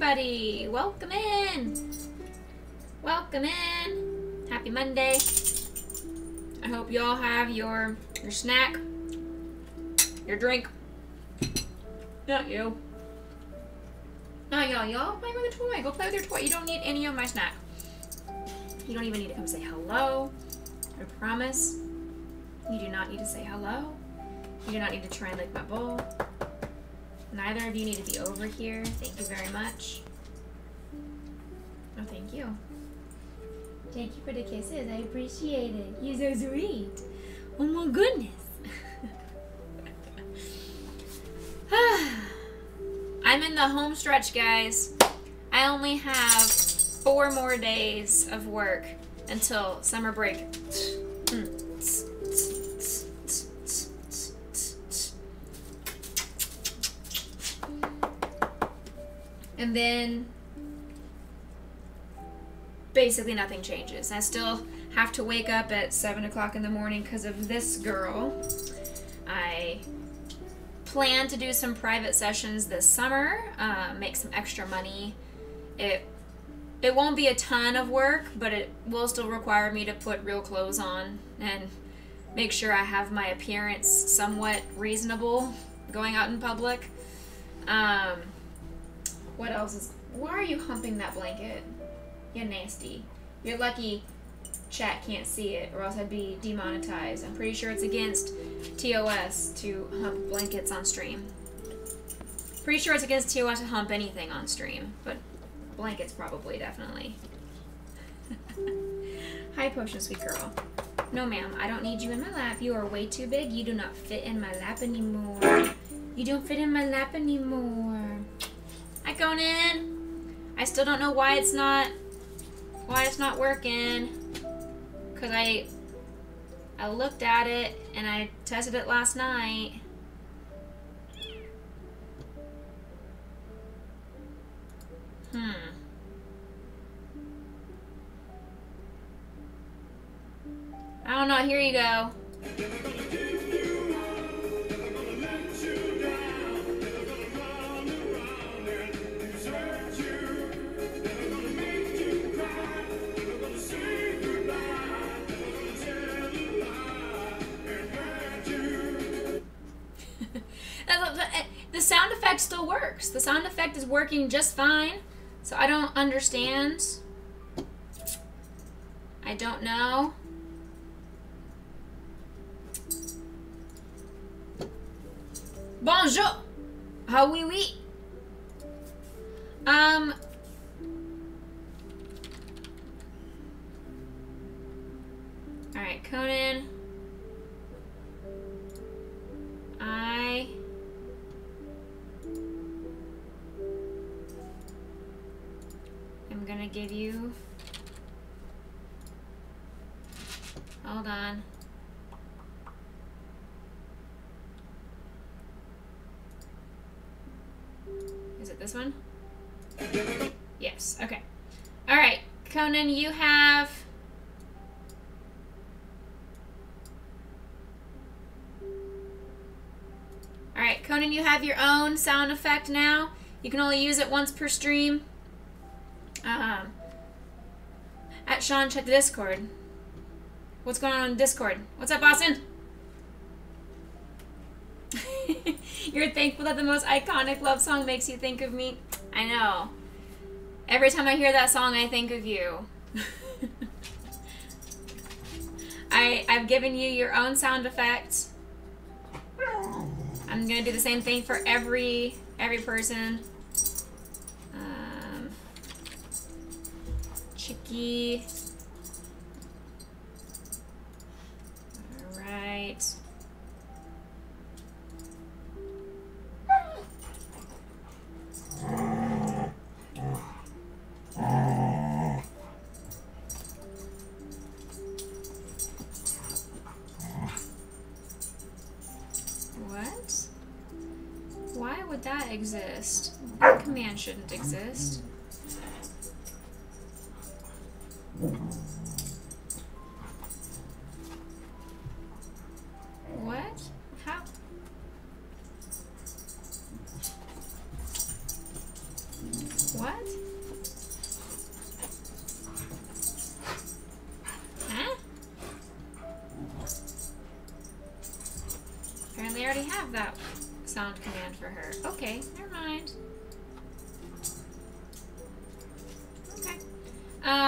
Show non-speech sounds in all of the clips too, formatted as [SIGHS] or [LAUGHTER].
everybody. Welcome in. Welcome in. Happy Monday. I hope you all have your your snack, your drink. Not you. Not y'all. Y'all play with a toy. Go play with your toy. You don't need any of my snack. You don't even need to come say hello. I promise. You do not need to say hello. You do not need to try and lick my bowl. Neither of you need to be over here. Thank you very much. Oh, thank you. Thank you for the kisses. I appreciate it. You're so sweet. Oh my goodness. [SIGHS] I'm in the home stretch, guys. I only have four more days of work until summer break. And then basically nothing changes. I still have to wake up at 7 o'clock in the morning because of this girl. I plan to do some private sessions this summer, uh, make some extra money. It it won't be a ton of work, but it will still require me to put real clothes on and make sure I have my appearance somewhat reasonable going out in public. Um, what else is? Why are you humping that blanket? You're nasty. You're lucky chat can't see it, or else I'd be demonetized. I'm pretty sure it's against TOS to hump blankets on stream. Pretty sure it's against TOS to hump anything on stream, but blankets probably, definitely. [LAUGHS] Hi, Potion Sweet Girl. No, ma'am, I don't need you in my lap. You are way too big. You do not fit in my lap anymore. You don't fit in my lap anymore. Hi, Conan. I still don't know why it's not why it's not working. Cause I I looked at it and I tested it last night. Hmm. I don't know. Here you go. The sound effect still works. The sound effect is working just fine. So I don't understand. I don't know. Bonjour. How oui oui. Um All right, Conan. I am gonna give you. Hold on. Is it this one? Yes, okay. Alright, Conan, you have. Alright, Conan, you have your own sound effect now. You can only use it once per stream. Um, at Sean, check the Discord. What's going on in Discord? What's up, Boston? [LAUGHS] You're thankful that the most iconic love song makes you think of me? I know. Every time I hear that song, I think of you. [LAUGHS] I, I've given you your own sound effect. I'm gonna do the same thing for every every person. All right. What? Why would that exist? That command shouldn't exist. What? How? What?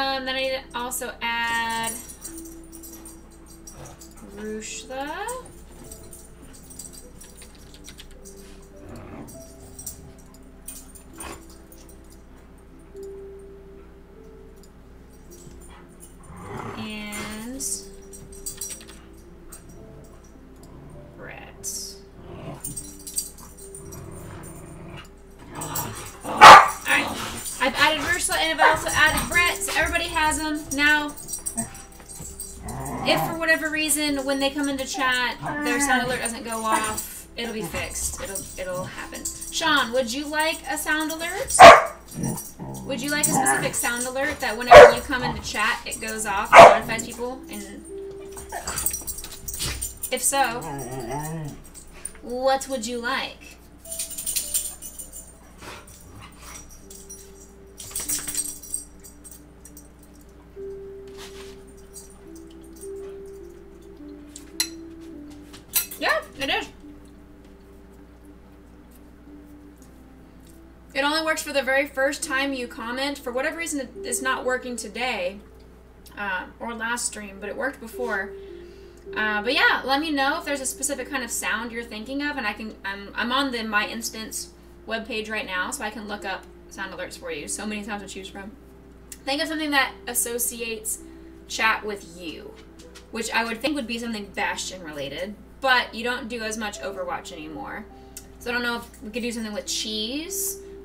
Um, then I need to also add Rushla. When they come into chat, their ah. sound alert doesn't go off, it'll be fixed. It'll it'll happen. Sean, would you like a sound alert? Would you like a specific sound alert that whenever you come into chat, it goes off and notifies people? And if so, what would you like? It only works for the very first time you comment. For whatever reason, it's not working today uh, or last stream, but it worked before. Uh, but yeah, let me know if there's a specific kind of sound you're thinking of, and I can. I'm I'm on the MyInstants webpage right now, so I can look up sound alerts for you. So many sounds to choose from. Think of something that associates chat with you, which I would think would be something Bastion related, but you don't do as much Overwatch anymore. So I don't know if we could do something with cheese.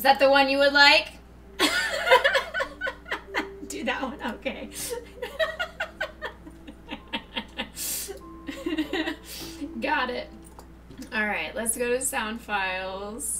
Is that the one you would like? [LAUGHS] Do that one, okay. [LAUGHS] Got it. All right, let's go to sound files.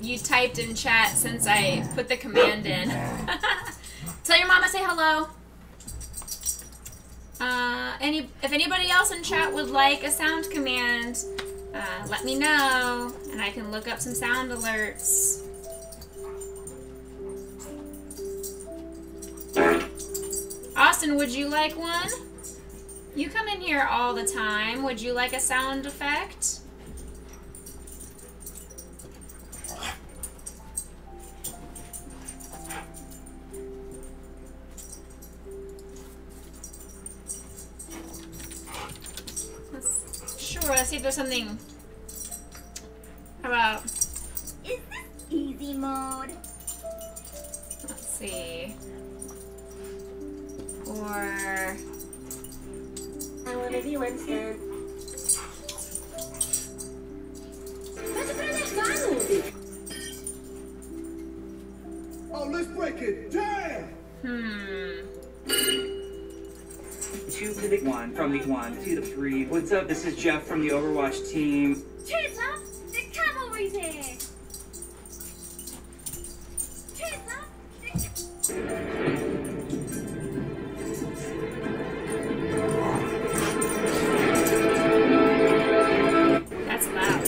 you typed in chat since I put the command in. [LAUGHS] Tell your mama say hello. Uh, any if anybody else in chat would like a sound command, uh, let me know, and I can look up some sound alerts. Austin, would you like one? You come in here all the time. Would you like a sound effect? Let's, let's see if there's something. How about, Is this easy mode? let's see. Or. I want to be Winston. Oh, let's break it down! Hmm two to the one, from the one to the three. What's up? This is Jeff from the Overwatch team. Cheers! The cavalry's here! That's loud.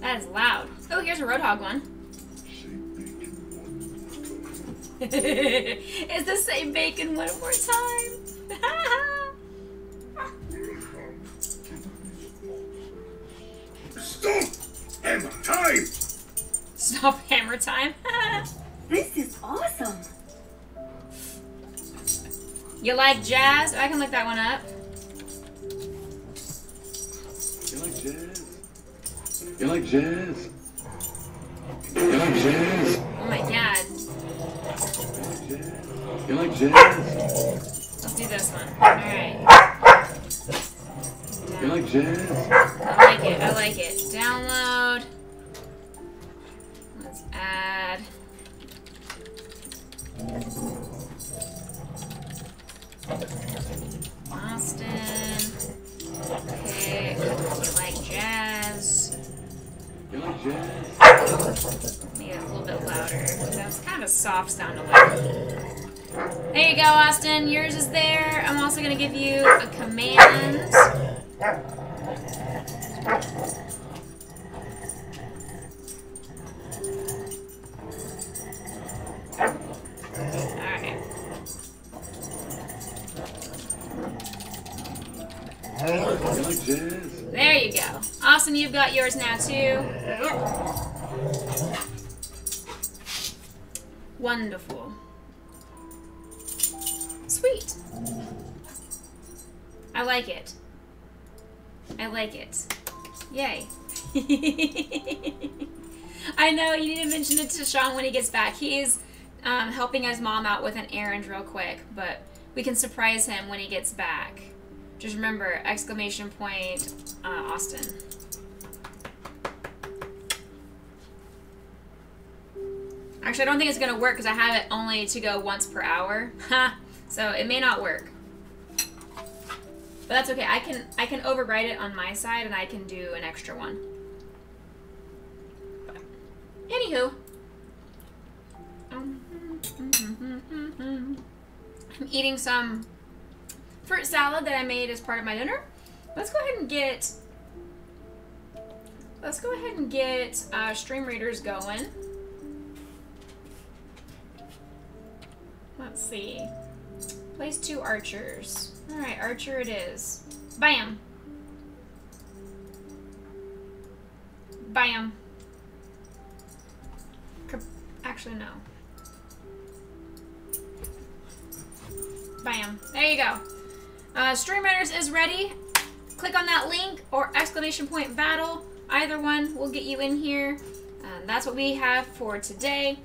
That is loud. Oh, here's a Roadhog one. [LAUGHS] it's the same bacon one more time. Stop! Hammer time! Stop hammer time. [LAUGHS] This is awesome. you like jazz? I can look that one up. You like jazz? You like jazz? You like jazz? Oh my god. You like jazz? Let's do this one. Alright. You like jazz? I like it. I like it. Download. Let's add. Austin. Okay. You like jazz. It a little bit louder. That's kind of a soft sound like. There you go, Austin. Yours is there. I'm also going to give you a command. Alright. There you go. Austin, you've got yours now too. Wonderful. Sweet. I like it. I like it. Yay. [LAUGHS] I know, you need to mention it to Sean when he gets back. He's um, helping his mom out with an errand real quick, but we can surprise him when he gets back. Just remember, exclamation point, uh, Austin. Actually, I don't think it's gonna work because I have it only to go once per hour. [LAUGHS] So it may not work. But that's okay. I can I can overwrite it on my side and I can do an extra one. But, anywho. I'm eating some fruit salad that I made as part of my dinner. Let's go ahead and get let's go ahead and get uh, Stream Raiders going. Let's see. Place two archers. Alright, archer it is. Bam! Bam! Actually, no. Bam. There you go. Uh, Stream Raiders is ready. Click on that link or exclamation point battle. Either one will get you in here. That's what we have for today.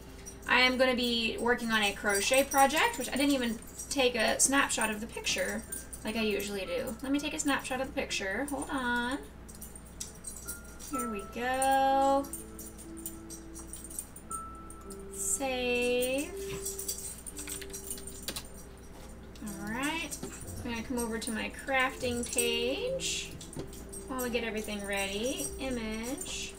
I am going to be working on a crochet project, which I didn't even take a snapshot of the picture like I usually do. Let me take a snapshot of the picture. Hold on. Here we go. Save. Alright. I'm going to come over to my crafting page while we get everything ready. Image.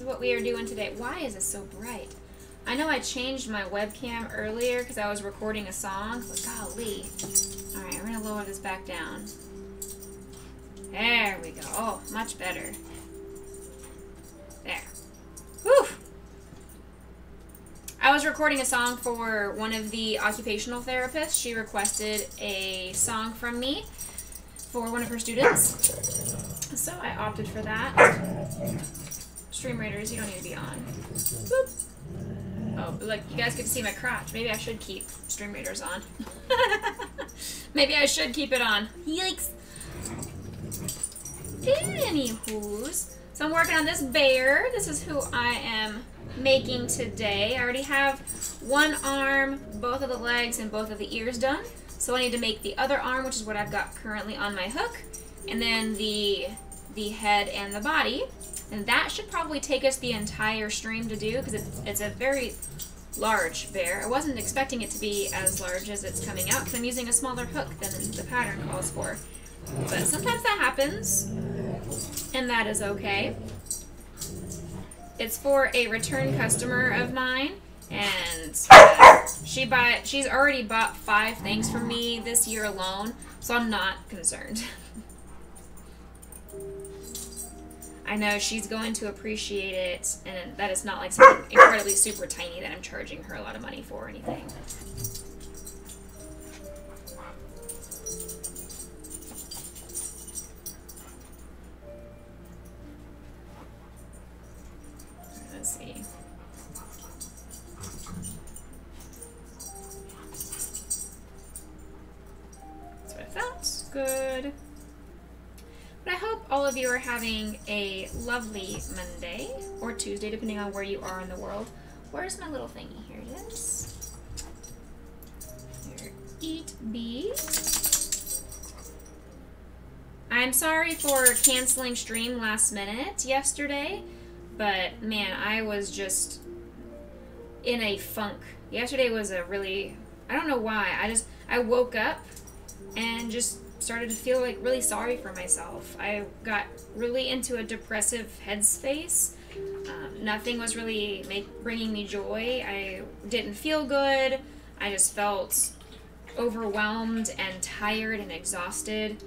Is what we are doing today. Why is it so bright? I know I changed my webcam earlier because I was recording a song, but golly. Alright, we're going to lower this back down. There we go. Oh, much better. There. Whew. I was recording a song for one of the occupational therapists. She requested a song from me for one of her students. So I opted for that. Stream Raiders, you don't need to be on. Boop. Oh, look, you guys to see my crotch. Maybe I should keep Stream Raiders on. [LAUGHS] Maybe I should keep it on. Yikes. Anywho's. So I'm working on this bear. This is who I am making today. I already have one arm, both of the legs, and both of the ears done. So I need to make the other arm, which is what I've got currently on my hook, and then the the head and the body. And that should probably take us the entire stream to do because it's, it's a very large bear. I wasn't expecting it to be as large as it's coming out because I'm using a smaller hook than the pattern calls for. But sometimes that happens, and that is okay. It's for a return customer of mine, and uh, She bought. she's already bought five things from me this year alone, so I'm not concerned. [LAUGHS] I know she's going to appreciate it, and that it's not like something incredibly super tiny that I'm charging her a lot of money for or anything. Let's see. That's. Good. But I hope all of you are having a lovely Monday or Tuesday, depending on where you are in the world. Where's my little thingy? Here it is. Eat bee. I'm sorry for canceling stream last minute yesterday, but man, I was just in a funk. Yesterday was a really, I don't know why. I just, I woke up and just started to feel like really sorry for myself. I got really into a depressive headspace. Um, nothing was really make, bringing me joy. I didn't feel good. I just felt overwhelmed and tired and exhausted.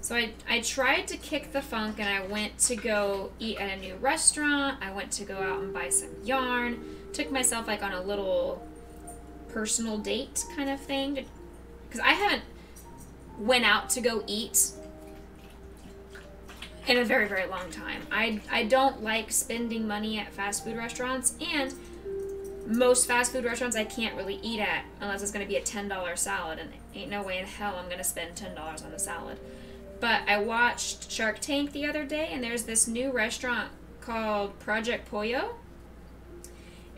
So I, I tried to kick the funk and I went to go eat at a new restaurant. I went to go out and buy some yarn. Took myself like on a little personal date kind of thing. Because I haven't went out to go eat in a very very long time. I I don't like spending money at fast food restaurants and most fast food restaurants I can't really eat at unless it's going to be a $10 salad and ain't no way in hell I'm going to spend $10 on a salad. But I watched Shark Tank the other day and there's this new restaurant called Project Pollo.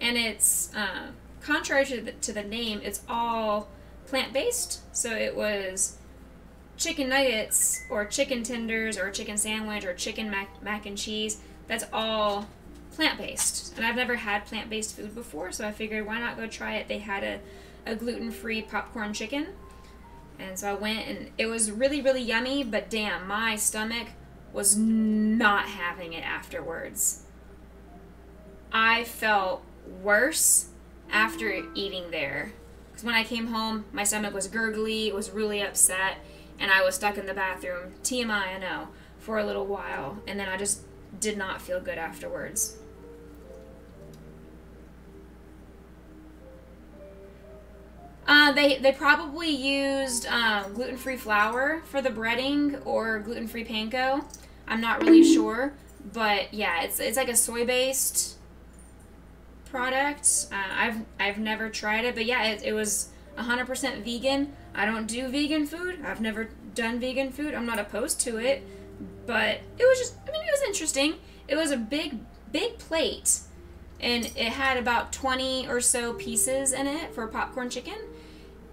And it's uh, contrary to the, to the name, it's all plant-based. So it was chicken nuggets or chicken tenders or chicken sandwich or chicken mac, mac and cheese. That's all plant based. And I've never had plant based food before, so I figured why not go try it? They had a, a gluten free popcorn chicken. And so I went and it was really, really yummy, but damn, my stomach was not having it afterwards. I felt worse after eating there. Because when I came home, my stomach was gurgly, it was really upset and I was stuck in the bathroom, TMI, I know, for a little while, and then I just did not feel good afterwards. Uh, they they probably used uh, gluten-free flour for the breading or gluten-free panko. I'm not really sure, but yeah, it's it's like a soy-based product. Uh, I've I've never tried it, but yeah, it, it was 100% vegan. I don't do vegan food. I've never done vegan food. I'm not opposed to it, but it was just, I mean, it was interesting. It was a big, big plate, and it had about 20 or so pieces in it for popcorn chicken.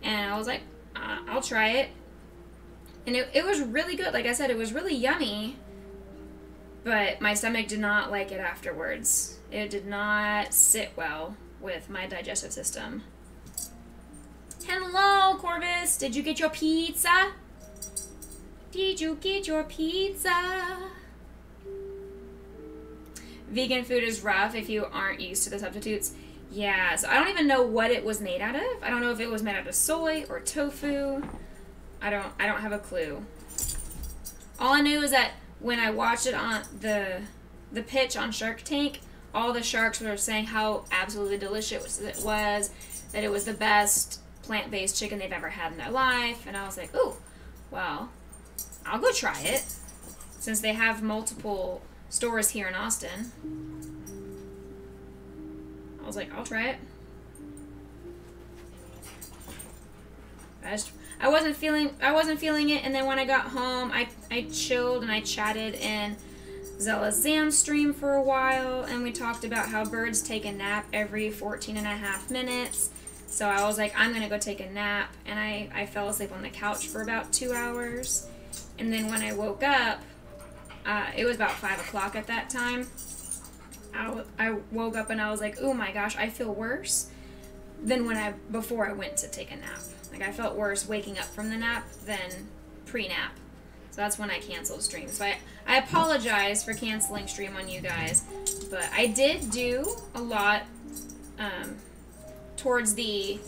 And I was like, I'll try it. And it, it was really good. Like I said, it was really yummy, but my stomach did not like it afterwards. It did not sit well with my digestive system. Hello, Corvus. Did you get your pizza? Did you get your pizza? Vegan food is rough if you aren't used to the substitutes. Yeah, so I don't even know what it was made out of. I don't know if it was made out of soy or tofu. I don't I don't have a clue. All I knew is that when I watched it on the the pitch on Shark Tank, all the sharks were saying how absolutely delicious it was, that it was the best plant-based chicken they've ever had in their life and i was like ooh well i'll go try it since they have multiple stores here in austin. I was like i'll try it. I just I wasn't feeling I wasn't feeling it and then when I got home I I chilled and I chatted in Zella's Zam stream for a while and we talked about how birds take a nap every 14 and a half minutes so I was like, I'm going to go take a nap. And I, I fell asleep on the couch for about two hours. And then when I woke up, uh, it was about 5 o'clock at that time. I, I woke up and I was like, oh my gosh, I feel worse than when I before I went to take a nap. Like I felt worse waking up from the nap than pre-nap. So that's when I canceled stream. So I, I apologize for canceling stream on you guys. But I did do a lot um, towards the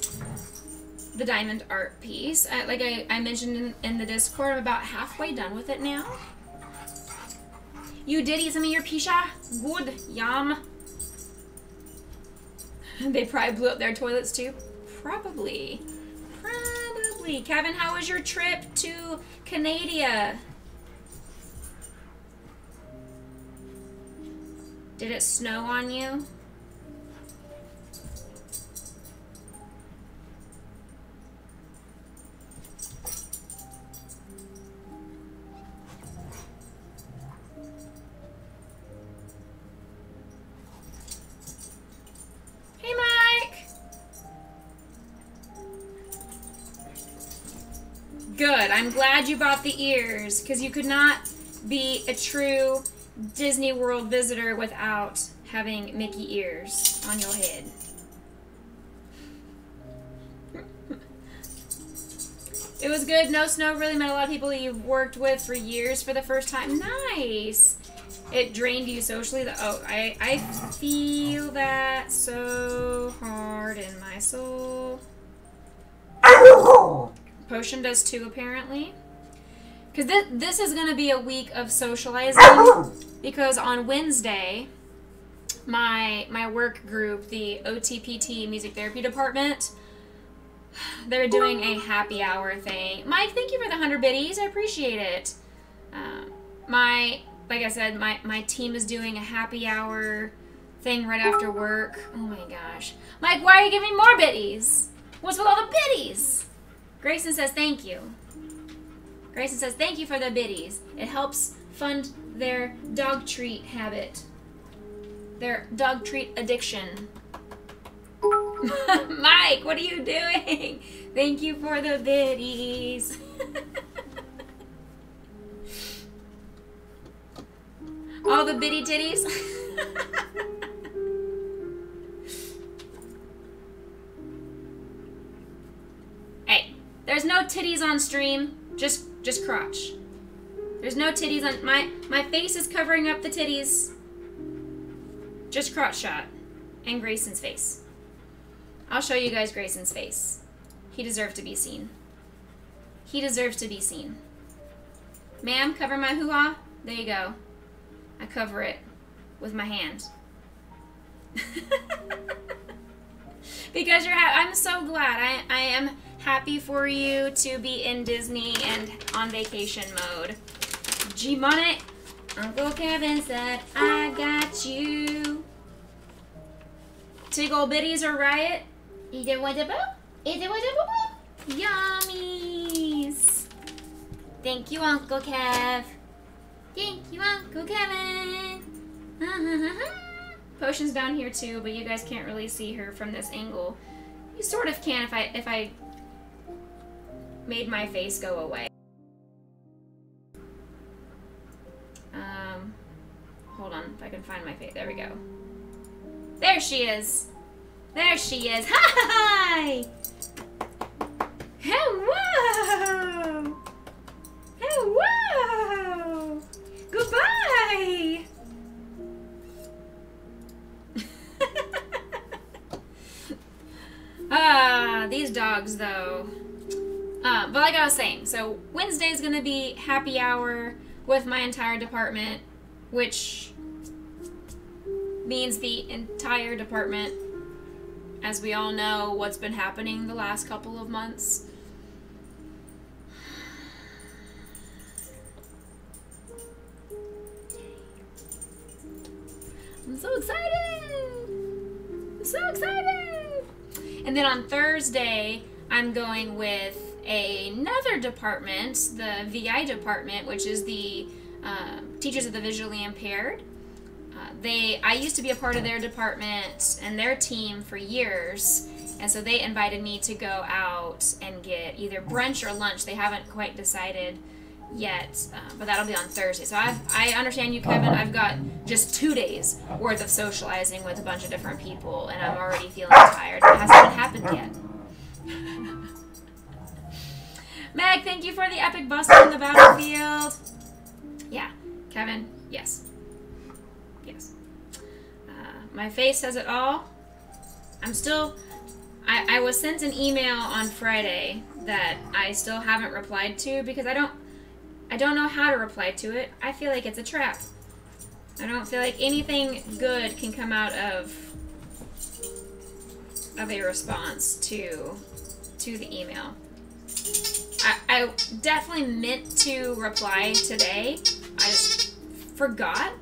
the diamond art piece. I, like I, I mentioned in, in the Discord, I'm about halfway done with it now. You did eat some of your pisha? Good. Yum. [LAUGHS] They probably blew up their toilets too. Probably. Probably. Kevin, how was your trip to Canada? Did it snow on you? Hey, Mike. Good. I'm glad you bought the ears because you could not be a true Disney World visitor without having Mickey ears on your head. It was good. No snow. Really met a lot of people you've worked with for years for the first time. Nice. It drained you socially. The, oh, I I feel that so hard in my soul. Potion does too, apparently. Because this, this is going to be a week of socializing. [COUGHS] Because on Wednesday, my my work group, the OTPT Music Therapy Department, [SIGHS] they're doing a happy hour thing. Mike, thank you for the 100 biddies. I appreciate it. Um, my, like I said, my, my team is doing a happy hour thing right after work. Oh my gosh. Mike, why are you giving me more biddies? What's with all the biddies? Grayson says thank you. Grayson says thank you for the biddies. It helps fund their dog treat habit. Their dog treat addiction. [LAUGHS] Mike, what are you doing? Thank you for the biddies. [LAUGHS] All the bitty titties. [LAUGHS] hey, there's no titties on stream. Just just crotch. There's no titties on my my face is covering up the titties. Just crotch shot. And Grayson's face. I'll show you guys Grayson's face. He deserves to be seen. He deserves to be seen. Ma'am, cover my hoo-ha. There you go. I cover it with my hand. [LAUGHS] because you're I'm so glad. I, I am happy for you to be in Disney and on vacation mode. G-Money, Uncle Kevin said, I got you. Tiggle bitties or riot? Is it? Is it what about? Yummies. Thank you, Uncle Kev. Thank you, Uncle Kevin. Potion's down here too, but you guys can't really see her from this angle. You sort of can if I if I made my face go away. Um, hold on, if I can find my face. There we go. There she is. There she is. [LAUGHS] Hi! Hello! Hello! Goodbye! [LAUGHS] ah, these dogs, though. Uh, but like I was saying, so Wednesday is going to be happy hour with my entire department, which means the entire department, as we all know what's been happening the last couple of months. I'm so excited! I'm so excited! And then on Thursday, I'm going with another department, the VI department, which is the uh, Teachers of the Visually Impaired. Uh, they, I used to be a part of their department and their team for years, and so they invited me to go out and get either brunch or lunch. They haven't quite decided yet, uh, but that'll be on Thursday. So I've, I understand you, Kevin. I've got just two days worth of socializing with a bunch of different people, and I'm already feeling tired. It hasn't happened yet. [LAUGHS] Meg, thank you for the epic buster in the battlefield. Yeah, Kevin, yes. Yes. Uh, my face says it all. I'm still, I, I was sent an email on Friday that I still haven't replied to because I don't I don't know how to reply to it. I feel like it's a trap. I don't feel like anything good can come out of of a response to to the email. I, I definitely meant to reply today. I just forgot.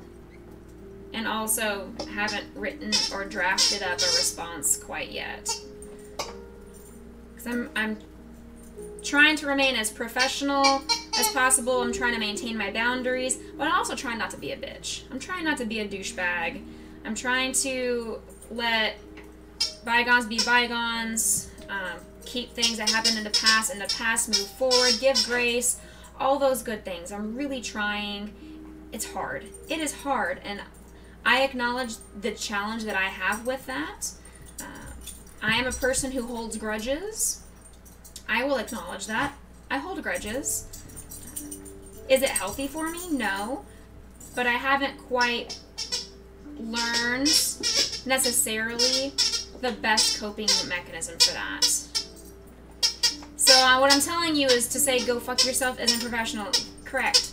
And also haven't written or drafted up a response quite yet. Because I'm, I'm trying to remain as professional as possible. I'm trying to maintain my boundaries, but I'm also trying not to be a bitch. I'm trying not to be a douchebag. I'm trying to let bygones be bygones. Um, keep things that happened in the past in the past, move forward, give grace, all those good things. I'm really trying. It's hard. It is hard, and I acknowledge the challenge that I have with that. Uh, I am a person who holds grudges. I will acknowledge that. I hold grudges. Is it healthy for me? No. But I haven't quite learned necessarily the best coping mechanism for that. So uh, what I'm telling you is to say go fuck yourself isn't professional. Correct.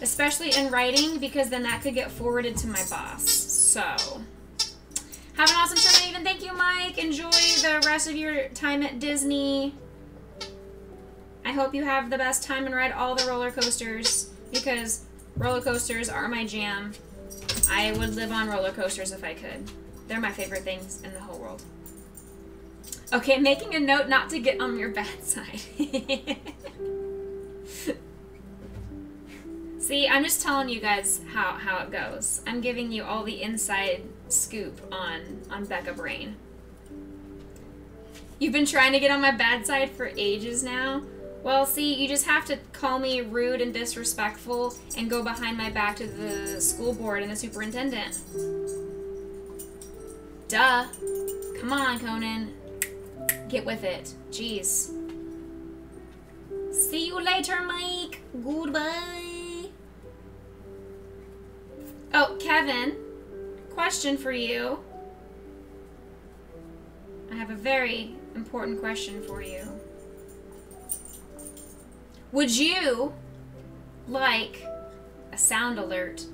Especially in writing because then that could get forwarded to my boss. So have an awesome summer even. Thank you, Mike. Enjoy the rest of your time at Disney. I hope you have the best time and ride all the roller coasters because roller coasters are my jam. I would live on roller coasters if I could. They're my favorite things in the whole world. Okay, making a note not to get on your bad [LAUGHS] side. See, I'm just telling you guys how, how it goes. I'm giving you all the inside scoop on, on Becca Brain. You've been trying to get on my bad side for ages now? Well, see, you just have to call me rude and disrespectful and go behind my back to the school board and the superintendent. Duh. Come on, Conan. Get with it. Jeez. See you later, Mike. Goodbye. Oh, Kevin. Question for you. I have a very important question for you. Would you like a sound alert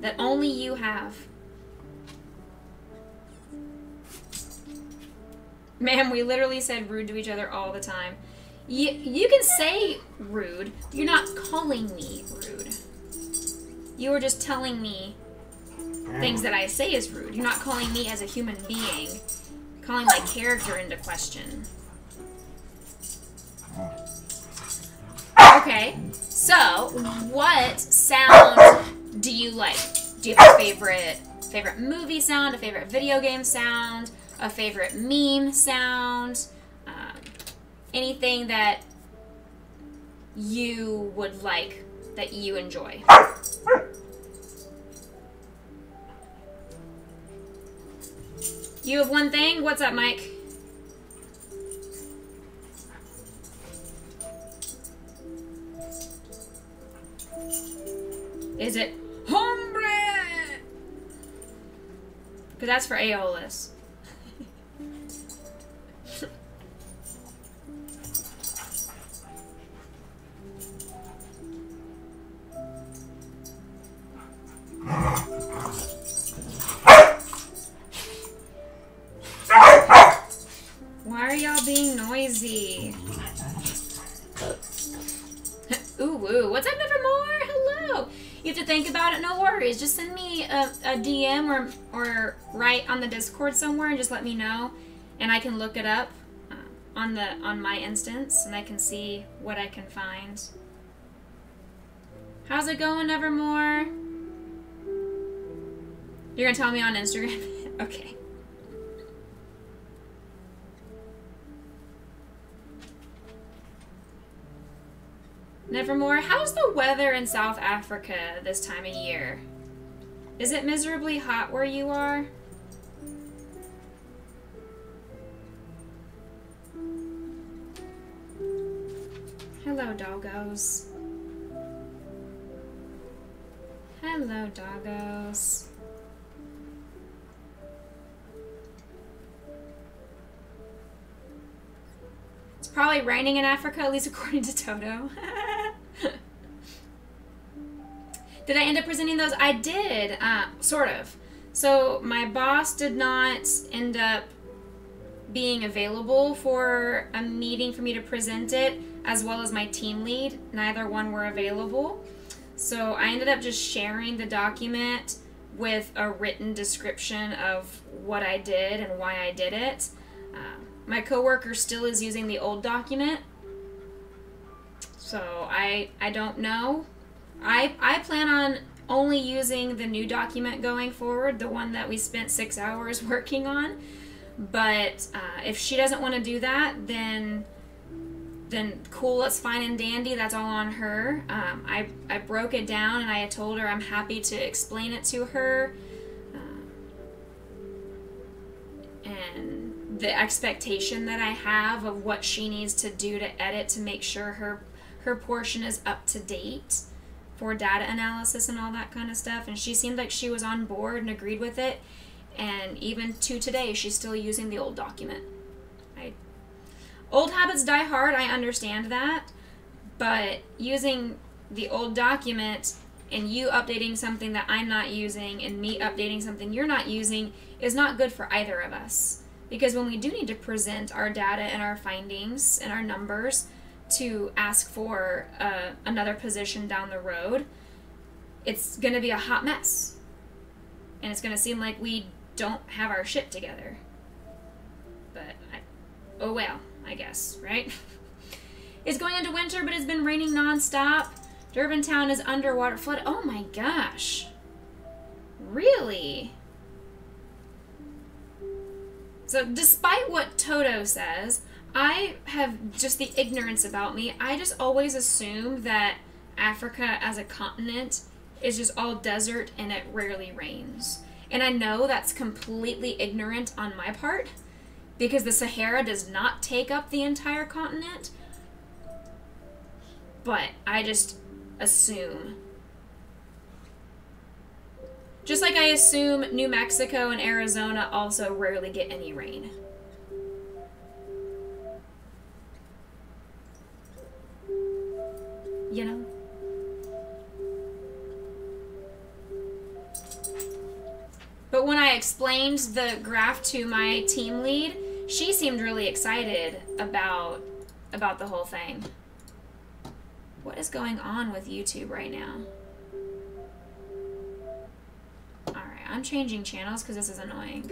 that only you have? Ma'am, we literally said rude to each other all the time. You, you can say rude. You're not calling me rude. You were just telling me things that I say is rude. You're not calling me as a human being, calling my character into question. Okay, so what sound do you like? Do you have a favorite favorite movie sound, a favorite video game sound, a favorite meme sound, um, anything that you would like that you enjoy? You have one thing? What's up, Mike? Is it hombre? Because that's for Aeolus. Why are y'all being noisy? ooh, ooh. What's up, Nevermore? Hello. You have to think about it. No worries. Just send me a, a DM or or write on the Discord somewhere and just let me know, and I can look it up uh, on the on MyInstants, and I can see what I can find. How's it going, Nevermore? You're gonna tell me on Instagram? [LAUGHS] okay. Nevermore, how's the weather in South Africa this time of year? Is it miserably hot where you are? Hello, doggos. Hello, doggos. Probably raining in Africa, at least according to Toto. [LAUGHS] did I end up presenting those? I did, uh, sort of. So my boss did not end up being available for a meeting for me to present it, as well as my team lead. Neither one were available. So I ended up just sharing the document with a written description of what I did and why I did it. Um, my coworker still is using the old document, so I I don't know. I I plan on only using the new document going forward, the one that we spent six hours [LAUGHS] working on. But uh, if she doesn't want to do that, then then cool, that's fine and dandy. That's all on her. Um, I I broke it down and I told her I'm happy to explain it to her. Um, and the expectation that I have of what she needs to do to edit to make sure her her portion is up to date for data analysis and all that kind of stuff. And she seemed like she was on board and agreed with it. And even to today, she's still using the old document. I old habits die hard. I understand that, but using the old document and you updating something that I'm not using and me updating something you're not using is not good for either of us. Because when we do need to present our data and our findings and our numbers to ask for uh, another position down the road, it's going to be a hot mess. And it's going to seem like we don't have our shit together. But, I, oh well, I guess, right? [LAUGHS] it's going into winter, but it's been raining nonstop. Durban town is underwater flood. Oh my gosh. Really? So, despite what Toto says, I have just the ignorance about me. I just always assume that Africa as a continent is just all desert and it rarely rains. And I know that's completely ignorant on my part because the Sahara does not take up the entire continent. But I just assume. Just like I assume New Mexico and Arizona also rarely get any rain. You know? But when I explained the graph to my team lead, she seemed really excited about about the whole thing. What is going on with YouTube right now? I'm changing channels because this is annoying.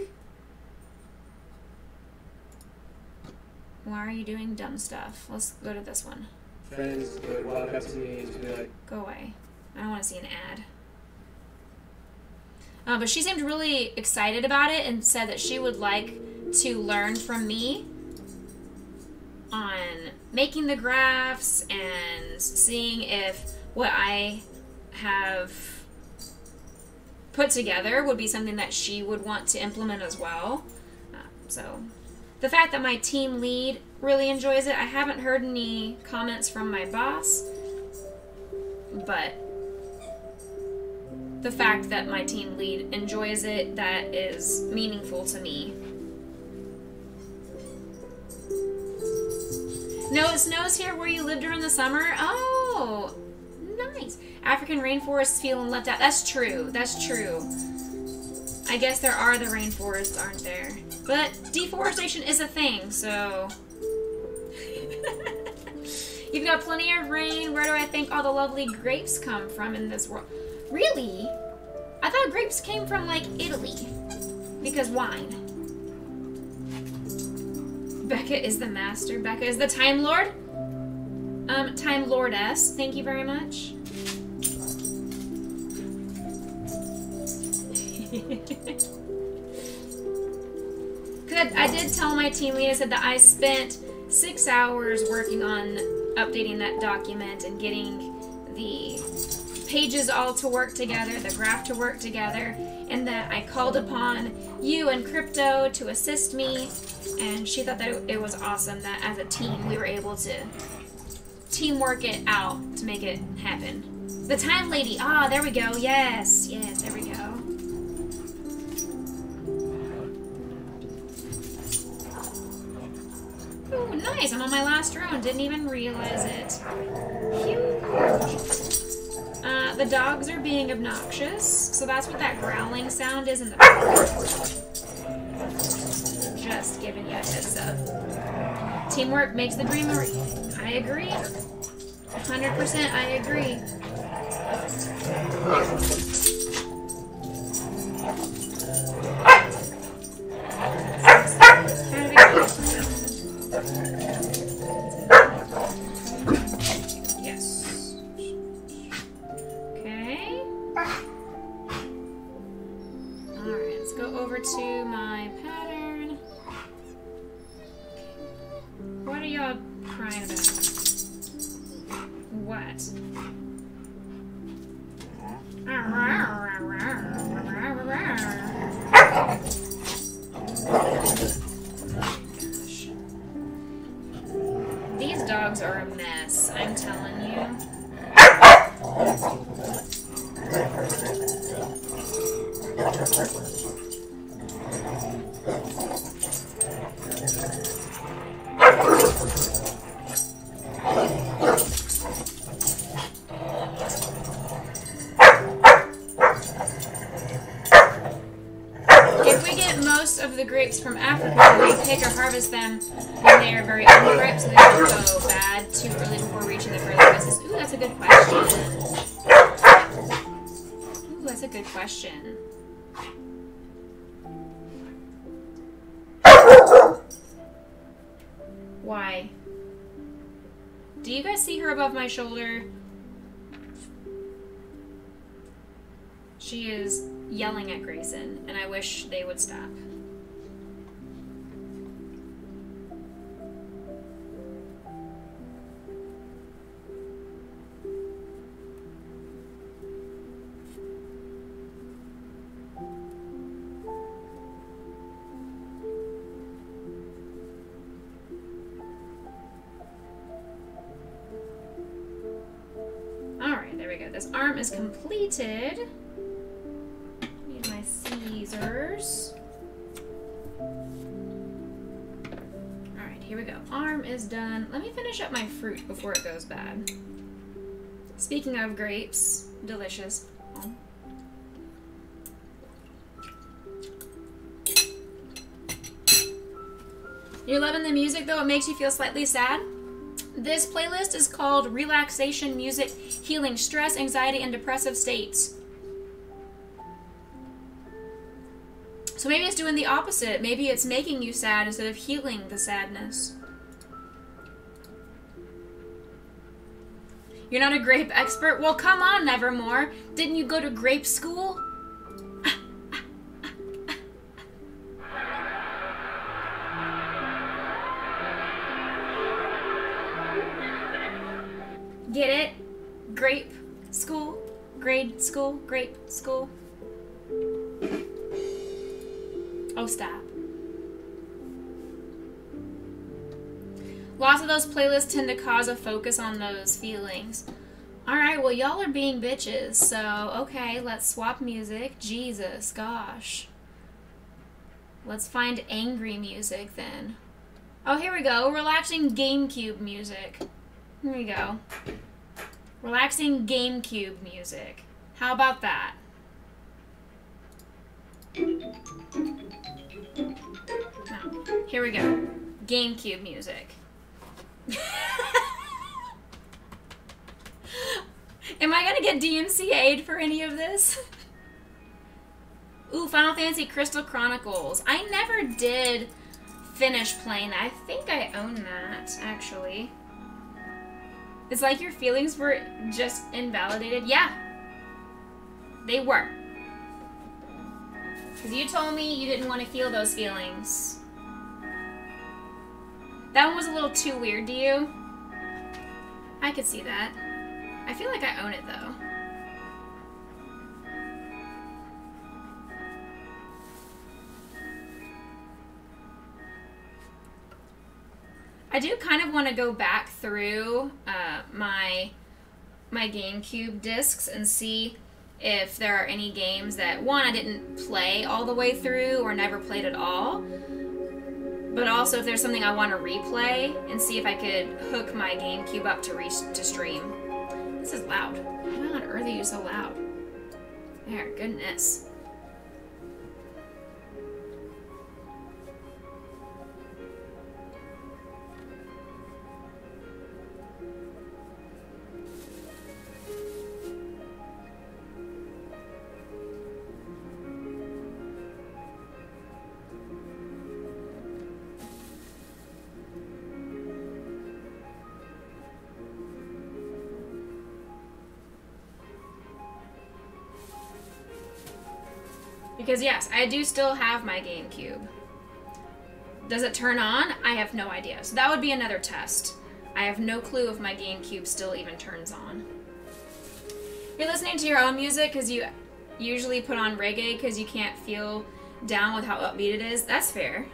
Why are you doing dumb stuff? Let's go to this one. friends would walk up to me and be like, Go away. I don't want to see an ad. Uh, but she seemed really excited about it and said that she would like to learn from me on making the graphs and seeing if what I have put together would be something that she would want to implement as well. Uh, so the fact that my team lead really enjoys it, I haven't heard any comments from my boss, but the fact that my team lead enjoys it, that is meaningful to me. No, it snows here where you live during the summer. Oh, nice. African rainforests feeling left out. That's true. That's true. I guess there are the rainforests, aren't there? But deforestation is a thing, so. [LAUGHS] You've got plenty of rain. Where do I think all the lovely grapes come from in this world? Really? I thought grapes came from like Italy. Because wine. Becca is the master. Becca is the Time Lord. Um, Time Lordess. Thank you very much. [LAUGHS] Good. I did tell my team lead, I said that I spent six hours working on updating that document and getting the pages all to work together, the graph to work together, and that I called upon you and Crypto to assist me. And she thought that it, it was awesome that as a team we were able to teamwork it out to make it happen. The time lady. Ah, there we go. Yes, yes, there we go. Oh, nice. I'm on my last round. Didn't even realize it. Huge. Uh, the dogs are being obnoxious, so that's what that growling sound is in the background. Just giving you a heads up. Teamwork makes the dream a re- I agree. 100% I agree. Yes. Okay. Alright, let's go over to my pattern. What are y'all crying about? What? These dogs are a mess, I'm telling you. Pick them when they are very unripe, so they don't go bad too early before reaching the further places. Ooh, that's a good question. Ooh, that's a good question. Why? Do you guys see her above my shoulder? She is yelling at Grayson, and I wish they would stop. This arm is completed. Need my Caesars. Alright, here we go. Arm is done. Let me finish up my fruit before it goes bad. Speaking of grapes, delicious. You're loving the music though? It makes you feel slightly sad? This playlist is called Relaxation Music Healing Stress, Anxiety, and Depressive States. So maybe it's doing the opposite. Maybe it's making you sad instead of healing the sadness. You're not a grape expert? Well, come on, Nevermore. Didn't you go to grape school? Tend to cause a focus on those feelings. Alright, well, y'all are being bitches, so okay, let's swap music. Jesus, gosh. Let's find angry music then. Oh, here we go. Relaxing GameCube music. Here we go. Relaxing GameCube music. How about that? Now, here we go. GameCube music. [LAUGHS] Am I gonna get DMCA'd for any of this? Ooh, Final Fantasy Crystal Chronicles. I never did finish playing that. I think I own that, actually. It's like your feelings were just invalidated. Yeah. They were. Because you told me you didn't want to feel those feelings. That one was a little too weird to you. I could see that. I feel like I own it though. I do kind of want to go back through uh, my my GameCube discs and see if there are any games that one I didn't play all the way through or never played at all. But also if there's something I want to replay and see if I could hook my GameCube up to re- to stream. This is loud. Why on earth are you so loud? There, goodness. Because yes, I do still have my GameCube. Does it turn on? I have no idea. So that would be another test. I have no clue if my GameCube still even turns on. You're listening to your own music because you usually put on reggae because you can't feel down with how upbeat it is. That's fair.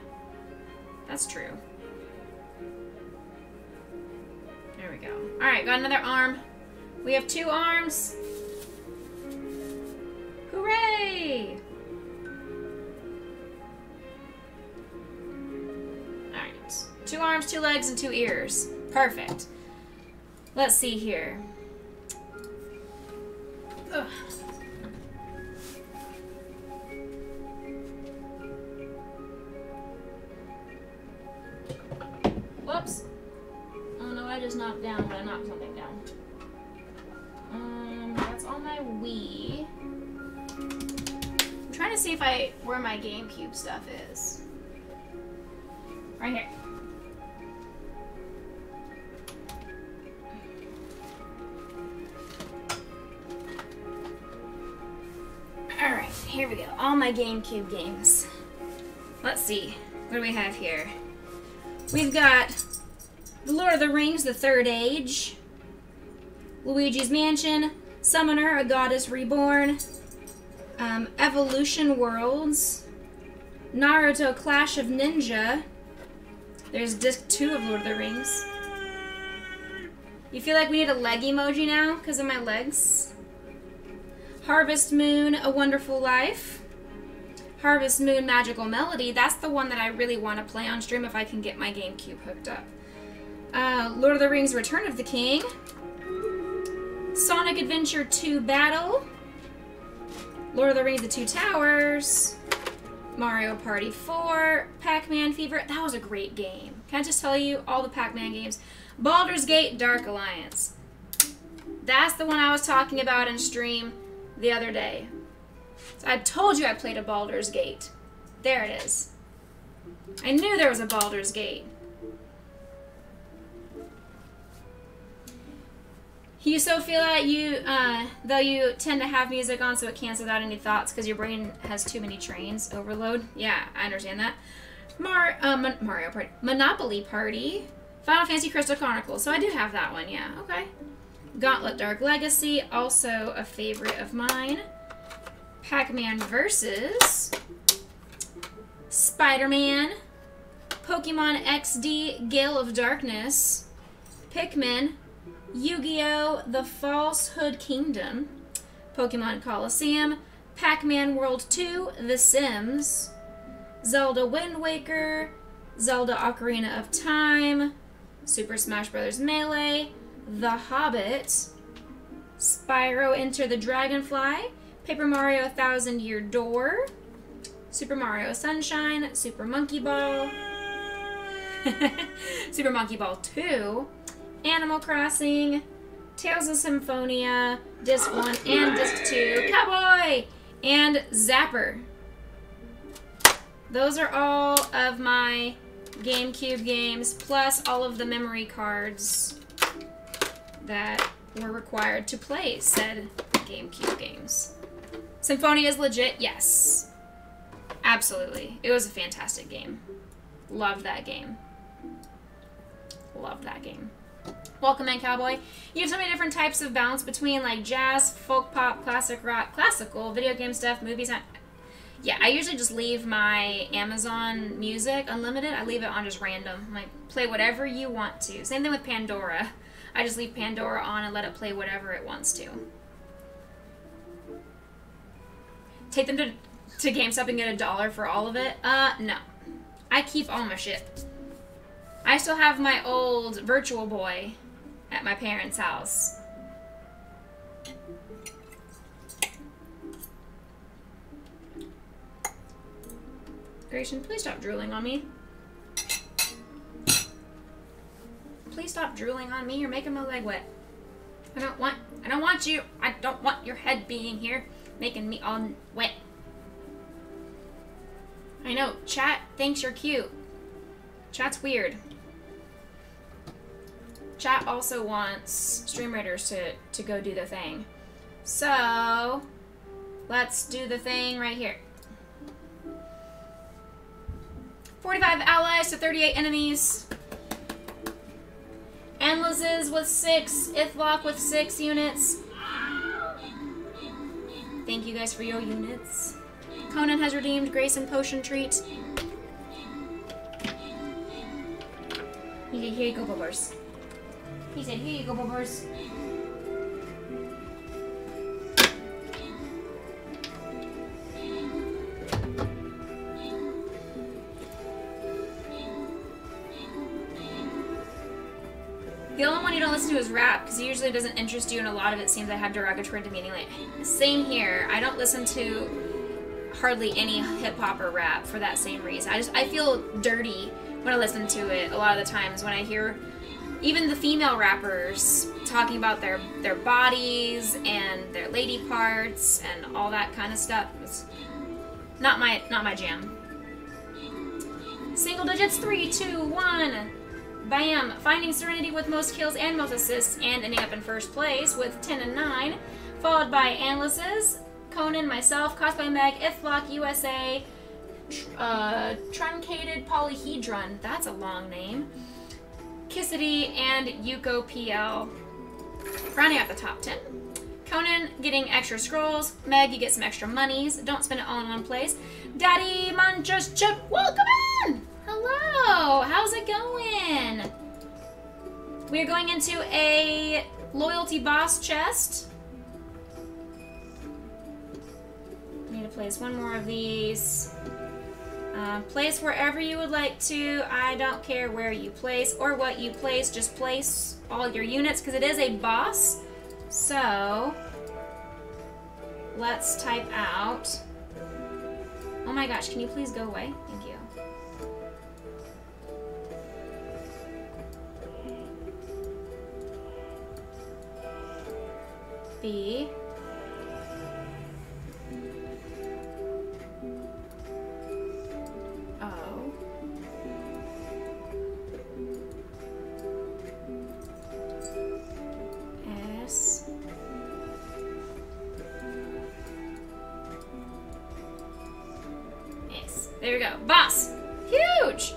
That's true. There we go. Alright, got another arm. We have two arms. Hooray! Two arms, two legs, and two ears. Perfect. Let's see here. Ugh. Whoops. Oh no, I just knocked down, but I knocked something down. Um, that's on my Wii. I'm trying to see if I where my GameCube stuff is. Right here. Alright, here we go. All my GameCube games. Let's see. What do we have here? We've got The Lord of the Rings, The Third Age, Luigi's Mansion, Summoner, A Goddess Reborn, um, Evolution Worlds, Naruto Clash of Ninja. There's disc 2 of Lord of the Rings. You feel like we need a leg emoji now because of my legs? Harvest Moon, A Wonderful Life. Harvest Moon Magical Melody. That's the one that I really want to play on stream if I can get my GameCube hooked up. Uh, Lord of the Rings Return of the King. Sonic Adventure 2 Battle. Lord of the Rings The Two Towers. Mario Party 4. Pac-Man Fever. That was a great game. Can I just tell you all the Pac-Man games? Baldur's Gate Dark Alliance. That's the one I was talking about in stream the other day. I told you I played a Baldur's Gate. There it is. I knew there was a Baldur's Gate. You so feel that you, uh, though you tend to have music on so it cancels out any thoughts because your brain has too many trains, overload. Yeah, I understand that. Mar, uh, Mario Party, Monopoly Party, Final Fantasy Crystal Chronicles. So I do have that one. Yeah, okay. Gauntlet Dark Legacy, also a favorite of mine. Pac-Man Versus, Spider-Man, Pokemon XD Gale of Darkness, Pikmin, Yu-Gi-Oh! The Falsebound Kingdom, Pokemon Colosseum, Pac-Man World 2, The Sims, Zelda Wind Waker, Zelda Ocarina of Time, Super Smash Bros. Melee, The Hobbit, Spyro Enter the Dragonfly, Paper Mario Thousand Year Door, Super Mario Sunshine, Super Monkey Ball, [LAUGHS] Super Monkey Ball 2, Animal Crossing, Tales of Symphonia, Disc 1 and Disc 2, Cowboy, and Zapper. Those are all of my GameCube games, plus all of the memory cards that were required to play said GameCube games. Symphonia is legit, yes. Absolutely. It was a fantastic game. Loved that game. Loved that game. Welcome in, Cowboy. You have so many different types of balance between like jazz, folk pop, classic rock, classical, video game stuff, movies. Yeah, I usually just leave my Amazon Music unlimited. I leave it on just random. I'm like, play whatever you want to. Same thing with Pandora. I just leave Pandora on and let it play whatever it wants to. Take them to, to GameStop and get a dollar for all of it? Uh, no. I keep all my shit. I still have my old virtual boy at my parents' house. Grayson, please stop drooling on me. Please stop drooling on me. You're making my leg wet. I don't want I don't want you. I don't want your head being here making me all wet. I know, chat thinks you're cute. Chat's weird. Chat also wants Stream Raiders to, to go do the thing. So, let's do the thing right here. 45 allies to 38 enemies. Endlesses with 6. Ithlock with 6 units. Thank you guys for your units. Conan has redeemed Grayson Potion Treat. He said, here you go, Bubbers. He said, here you go, Bubbers. The only one you don't listen to is rap, because it usually doesn't interest you, and a lot of it seems I have derogatory demeaning. Like, same here. I don't listen to hardly any hip hop or rap for that same reason. I just I feel dirty when I listen to it. A lot of the times when I hear even the female rappers talking about their their bodies and their lady parts and all that kind of stuff. It's not my not my jam. Single digits, three, two, one. Bam! Finding Serenity with most kills and most assists, and ending up in first place with 10 and 9. Followed by Anlis's, Conan, myself, Cosplay Meg, Ithlock, USA, tr- uh, Truncated Polyhedron, that's a long name. Kissity, and Yuko PL. Rounding out the top 10. Conan getting extra scrolls. Meg, you get some extra monies. Don't spend it all in one place. Daddy Manchus Chip, welcome in! Hello, how's it going? We're going into a loyalty boss chest. Need to place one more of these. Uh, place wherever you would like to. I don't care where you place or what you place. Just place all your units because it is a boss. So let's type out. Oh my gosh, can you please go away? Thank you. B. O. S. Yes. There we go. Boss! Huge!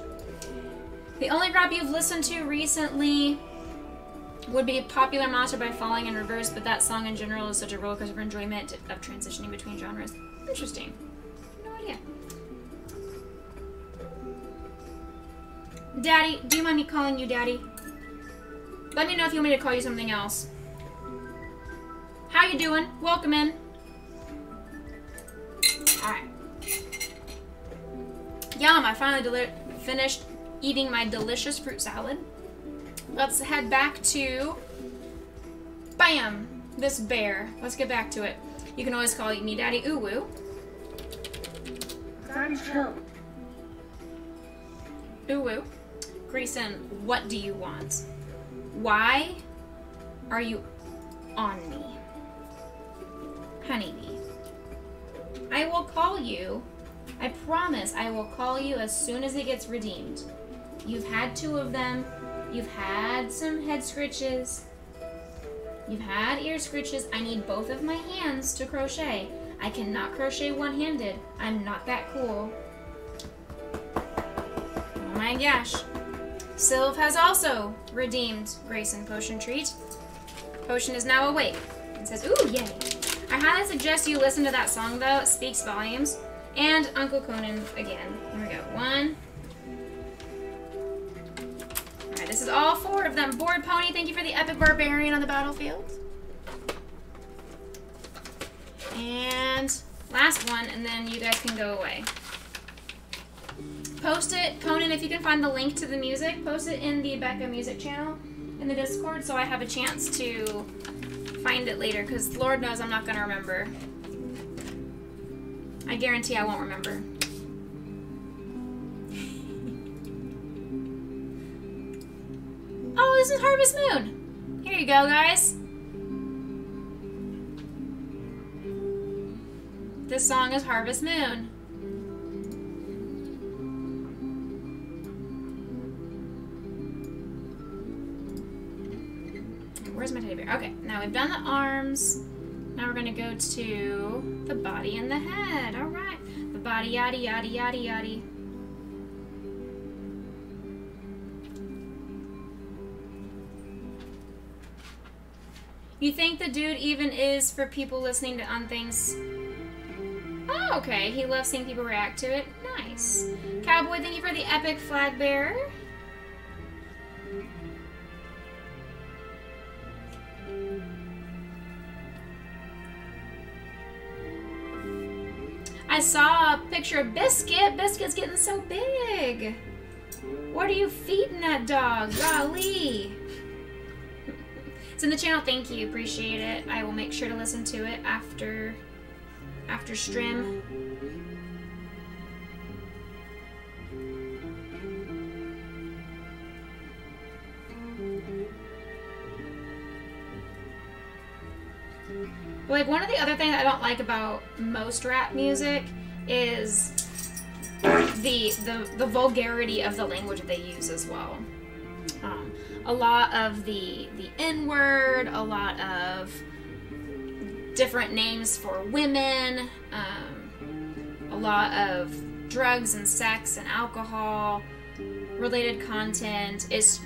The only rap you've listened to recently would be a Popular Monster by Falling in Reverse, but that song in general is such a roller coaster of enjoyment of transitioning between genres. Interesting. No idea. Daddy, do you mind me calling you Daddy? Let me know if you want me to call you something else. How you doing? Welcome in. Alright. Yum, I finally finished eating my delicious fruit salad. Let's head back to... Bam! This bear. Let's get back to it. You can always call me Daddy Uwu. Daddy chill. Uwu. Grayson, what do you want? Why are you on me? Honeybee. I will call you. I promise I will call you as soon as it gets redeemed. You've had two of them. You've had some head scritches. You've had ear scritches. I need both of my hands to crochet. I cannot crochet one-handed. I'm not that cool. Oh my gosh. Sylv has also redeemed Grayson Potion Treat. Potion is now awake. It says, ooh, yay. I highly suggest you listen to that song though. It speaks volumes. And Uncle Conan again. Here we go. One. This is all four of them. Board Pony, thank you for the epic barbarian on the battlefield. And last one, and then you guys can go away. post it, Conan, if you can find the link to the music, post it in the Becca music channel in the Discord so I have a chance to find it later because Lord knows I'm not going to remember. I guarantee I won't remember. Oh, this is Harvest Moon. Here you go, guys. This song is Harvest Moon. Where's my teddy bear? Okay, now we've done the arms. Now we're gonna go to the body and the head. All right, the body, yada yada yada yada. You think the dude even is for people listening to Unthings? Oh, okay. He loves seeing people react to it. Nice. Cowboy, thank you for the epic flag bearer. I saw a picture of Biscuit. Biscuit's getting so big. What are you feeding that dog? Golly. It's in the channel. Thank you. Appreciate it. I will make sure to listen to it after after stream. Like one of the other things I don't like about most rap music is the the the vulgarity of the language that they use as well. A lot of the the N word, a lot of different names for women, um, a lot of drugs and sex and alcohol related content is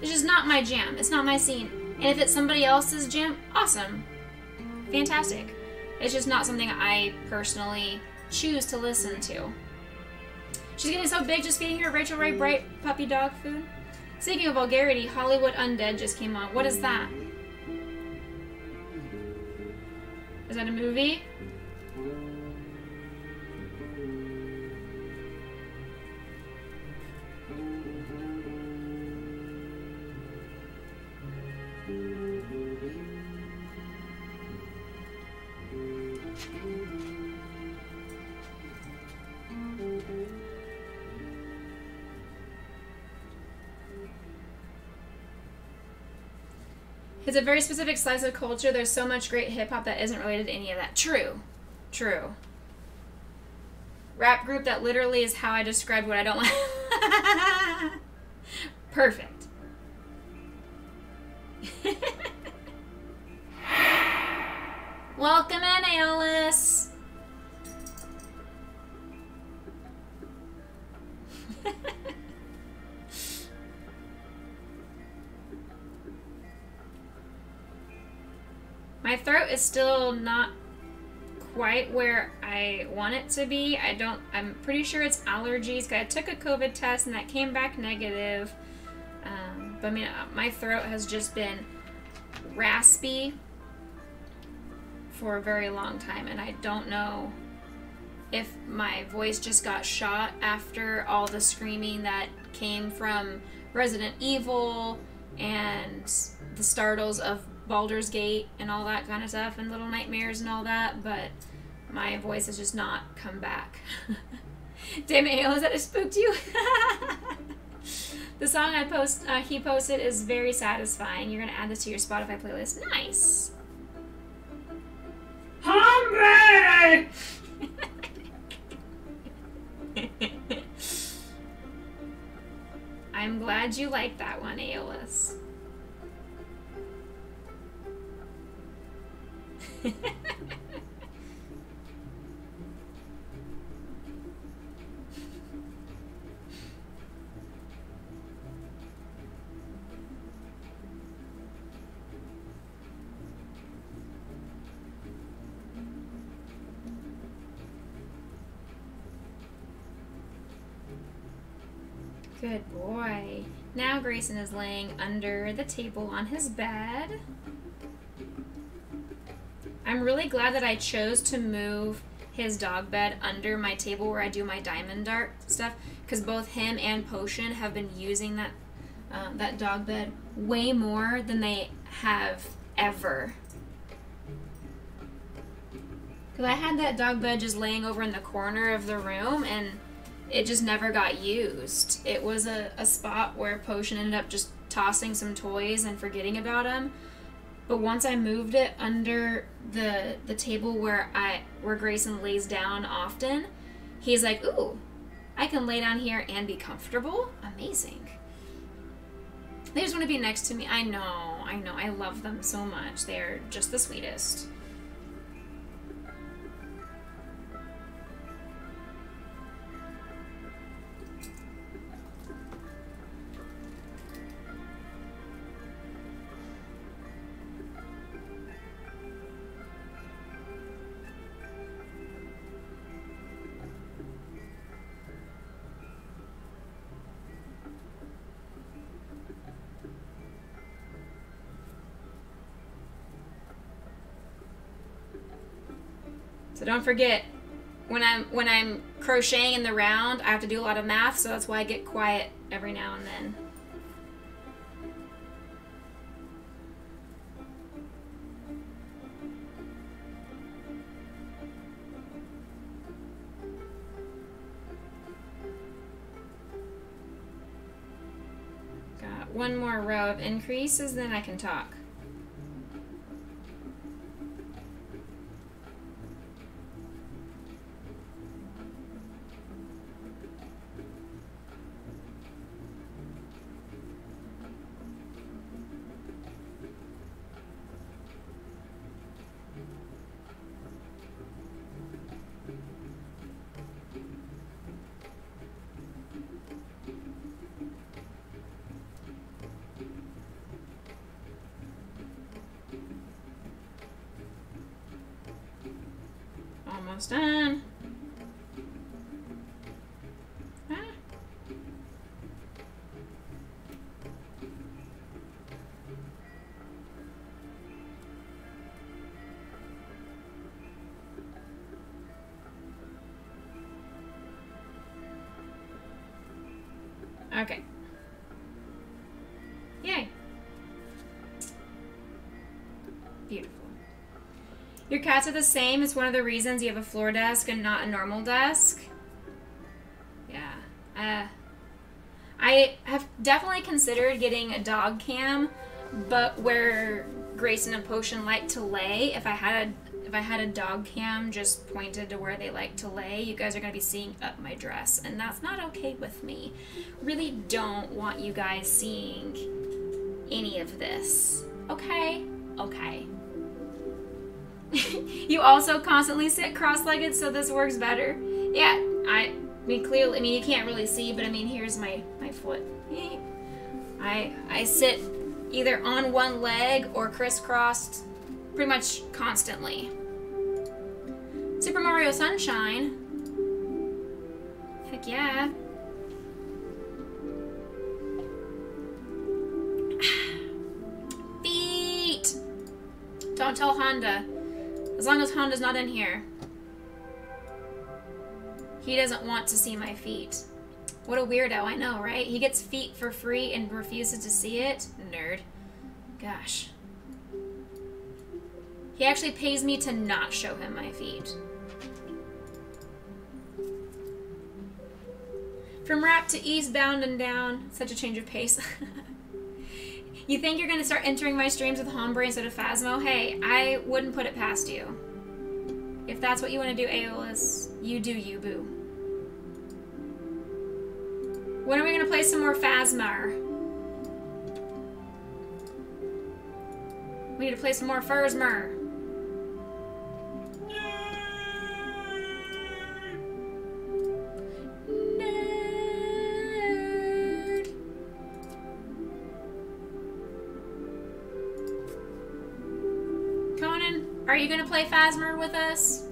it's just not my jam. It's not my scene. And if it's somebody else's jam, awesome. Fantastic. It's just not something I personally choose to listen to. She's getting so big just feeding her Rachael Ray Bright puppy dog food. Speaking of vulgarity, Hollywood Undead just came on. What is that? Is that a movie? It's a very specific slice of culture. There's so much great hip hop that isn't related to any of that. True. True. Rap group that literally is how I describe what I don't like. [LAUGHS] Perfect. [LAUGHS] Welcome in, Aeolus. [LAUGHS] My throat is still not quite where I want it to be. I don't, I'm pretty sure it's allergies. I took a COVID test and that came back negative. Um, but I mean, uh, my throat has just been raspy for a very long time, and I don't know if my voice just got shot after all the screaming that came from Resident Evil and the startles of Baldur's Gate and all that kind of stuff, and Little Nightmares and all that, but my voice has just not come back. [LAUGHS] Damn it, Halo, is that spooked you? [LAUGHS] the song I post, uh, he posted is very satisfying. You're gonna add this to your Spotify playlist. Nice. Hungry! [LAUGHS] I'm glad you like that one, Aeolus. Good boy. Now Grayson is laying under the table on his bed. I'm really glad that I chose to move his dog bed under my table where I do my diamond dart stuff because both him and Potion have been using that um, that dog bed way more than they have ever. Because I had that dog bed just laying over in the corner of the room and it just never got used. It was a, a spot where Potion ended up just tossing some toys and forgetting about them. But once I moved it under the the table where I where Grayson lays down often, he's like, "Ooh, I can lay down here and be comfortable. Amazing." They just want to be next to me. I know, I know. I love them so much. They're just the sweetest. Don't forget, when I'm when I'm crocheting in the round, I have to do a lot of math, so that's why I get quiet every now and then. Got one more row of increases, then I can talk. Cats are the same. It's one of the reasons you have a floor desk and not a normal desk. Yeah. Uh, I have definitely considered getting a dog cam, but where Grayson and Potion like to lay, if I had a if I had a dog cam just pointed to where they like to lay, you guys are gonna be seeing up my dress, and that's not okay with me. Really don't want you guys seeing any of this. Okay? Okay. [LAUGHS] you also constantly sit cross-legged so this works better. Yeah i I mean clearly i mean you can't really see but i mean here's my my foot. I i sit either on one leg or crisscrossed pretty much constantly. Super mario sunshine. Heck yeah. [SIGHS] Feet don't tell honda long as Honda's not in here. He doesn't want to see my feet. What a weirdo, I know, right? He gets feet for free and refuses to see it? Nerd. Gosh. He actually pays me to not show him my feet. From rap to eastbound and down. Such a change of pace. [LAUGHS] You think you're going to start entering my streams with Hombre instead of Phasmo? Hey, I wouldn't put it past you. If that's what you want to do, Aeolus, you do you, boo. When are we going to play some more Phasmar? We need to play some more Fursmer. You gonna play Phasmer with us?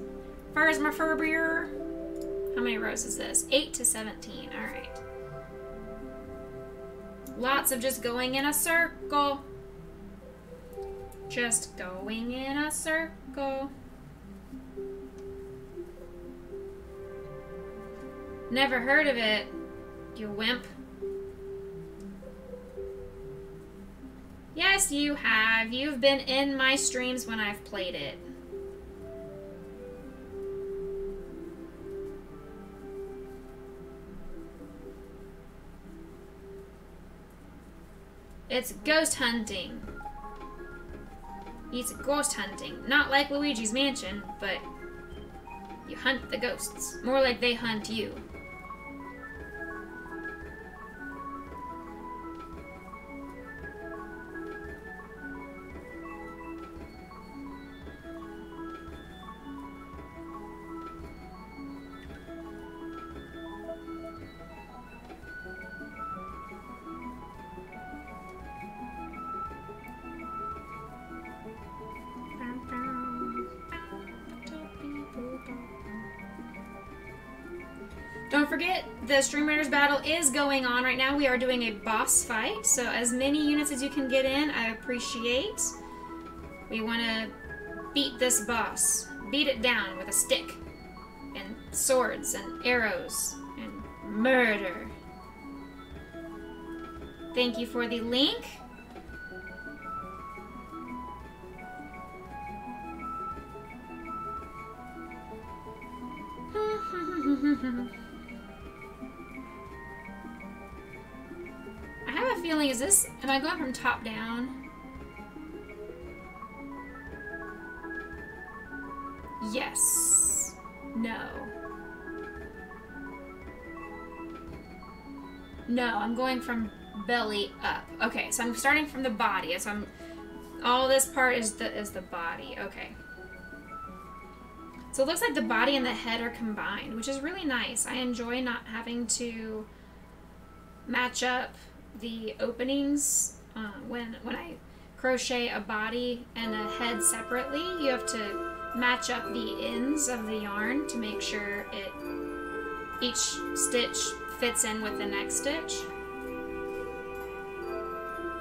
Phasmer Furbier? How many rows is this? 8 to 17. Alright. Lots of just going in a circle. Just going in a circle. Never heard of it, you wimp. Yes, you have. You've been in my streams when I've played it. It's ghost hunting. It's ghost hunting. Not like Luigi's Mansion, but you hunt the ghosts. More like they hunt you. Forget, the Stream Raiders battle is going on right now. We are doing a boss fight, so as many units as you can get in, I appreciate. We want to beat this boss. Beat it down with a stick, and swords, and arrows, and murder. Thank you for the link. [LAUGHS] feeling, is this, am I going from top down? Yes. No. No, I'm going from belly up. Okay, so I'm starting from the body. So I'm, all this part is the, is the body. Okay. So it looks like the body and the head are combined, which is really nice. I enjoy not having to match up the openings uh, when when I crochet a body and a head separately. You have to match up the ends of the yarn to make sure it each stitch fits in with the next stitch.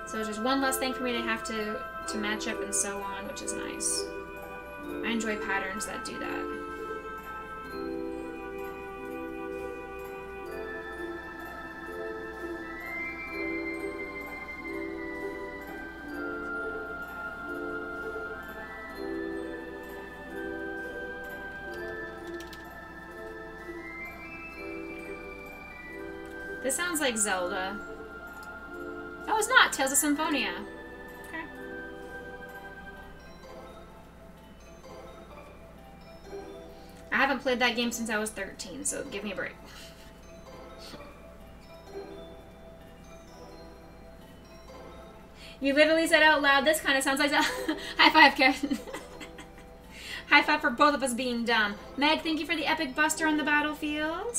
So just one less thing for me to have to to match up and sew on, which is nice. I enjoy patterns that do that. Sounds like Zelda. Oh, it's not. Tales of Symphonia. Okay. I haven't played that game since I was 13, so give me a break. You literally said out loud, this kind of sounds like. [LAUGHS] High five, Kevin. [LAUGHS] High five for both of us being dumb. Meg, thank you for the epic buster on the battlefield.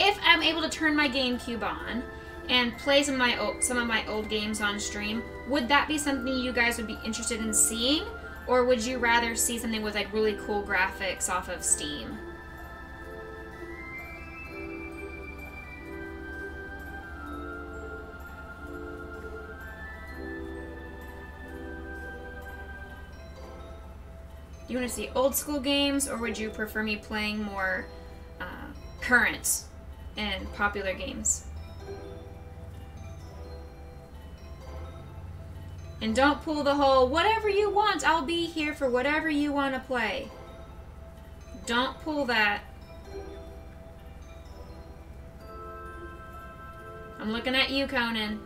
If I'm able to turn my GameCube on and play some of my old, some of my old games on stream, would that be something you guys would be interested in seeing, or would you rather see something with like really cool graphics off of Steam? Do you want to see old school games, or would you prefer me playing more current and popular games? And don't pull the whole, whatever you want, I'll be here for whatever you want to play. Don't pull that. I'm looking at you, Conan.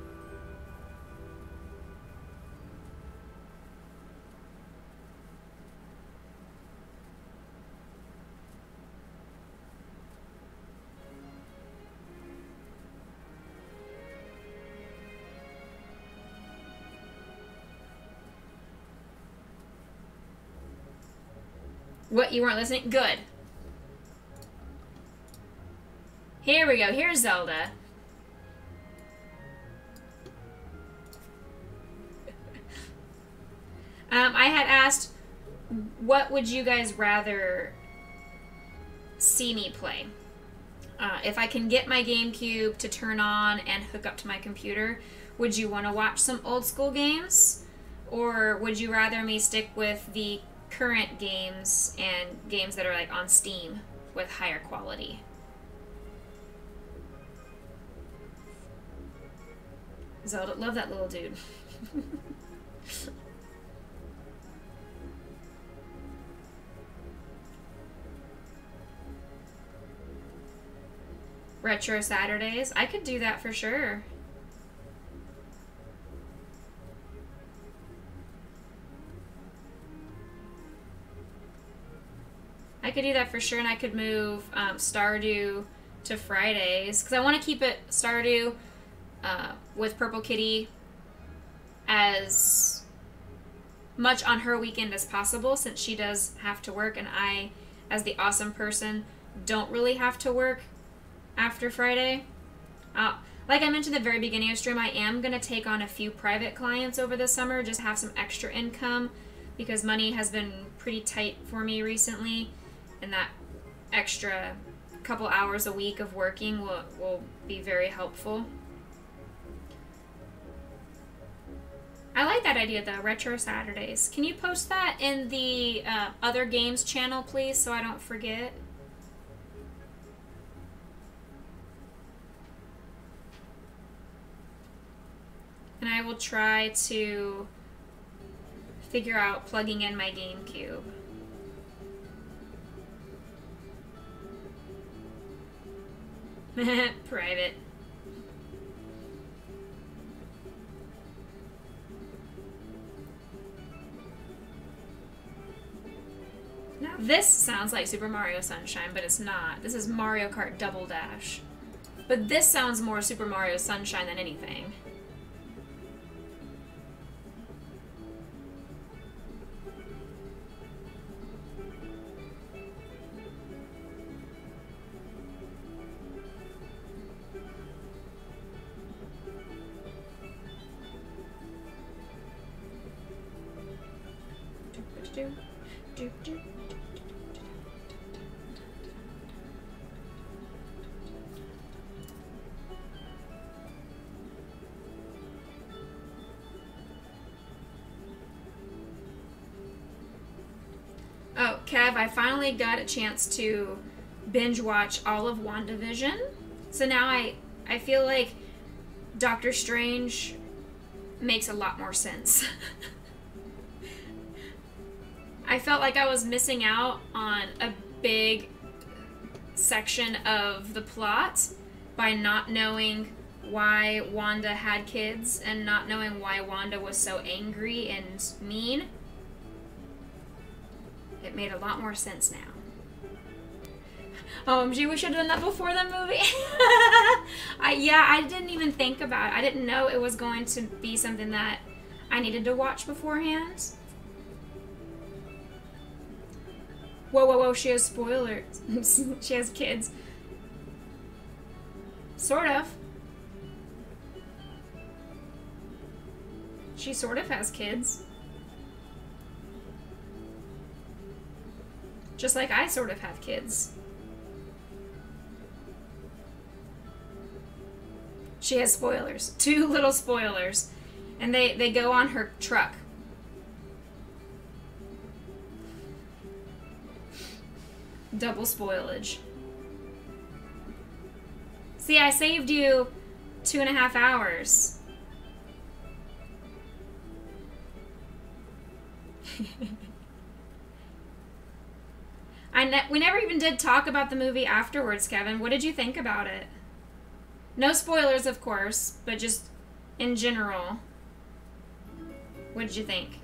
What, you weren't listening? Good. Here we go. Here's Zelda. [LAUGHS] Um, I had asked, what would you guys rather see me play? Uh, if I can get my GameCube to turn on and hook up to my computer, would you want to watch some old school games? Or would you rather me stick with the current games and games that are like on Steam with higher quality? Zelda, love that little dude. [LAUGHS] Retro Saturdays. I could do that for sure. I could do that for sure, and I could move um, Stardew to Fridays because I want to keep it Stardew uh, with Purple Kitty as much on her weekend as possible since she does have to work, and I, as the awesome person, don't really have to work after Friday. Uh, like I mentioned at the very beginning of stream, I am going to take on a few private clients over the summer, just have some extra income because money has been pretty tight for me recently, and that extra couple hours a week of working will, will be very helpful. I like that idea though, Retro Saturdays. Can you post that in the uh, other games channel, please, so I don't forget? and I will try to figure out plugging in my GameCube. [LAUGHS] Private. Now this sounds like Super Mario Sunshine, but it's not. This is Mario Kart Double Dash. But this sounds more Super Mario Sunshine than anything. Oh, Kev, I finally got a chance to binge watch all of WandaVision. So now I I feel like Doctor Strange makes a lot more sense. I felt like I was missing out on a big section of the plot by not knowing why Wanda had kids and not knowing why Wanda was so angry and mean. It made a lot more sense now. Oh, OMG, we should have done that before the movie. [LAUGHS] I, yeah, I didn't even think about it. I didn't know it was going to be something that I needed to watch beforehand. Whoa, whoa, whoa, she has spoilers. [LAUGHS] she has kids. Sort of. She sort of has kids. Just like I sort of have kids. She has spoilers. [LAUGHS] Two little spoilers. And they, they go on her truck. Double spoilage. See, I saved you two and a half hours. [LAUGHS] I ne we never even did talk about the movie afterwards, Kevin. What did you think about it? No spoilers, of course, but just in general. What did you think?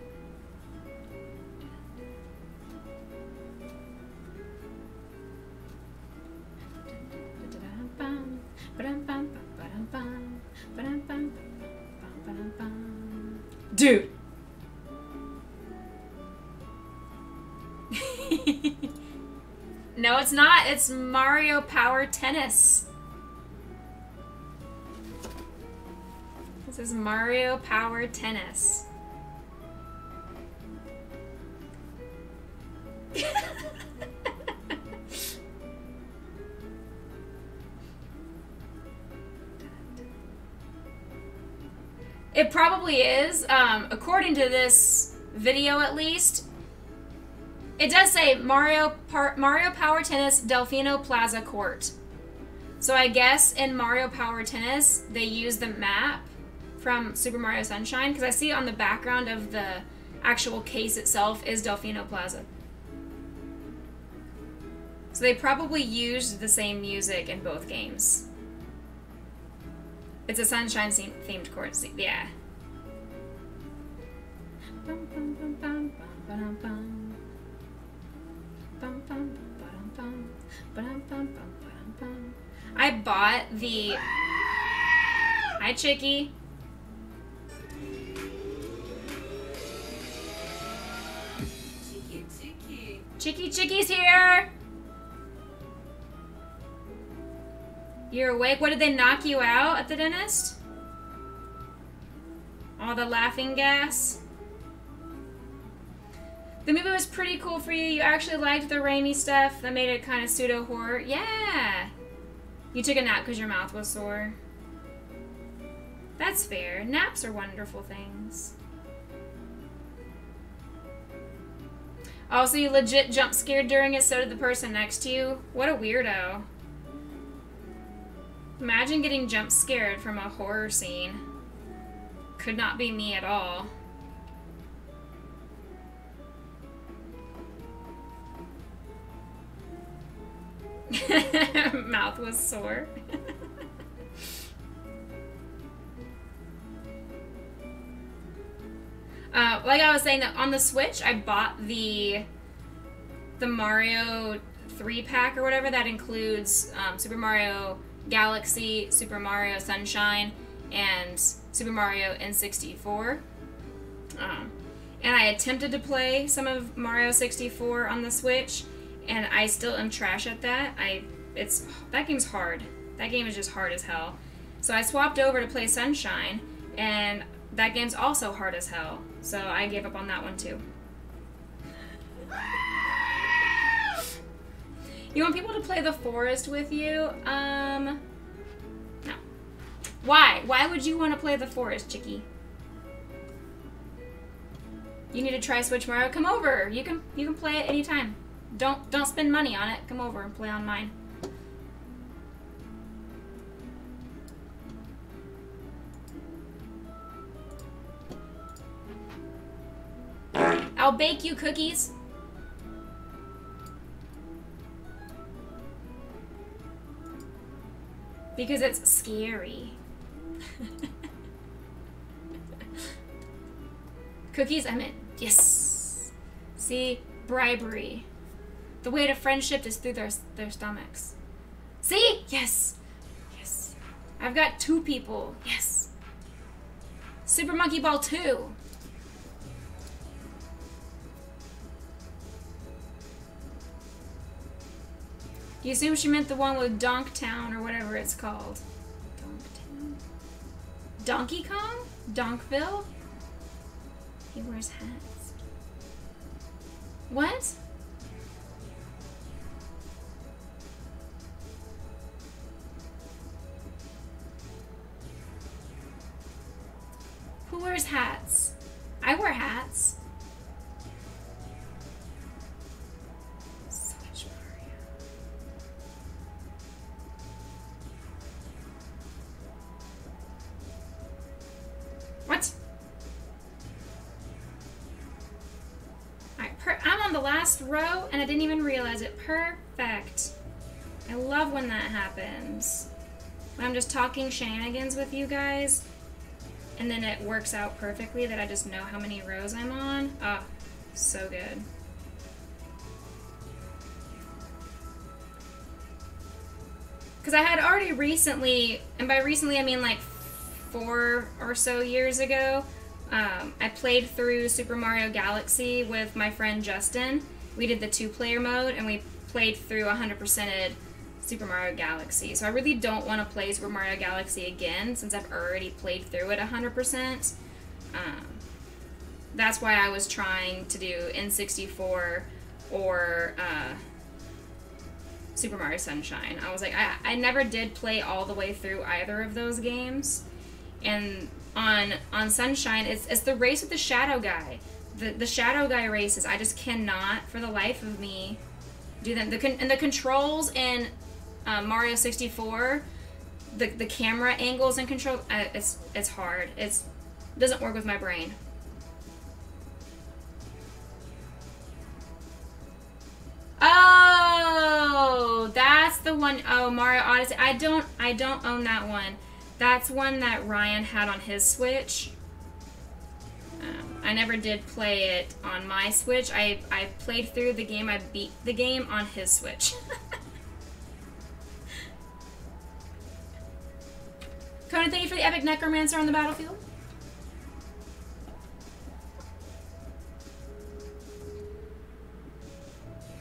Dude! [LAUGHS] no, it's not. It's Mario Power Tennis. This is Mario Power Tennis. [LAUGHS] It probably is. Um, according to this video, at least, it does say Mario Mario Power Tennis Delfino Plaza Court. So I guess in Mario Power Tennis they use the map from Super Mario Sunshine because I see on the background of the actual case itself is Delfino Plaza. So they probably used the same music in both games. It's a sunshine themed court. se- Yeah. I bought the. Hi, Chicky. Chicky Chicky's here. You're awake? What did they knock you out at the dentist? All the laughing gas? The movie was pretty cool for you. You actually liked the Raimi stuff that made it kind of pseudo horror. Yeah. You took a nap because your mouth was sore. That's fair. Naps are wonderful things. Also, you legit jump scared during it, so did the person next to you. What a weirdo. Imagine getting jump scared from a horror scene. Could not be me at all. [LAUGHS] Mouth was sore. [LAUGHS] uh, like I was saying, that on the Switch, I bought the the Mario three pack or whatever that includes um, Super Mario Galaxy, Super Mario Sunshine, and Super Mario N64. Um, and I attempted to play some of Mario 64 on the Switch, and I still am trash at that. I it's that game's hard. That game is just hard as hell. So I swapped over to play Sunshine, and that game's also hard as hell. So I gave up on that one too. [LAUGHS] You want people to play the forest with you? Um, no. Why? Why would you want to play the forest, Chicky? You need to try Switch Mario. Come over. You can you can play it anytime. Don't don't spend money on it. Come over and play on mine. I'll bake you cookies. Because it's scary. [LAUGHS] Cookies, I meant yes. See, bribery. The way to friendship is through their their stomachs. See, yes, yes. I've got two people. Yes. Super Monkey Ball two. You assume she meant the one with Donktown or whatever it's called. Donktown? Donkey Kong? Donkville? He wears hats. What? Who wears hats? I wear hats. Perfect. I love when that happens. When I'm just talking shenanigans with you guys and then it works out perfectly that I just know how many rows I'm on. Oh, so good. Because I had already recently, and by recently I mean like four or so years ago, um, I played through Super Mario Galaxy with my friend Justin. We did the two player mode and we played through 100%ed Super Mario Galaxy. So I really don't want to play Super Mario Galaxy again since I've already played through it 100%. Um, that's why I was trying to do N64 or uh, Super Mario Sunshine. I was like, I, I never did play all the way through either of those games. and on on Sunshine, it's it's the race with the Shadow Guy. The the Shadow Guy races, I just cannot for the life of me do them. The con- and the controls in uh, Mario 64, the the camera angles and control, uh, it's it's hard. It's doesn't work with my brain. Oh, that's the one oh Mario Odyssey. I don't I don't own that one. That's one that Ryan had on his Switch. Um, I never did play it on my Switch. I, I played through the game. I beat the game on his Switch. [LAUGHS] Conan, thank you for the epic necromancer on the battlefield.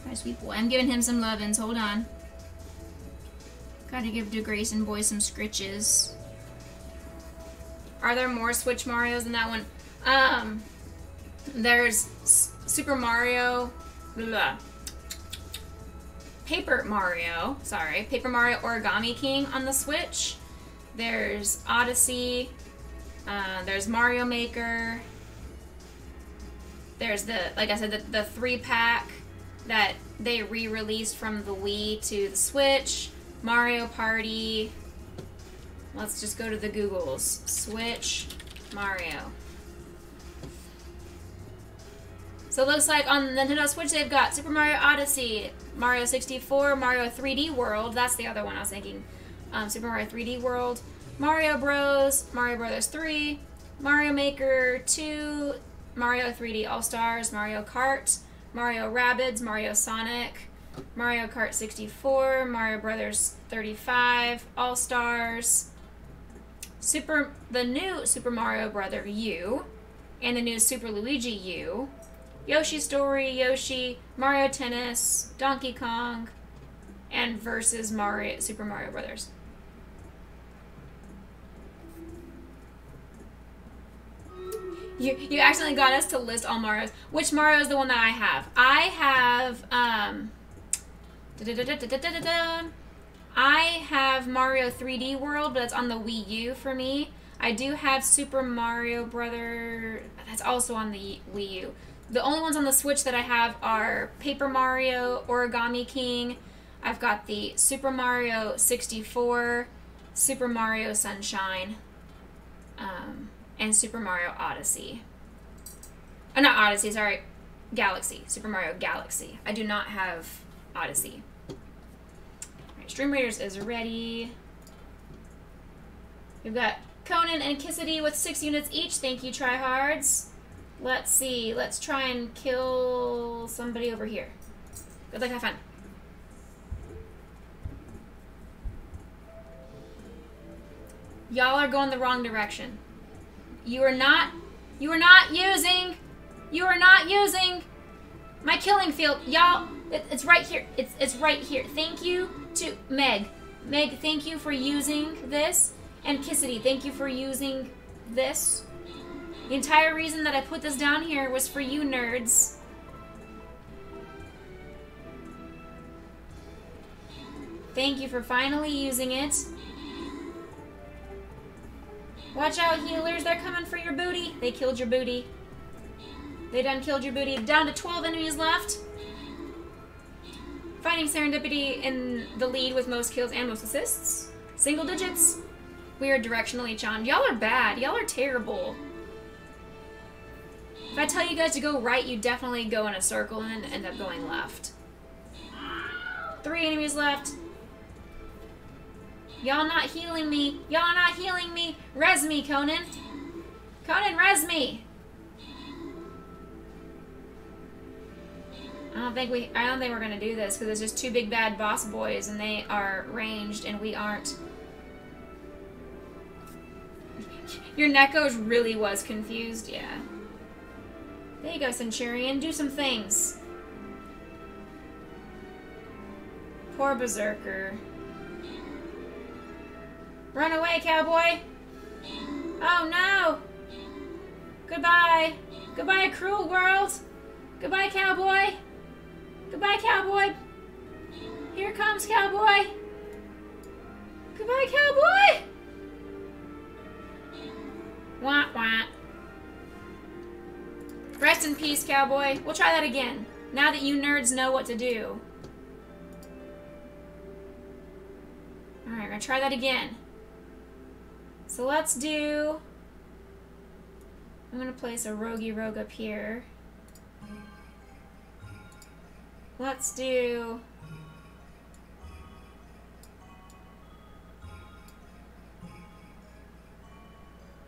My sweet boy. I'm giving him some lovin's. Hold on. Gotta give the Grayson boy some scritches. Are there more Switch Marios than that one? Um, there's Super Mario, blah, Paper Mario, sorry, Paper Mario Origami King on the Switch. There's Odyssey. Uh, there's Mario Maker. There's the, like I said, the, the three pack that they re released from the Wii to the Switch. Mario Party. Let's just go to the Googles. Switch Mario. So it looks like on the Nintendo Switch they've got Super Mario Odyssey, Mario 64, Mario 3D World. That's the other one I was thinking. Um, Super Mario 3D World, Mario Bros, Mario Brothers 3, Mario Maker 2, Mario 3D All Stars, Mario Kart, Mario Rabbids, Mario Sonic, Mario Kart 64, Mario Brothers 35, All Stars, Super the new Super Mario Brother U, and the new Super Luigi U, Yoshi Story, Yoshi, Mario Tennis, Donkey Kong, and versus Mario Super Mario Brothers. You, you accidentally got us to list all Mario's. Which Mario is the one that I have? I have um da-da-da-da-da-da-da-da. I have Mario 3D World, but it's on the Wii U for me. I do have Super Mario Brother. That's also on the Wii U. The only ones on the Switch that I have are Paper Mario, Origami King. I've got the Super Mario 64, Super Mario Sunshine, um, and Super Mario Odyssey. Uh, not Odyssey, sorry. Galaxy. Super Mario Galaxy. I do not have Odyssey. Alright, Stream Raiders is ready. We've got Conan and Kissity with six units each. Thank you, tryhards. Let's see. Let's try and kill somebody over here. Good luck, have fun. Y'all are going the wrong direction. You are not. You are not using. You are not using my killing field. Y'all, it, it's right here. It's it's right here. Thank you to Meg. Meg, thank you for using this. And Kissity, thank you for using this. The entire reason that I put this down here was for you nerds. Thank you for finally using it. Watch out, healers. They're coming for your booty. They killed your booty. They done killed your booty. Down to 12 enemies left. Finding Serendipity in the lead with most kills and most assists. Single digits. We are directionally challenged. Y'all are bad. Y'all are terrible. If I tell you guys to go right, you definitely go in a circle and end up going left. Three enemies left. Y'all not healing me. Y'all not healing me. Res me, Conan. Conan, res me. I don't think we. I don't think we're gonna do this because there's just two big bad boss boys and they are ranged and we aren't. Your Nekos really was confused, yeah. There you go, Centurion. Do some things. Poor Berserker. Run away, cowboy! Oh no! Goodbye! Goodbye, cruel world! Goodbye, cowboy! Goodbye, cowboy! Here comes cowboy! Goodbye, cowboy! Wah wah. Rest in peace, cowboy. We'll try that again. Now that you nerds know what to do. Alright, we're gonna try that again. So let's do. I'm gonna place a Rogi Rogue up here. Let's do.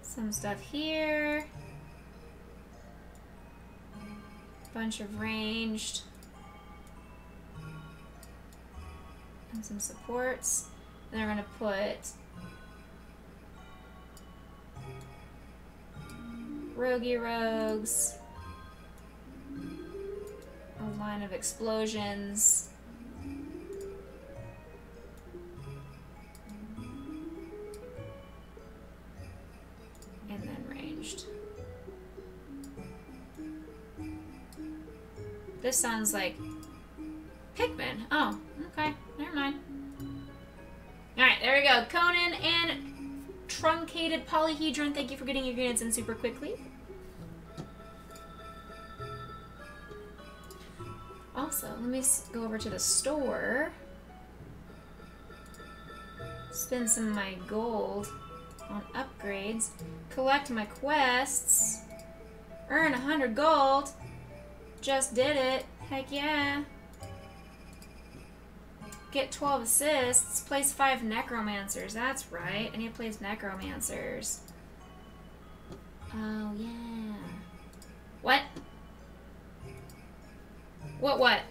Some stuff here. Bunch of ranged. And some supports. Then we're gonna put Rogie Rogues. A line of explosions. And then ranged. This sounds like Pikmin. Oh, okay. Never mind. Alright, there we go. Conan and truncated polyhedron. Thank you for getting your units in super quickly. Also, let me go over to the store. Spend some of my gold on upgrades. Collect my quests. Earn 100 gold. Just did it. Heck yeah. Get 12 assists. Place 5 necromancers. That's right. I need to place necromancers. Oh, yeah. What? What, what?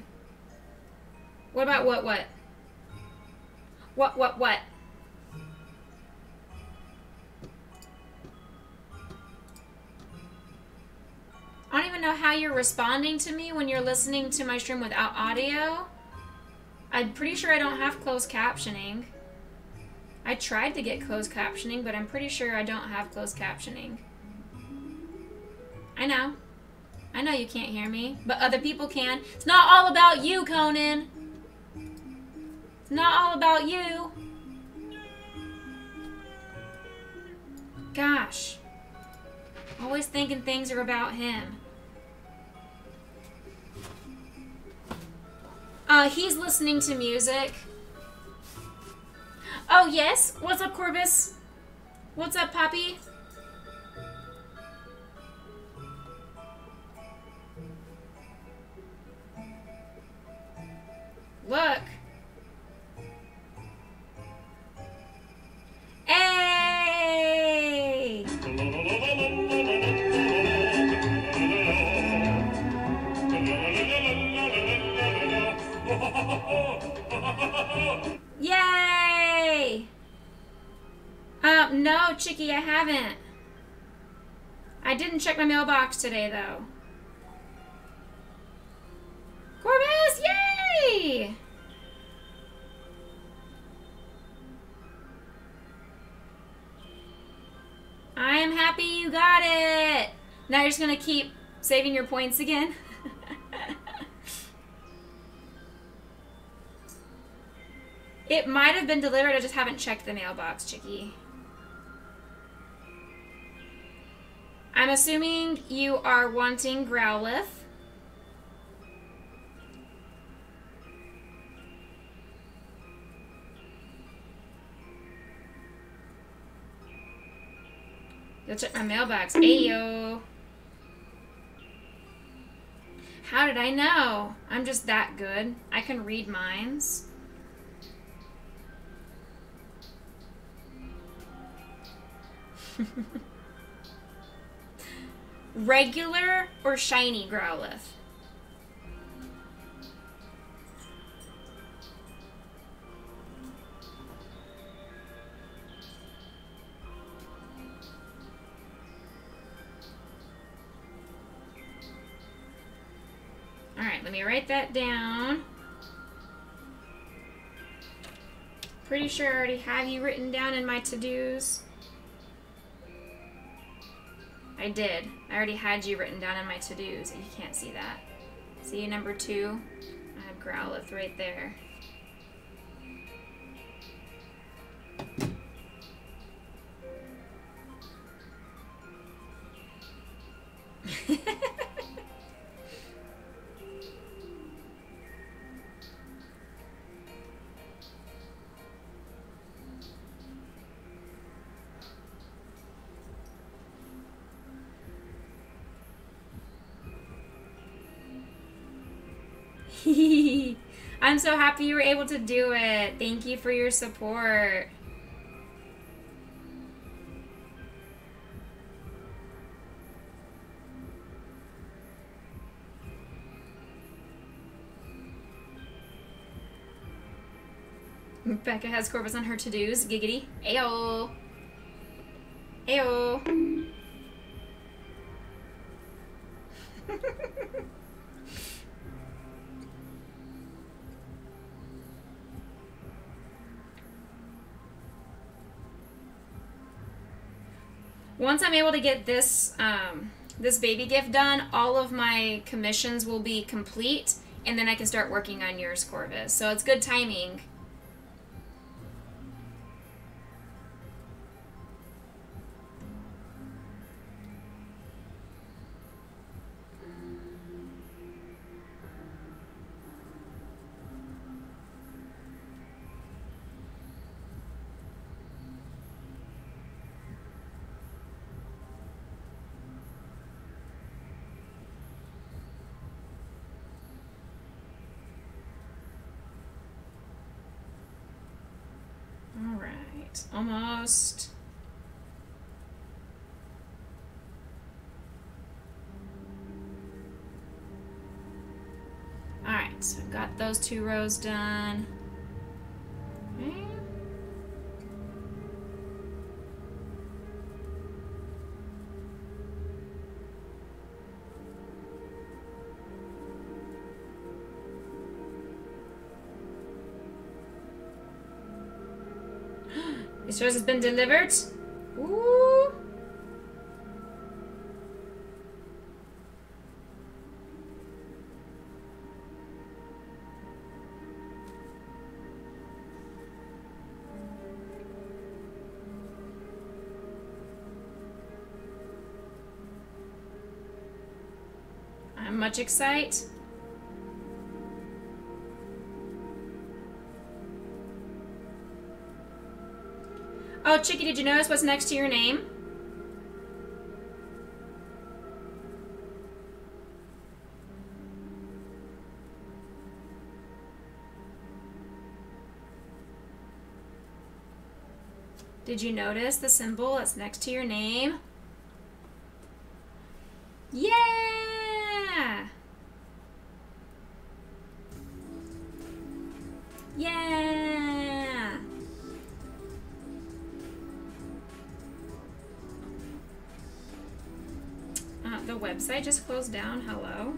What about what, what? What, what, what? I don't even know how you're responding to me when you're listening to my stream without audio. I'm pretty sure I don't have closed captioning. I tried to get closed captioning, but I'm pretty sure I don't have closed captioning. I know. I know you can't hear me, but other people can. It's not all about you, Conan. It's not all about you. Gosh. Always thinking things are about him. Uh, he's listening to music. Oh, yes? What's up, Corvus? What's up, Poppy? Look. Hey! Yay! Um, no, Chicky, I haven't. I didn't check my mailbox today, though. Corvus, yay! I am happy you got it. Now you're just gonna keep saving your points again. [LAUGHS] it might have been delivered, I just haven't checked the mailbox, Chicky. I'm assuming you are wanting Growlithe. Go check my mailbox. Ayo. How did I know? I'm just that good. I can read minds. Regular or shiny Growlithe? Alright, let me write that down. Pretty sure I already have you written down in my to-dos. I did. I already had you written down in my to-dos. You can't see that. See number two? I have Growlithe right there. [LAUGHS] [LAUGHS] I'm so happy you were able to do it. Thank you for your support. Becca has Corvus on her to-dos. Giggity. Ayo. Ayo. Able to get this um, this baby gift done, all of my commissions will be complete, and then I can start working on yours, Corvus. So it's good timing. Almost. All right, so I've got those two rows done. Rose has been delivered. Ooh. I'm much excited. Chicky, did you notice what's next to your name? Did you notice the symbol that's next to your name? Closed down. Hello.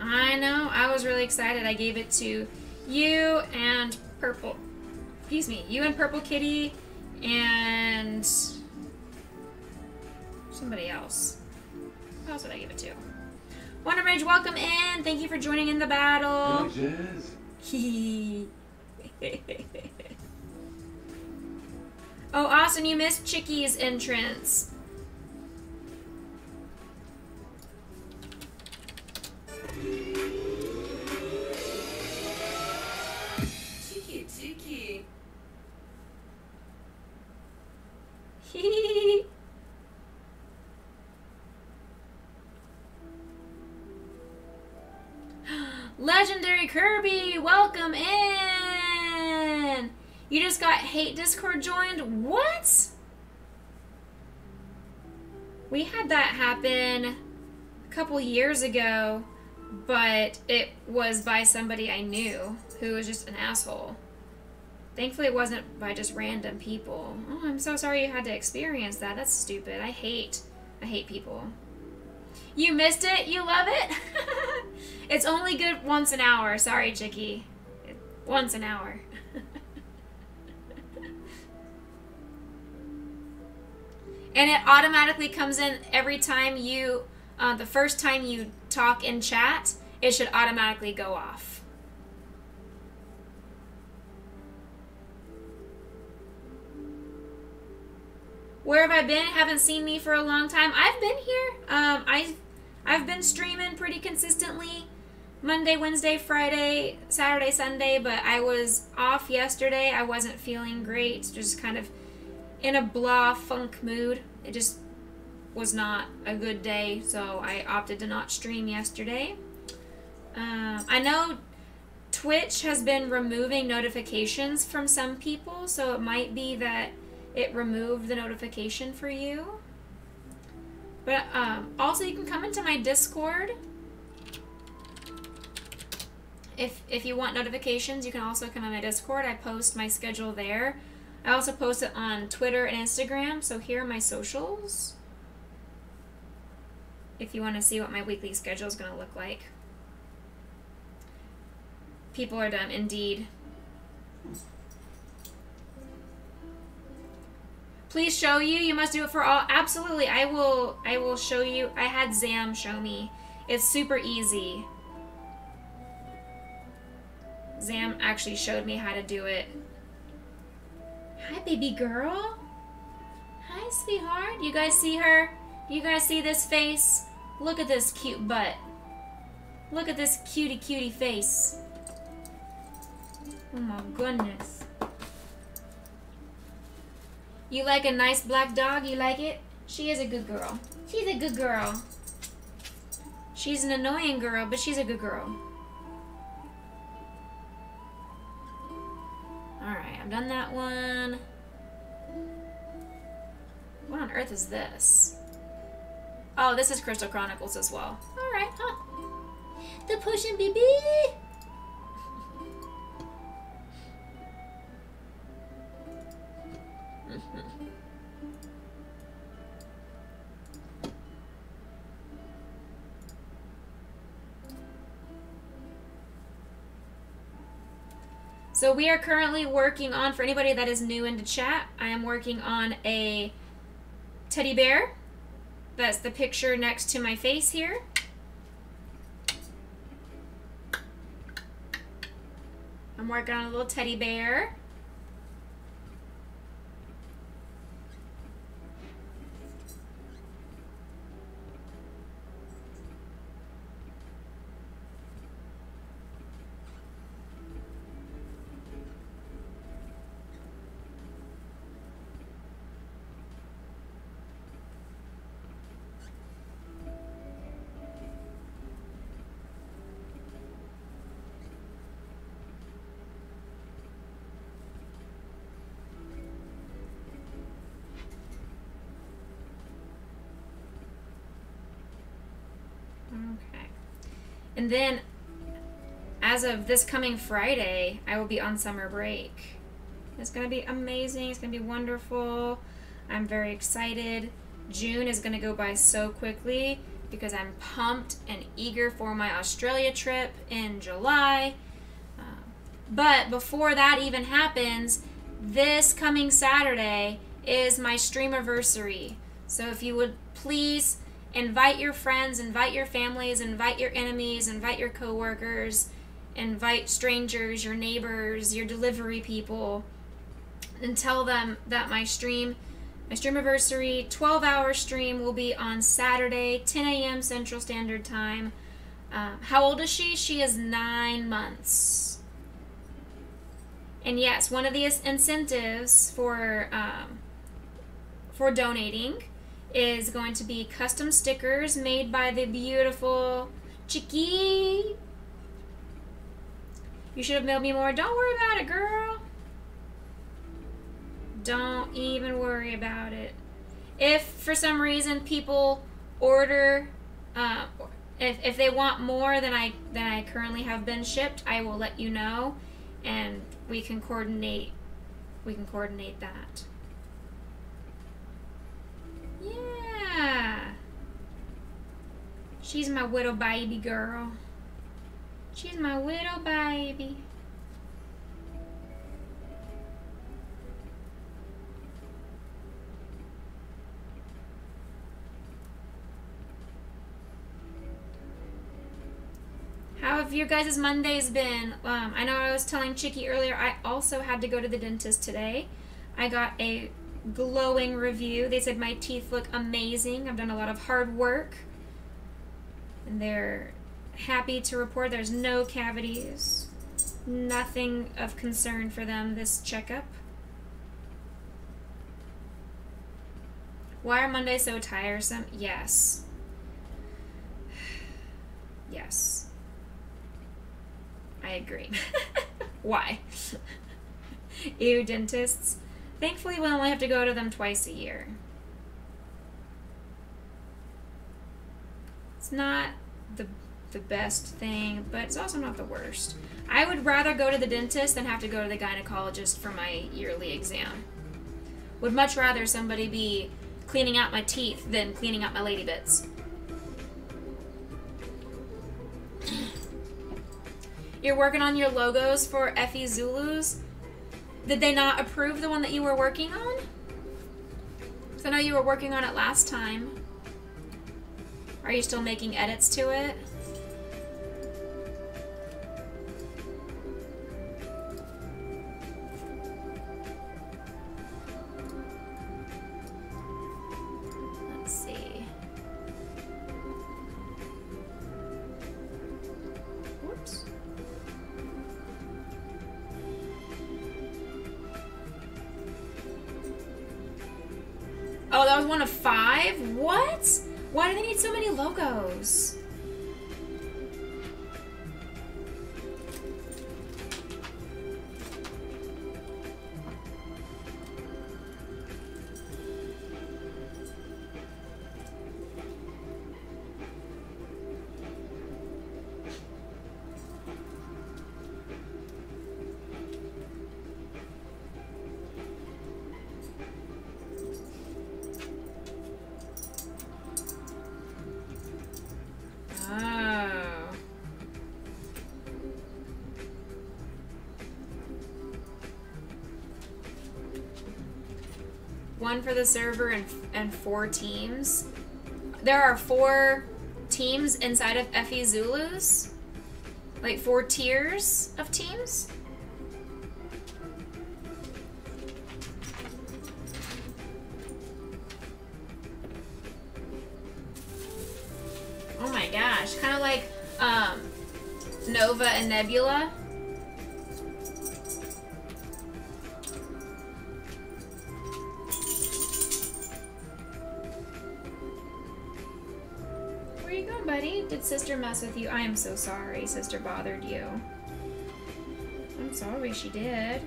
I know. I was really excited. I gave it to you and Purple. Excuse me. You and Purple Kitty and somebody else. Who else did I give it to? Wonder Rage, welcome in. Thank you for joining in the battle. like [LAUGHS] oh, you missed Chicky's entrance. Couple years ago, but it was by somebody I knew who was just an asshole. Thankfully, it wasn't by just random people. Oh, I'm so sorry you had to experience that. That's stupid. I hate, I hate people. You missed it? You love it? [LAUGHS] it's only good once an hour. Sorry, Chicky. Once an hour. [LAUGHS] and it automatically comes in every time you, uh, the first time you talk in chat, it should automatically go off. Where have I been? Haven't seen me for a long time. I've been here. Um, I've, I've been streaming pretty consistently Monday, Wednesday, Friday, Saturday, Sunday, but I was off yesterday. I wasn't feeling great. Just kind of in a blah funk mood. It just was not a good day, so I opted to not stream yesterday. Um, I know Twitch has been removing notifications from some people, so it might be that it removed the notification for you. But um, also, you can come into my Discord. If, if you want notifications, you can also come on my Discord. I post my schedule there. I also post it on Twitter and Instagram, so here are my socials. If you want to see what my weekly schedule is going to look like. People are dumb, indeed. Please show you. You must do it for all. Absolutely. I will I will show you. I had Zam show me. It's super easy. Zam actually showed me how to do it. Hi, baby girl. Hi, sweetheart. You guys see her? You guys see this face? Look at this cute butt. Look at this cutie cutie face. Oh my goodness. You like a nice black dog? You like it? She is a good girl. She's a good girl. She's an annoying girl, but she's a good girl. Alright, I've done that one. What on earth is this? Oh, this is Crystal Chronicles as well. Alright, huh. The potion baby! So we are currently working on, for anybody that is new into chat, I am working on a teddy bear. That's the picture next to my face here. I'm working on a little teddy bear. And then, as of this coming Friday, I will be on summer break. It's going to be amazing. It's going to be wonderful. I'm very excited. June is going to go by so quickly because I'm pumped and eager for my Australia trip in July. Uh, but before that even happens, this coming Saturday is my streamiversary. So if you would please invite your friends, invite your families, invite your enemies, invite your coworkers, invite strangers, your neighbors, your delivery people, and tell them that my stream, my streamiversary 12 hour stream will be on Saturday, 10 a.m. Central Standard Time. Um, how old is she? She is nine months. And yes, one of the incentives for um, for donating is going to be custom stickers made by the beautiful Chicky. You should have mailed me more. Don't worry about it, girl. Don't even worry about it. If for some reason people order, uh, if, if they want more than I than I currently have been shipped, I will let you know, and we can coordinate. We can coordinate that. Yeah. She's my little baby girl. She's my little baby. How have your guys' Mondays been? Um, I know I was telling Chicky earlier, I also had to go to the dentist today. I got a glowing review. They said my teeth look amazing. I've done a lot of hard work. And they're happy to report there's no cavities. Nothing of concern for them this checkup. Why are Mondays so tiresome? Yes. [SIGHS] Yes. I agree. [LAUGHS] Why? [LAUGHS] Ew, dentists. Thankfully, we only have to go to them twice a year. It's not the the best thing, but it's also not the worst. I would rather go to the dentist than have to go to the gynecologist for my yearly exam. Would much rather somebody be cleaning out my teeth than cleaning out my lady bits. You're working on your logos for Effie Zulus. Did they not approve the one that you were working on? 'Cause I know you were working on it last time. Are you still making edits to it? Oh, that was one of five? What? Why do they need so many logos? One for the server and, and four teams. There are four teams inside of Effie Zulus. Like four tiers of teams. Oh my gosh, kind of like um, Nova and Nebula. Mess with you? I am so sorry sister bothered you. I'm sorry she did.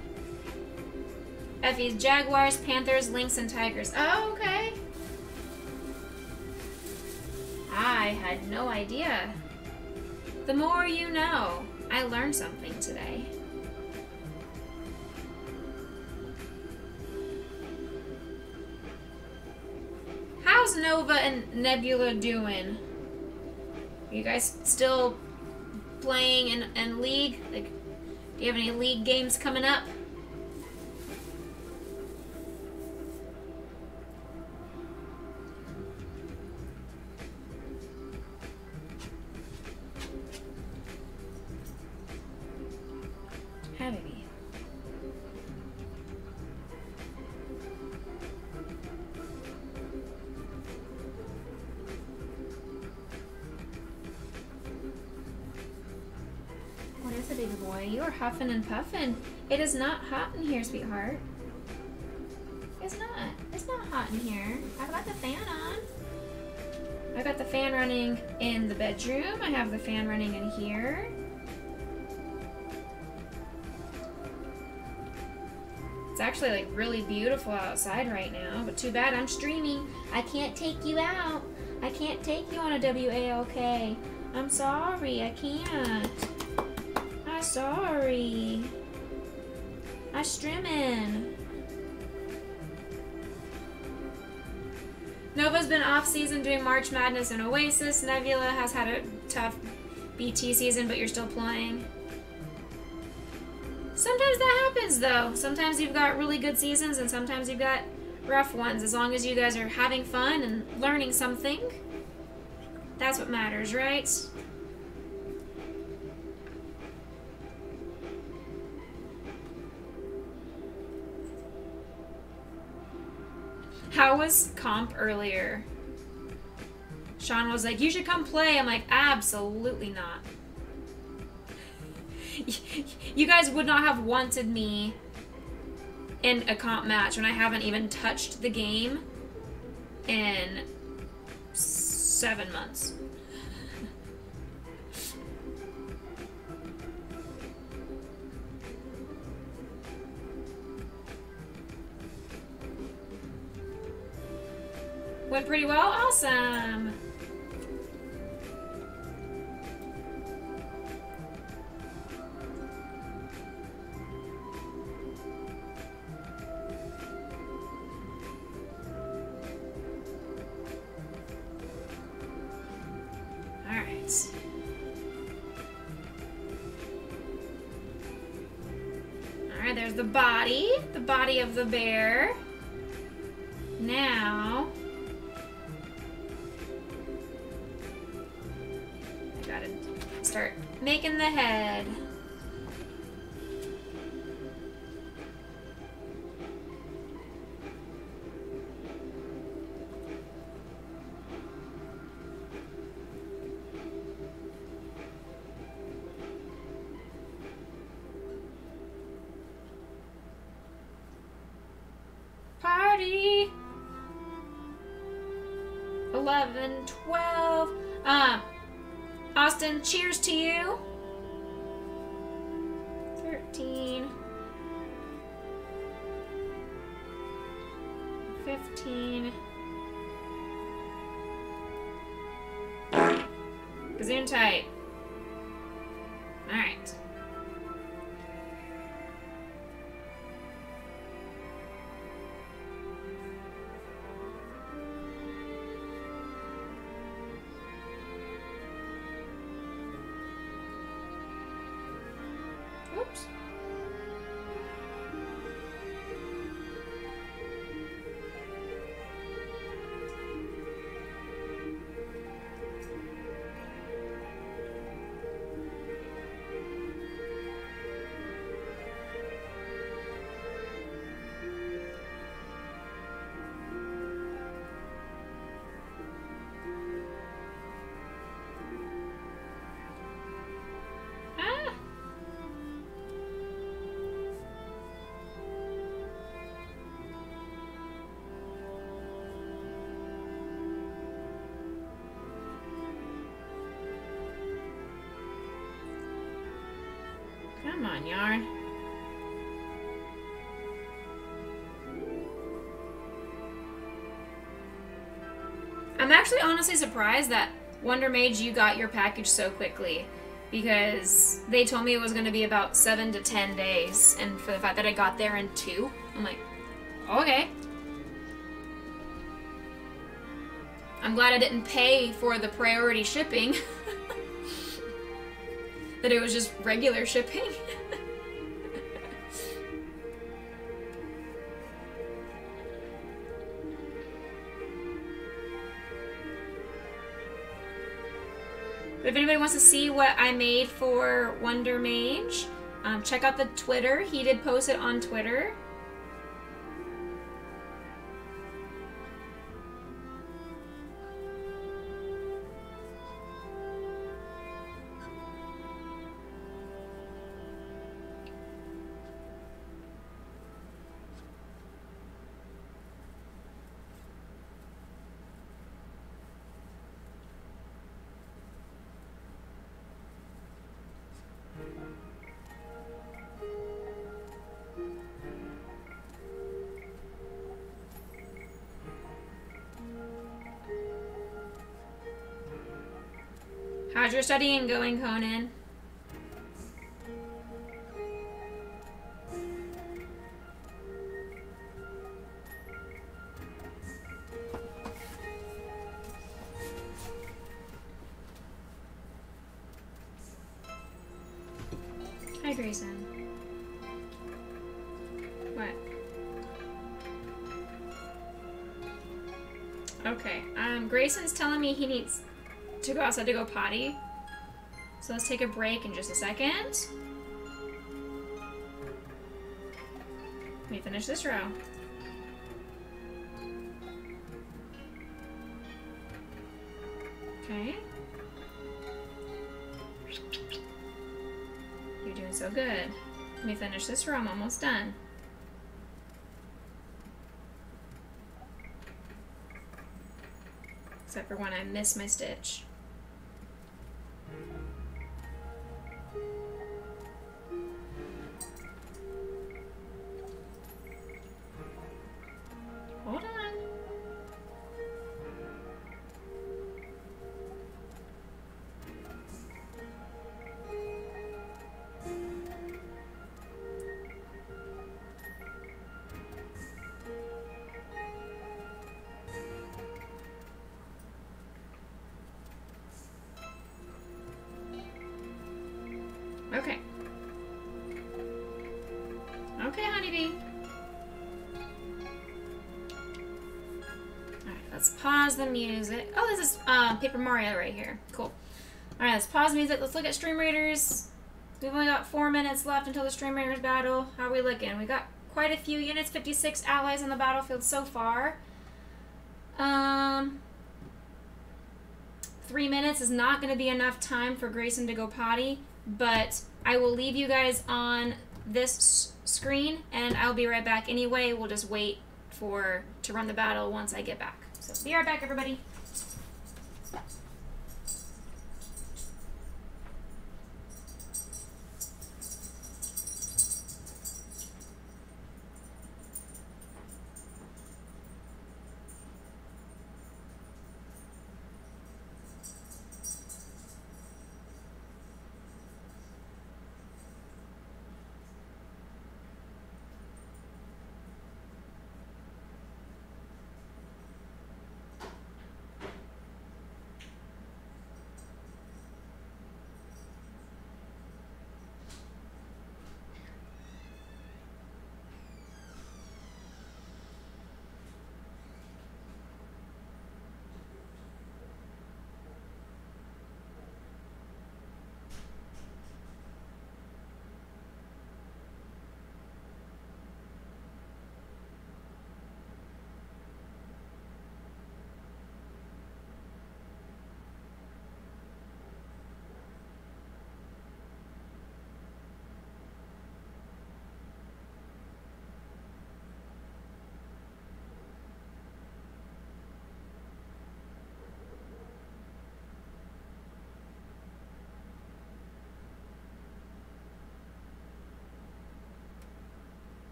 Effie's Jaguars, Panthers, Lynx, and Tigers. Oh, okay. I had no idea. The more you know. I learned something today. How's Nova and Nebula doing? Are you guys still playing in, in League? Like, do you have any League games coming up? Huffing and puffing. It is not hot in here, sweetheart. It's not. It's not hot in here. I've got the fan on. I've got the fan running in the bedroom. I have the fan running in here. It's actually like really beautiful outside right now, but too bad I'm streaming. I can't take you out. I can't take you on a WALK. I'm sorry, I can't. Sorry. I'm streaming. Nova's been off season doing March Madness and Oasis. Nebula has had a tough BT season, but you're still playing. Sometimes that happens though. Sometimes you've got really good seasons and sometimes you've got rough ones. As long as you guys are having fun and learning something, that's what matters, right? Was comp earlier? Sean was like, You should come play. I'm like, Absolutely not. [LAUGHS] You guys would not have wanted me in a comp match when I haven't even touched the game in seven months. Went pretty well? Awesome! The body. The body of the bear. The head. Come on, yarn. I'm actually honestly surprised that Wonder Mage you got your package so quickly because they told me it was going to be about 7 to 10 days and for the fact that I got there in 2, I'm like, okay. I'm glad I didn't pay for the priority shipping. [LAUGHS] that it was just regular shipping. [LAUGHS] if anybody wants to see what I made for Wonder Mage, um, check out the Twitter. He did post it on Twitter. Studying going, Conan? Hi, Grayson. What? Okay, um, Grayson's telling me he needs to go outside to go potty. So let's take a break in just a second. Let me finish this row. Okay. You're doing so good. Let me finish this row. I'm almost done. Except for when I miss my stitch. Paper Mario right here. Cool. Alright, let's pause music. Let's look at Stream Raiders. We've only got four minutes left until the Stream Raiders battle. How are we looking? We got quite a few units, 56 allies on the battlefield so far. Um, three minutes is not going to be enough time for Grayson to go potty, but I will leave you guys on this screen, and I'll be right back anyway. We'll just wait for to run the battle once I get back. So be right back, everybody.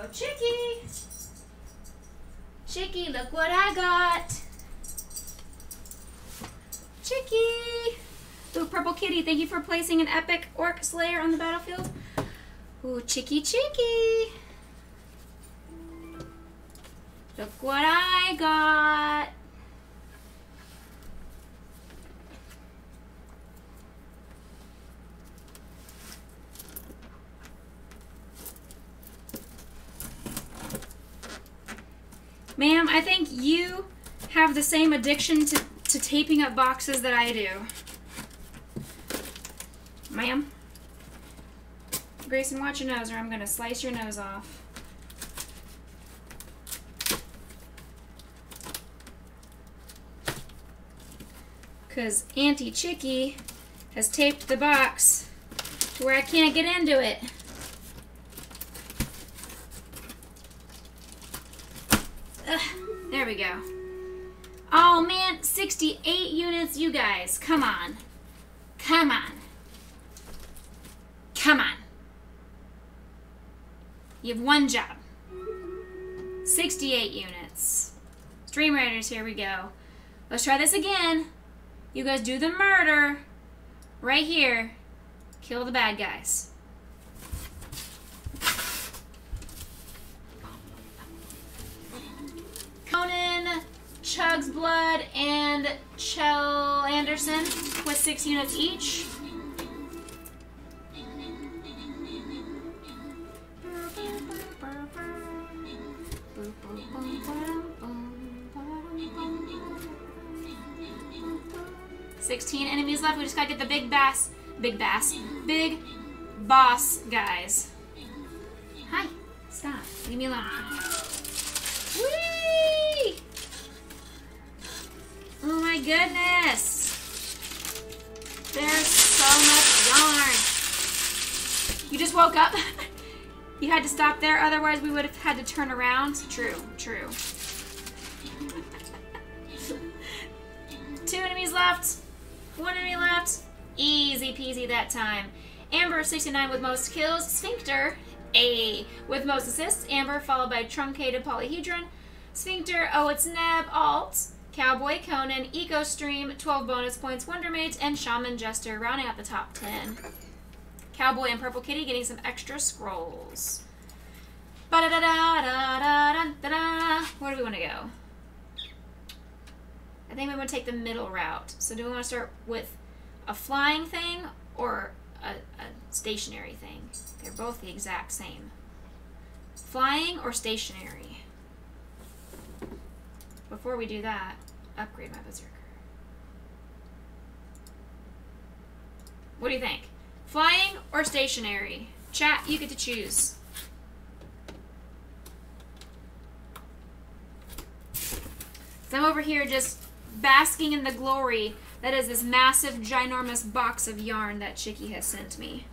Oh, Chicky! Chicky, look what I got! Chicky! Ooh, Purple Kitty, thank you for placing an epic orc slayer on the battlefield. Ooh, Chicky, Chicky! Look what I got! Ma'am, I think you have the same addiction to, to taping up boxes that I do. Ma'am? Grayson, watch your nose or I'm going to slice your nose off. Because Auntie Chicky has taped the box to where I can't get into it. There we go. Oh man, 68 units, you guys. Come on. Come on. Come on. You have one job. 68 units. Stream Raiders, here we go. Let's try this again. You guys do the murder. Right here. Kill the bad guys. Chugs Blood, and Chell Anderson with six units each. Sixteen enemies left. We just gotta get the big bass, big bass, big boss guys. Hi, stop. Leave me alone. Goodness. There's so much yarn. You just woke up? [LAUGHS] you had to stop there, otherwise we would have had to turn around. True, true. [LAUGHS] Two enemies left. One enemy left. Easy peasy that time. Amber 69 with most kills. Sphincter A with most assists. Amber followed by Truncated Polyhedron. Sphincter, oh it's Neb, Alt, Cowboy Conan, Eco Stream, 12 bonus points, Wondermate, and Shaman Jester rounding out the top 10. Cowboy and Purple Kitty getting some extra scrolls. Ba-da-da-da-da-da-da-da. Where do we want to go? I think we want to take the middle route. So do we want to start with a flying thing or a, a stationary thing? They're both the exact same. Flying or stationary? Before we do that, upgrade my berserker. What do you think? Flying or stationary? Chat, you get to choose. So I'm over here just basking in the glory that is this massive, ginormous box of yarn that Chicky has sent me.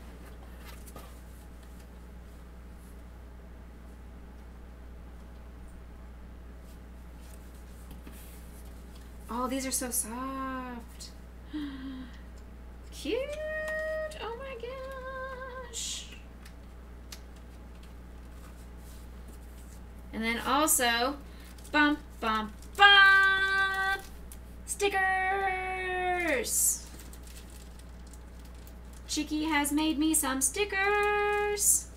Oh, these are so soft. [GASPS] Cute. Oh my gosh. And then also, bum, bum, bum, stickers. Chicky has made me some stickers.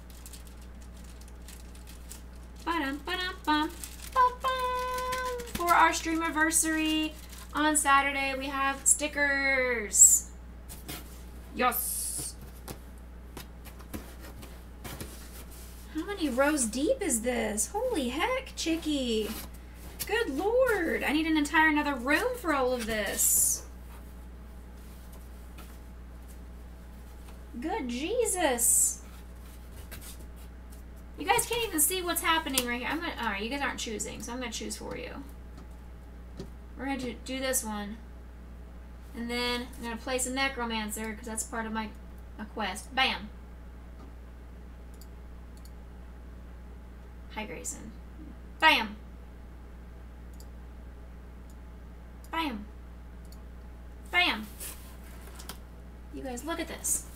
Ba-dum, ba-dum, bum, bum, bum. For our stream anniversary on Saturday, we have stickers. Yes. How many rows deep is this? Holy heck, Chicky. Good lord. I need an entire another room for all of this. Good Jesus. You guys can't even see what's happening right here. I'm gonna, alright, you guys aren't choosing, so I'm gonna choose for you. We're gonna do, do this one. And then I'm gonna place a necromancer, because that's part of my, my quest. Bam! Hi, Grayson. Bam! Bam! Bam! You guys, look at this.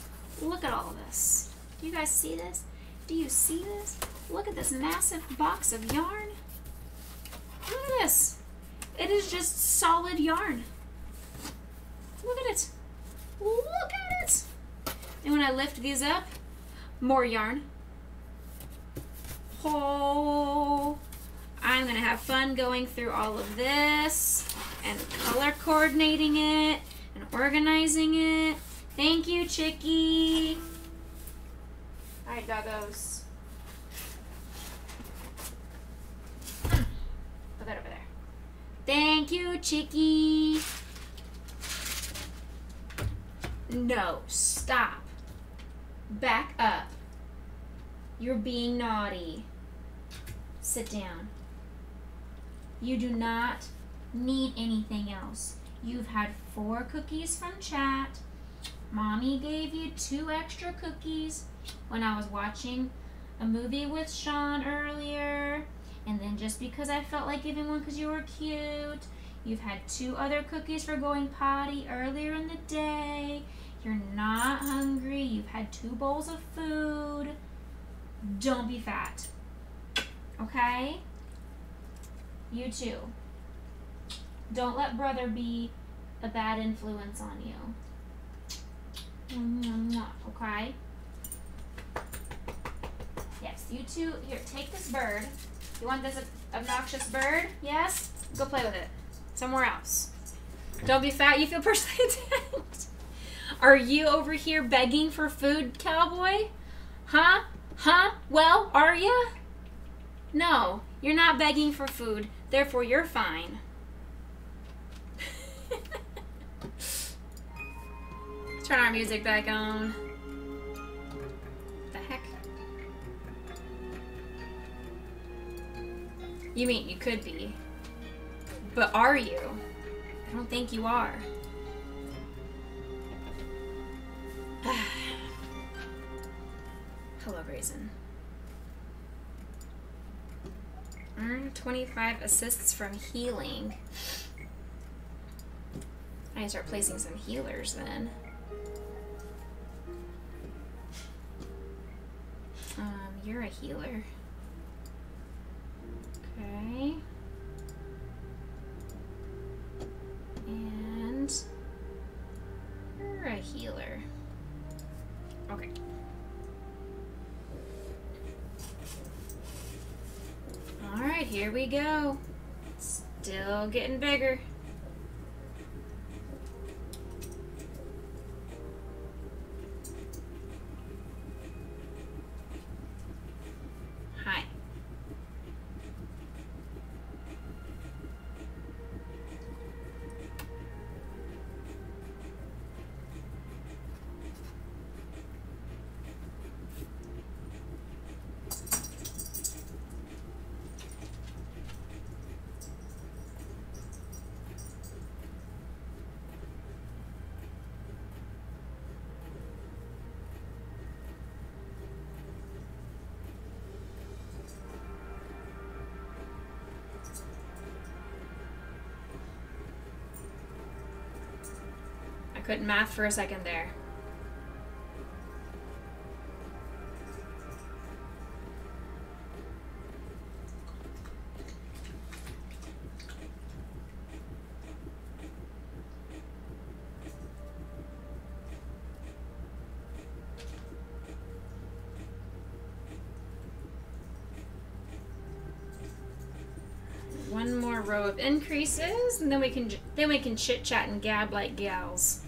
Look at all of this. Do you guys see this? Do you see this? Look at this massive box of yarn. Look at this. It is just solid yarn. Look at it. Look at it. And when I lift these up, more yarn. Oh, I'm going to have fun going through all of this and color coordinating it and organizing it. Thank you, Chicky. All right, doggos. Put that over there. Thank you, Chicky. No, stop. Back up. You're being naughty. Sit down. You do not need anything else. You've had four cookies from chat. Mommy gave you two extra cookies when I was watching a movie with Sean earlier. And just because I felt like giving one because you were cute, you've had two other cookies for going potty earlier in the day. You're not hungry. You've had two bowls of food. Don't be fat. Okay? You too. Don't let brother be a bad influence on you. Okay? Yes, you two. Here, take this bird. You want this obnoxious bird? Yes? Go play with it. Somewhere else. Don't be fat. You feel personally [LAUGHS] attacked. Are you over here begging for food, cowboy? Huh? Huh? Well, are you? No, you're not begging for food. Therefore, you're fine. [LAUGHS] Turn our music back on. You mean you could be. But are you? I don't think you are. [SIGHS] Hello, Grayson. Earn 25 assists from healing. I need to start placing some healers then. Um, you're a healer. Okay. And you're a healer. Okay. Alright, here we go. Still getting bigger. Couldn't math for a second there. One more row of increases, and then we can then we can chit chat and gab like gals.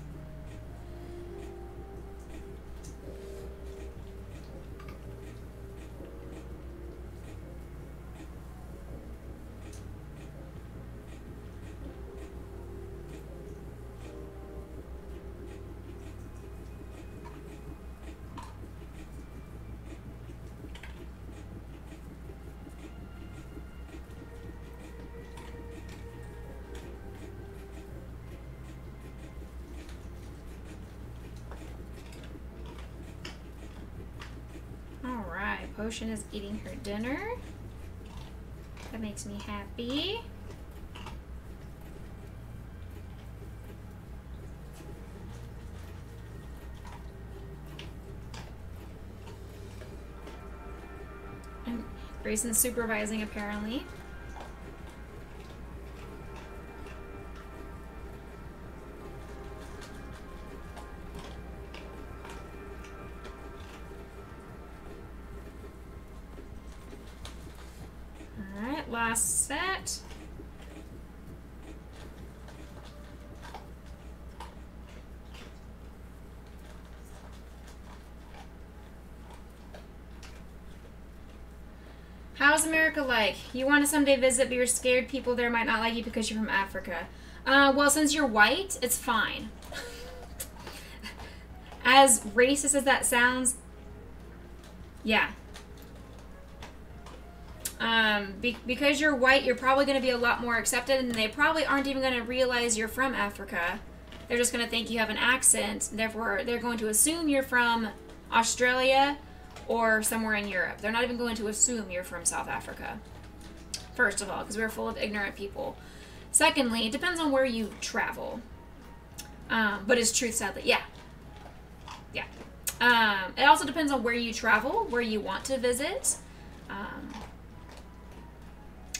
Potion is eating her dinner. That makes me happy. And Grayson's supervising apparently. You want to someday visit, but you're scared people there might not like you because you're from Africa. Uh, well, since you're white, it's fine. as racist as that sounds, yeah, um, be- because you're white, you're probably going to be a lot more accepted, and they probably aren't even going to realize you're from Africa. They're just going to think you have an accent. Therefore, they're going to assume you're from Australia or somewhere in Europe. They're not even going to assume you're from South Africa. First of all, because we're full of ignorant people. Secondly, it depends on where you travel. Um, but it's truth, sadly. Yeah. Yeah. Um, it also depends on where you travel, where you want to visit. Um,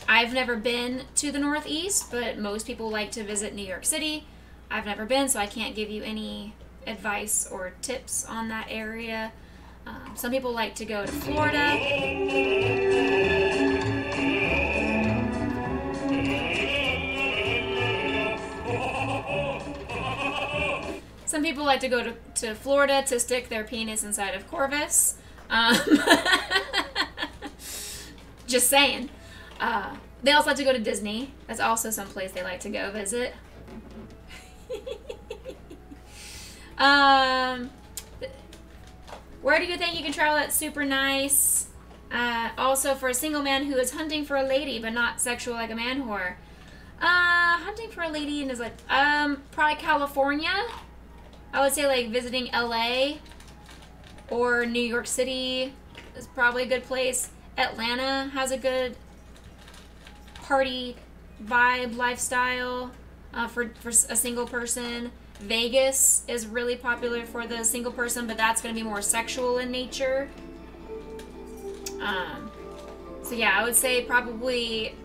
I've never been to the Northeast, but most people like to visit New York City. I've never been, so I can't give you any advice or tips on that area. Um, some people like to go to Florida. Some people like to go to, to Florida to stick their penis inside of Corvus. Um, [LAUGHS] just saying. Uh, they also like to go to Disney. That's also some place they like to go visit. [LAUGHS] um, where do you think you can travel that's super nice? Uh, also, for a single man who is hunting for a lady but not sexual like a man whore. Uh, hunting for a lady and is like, um, probably California. I would say like visiting LA or New York City is probably a good place. Atlanta has a good party vibe lifestyle uh, for, for a single person. Vegas is really popular for the single person, but that's going to be more sexual in nature. Um, so yeah, I would say probably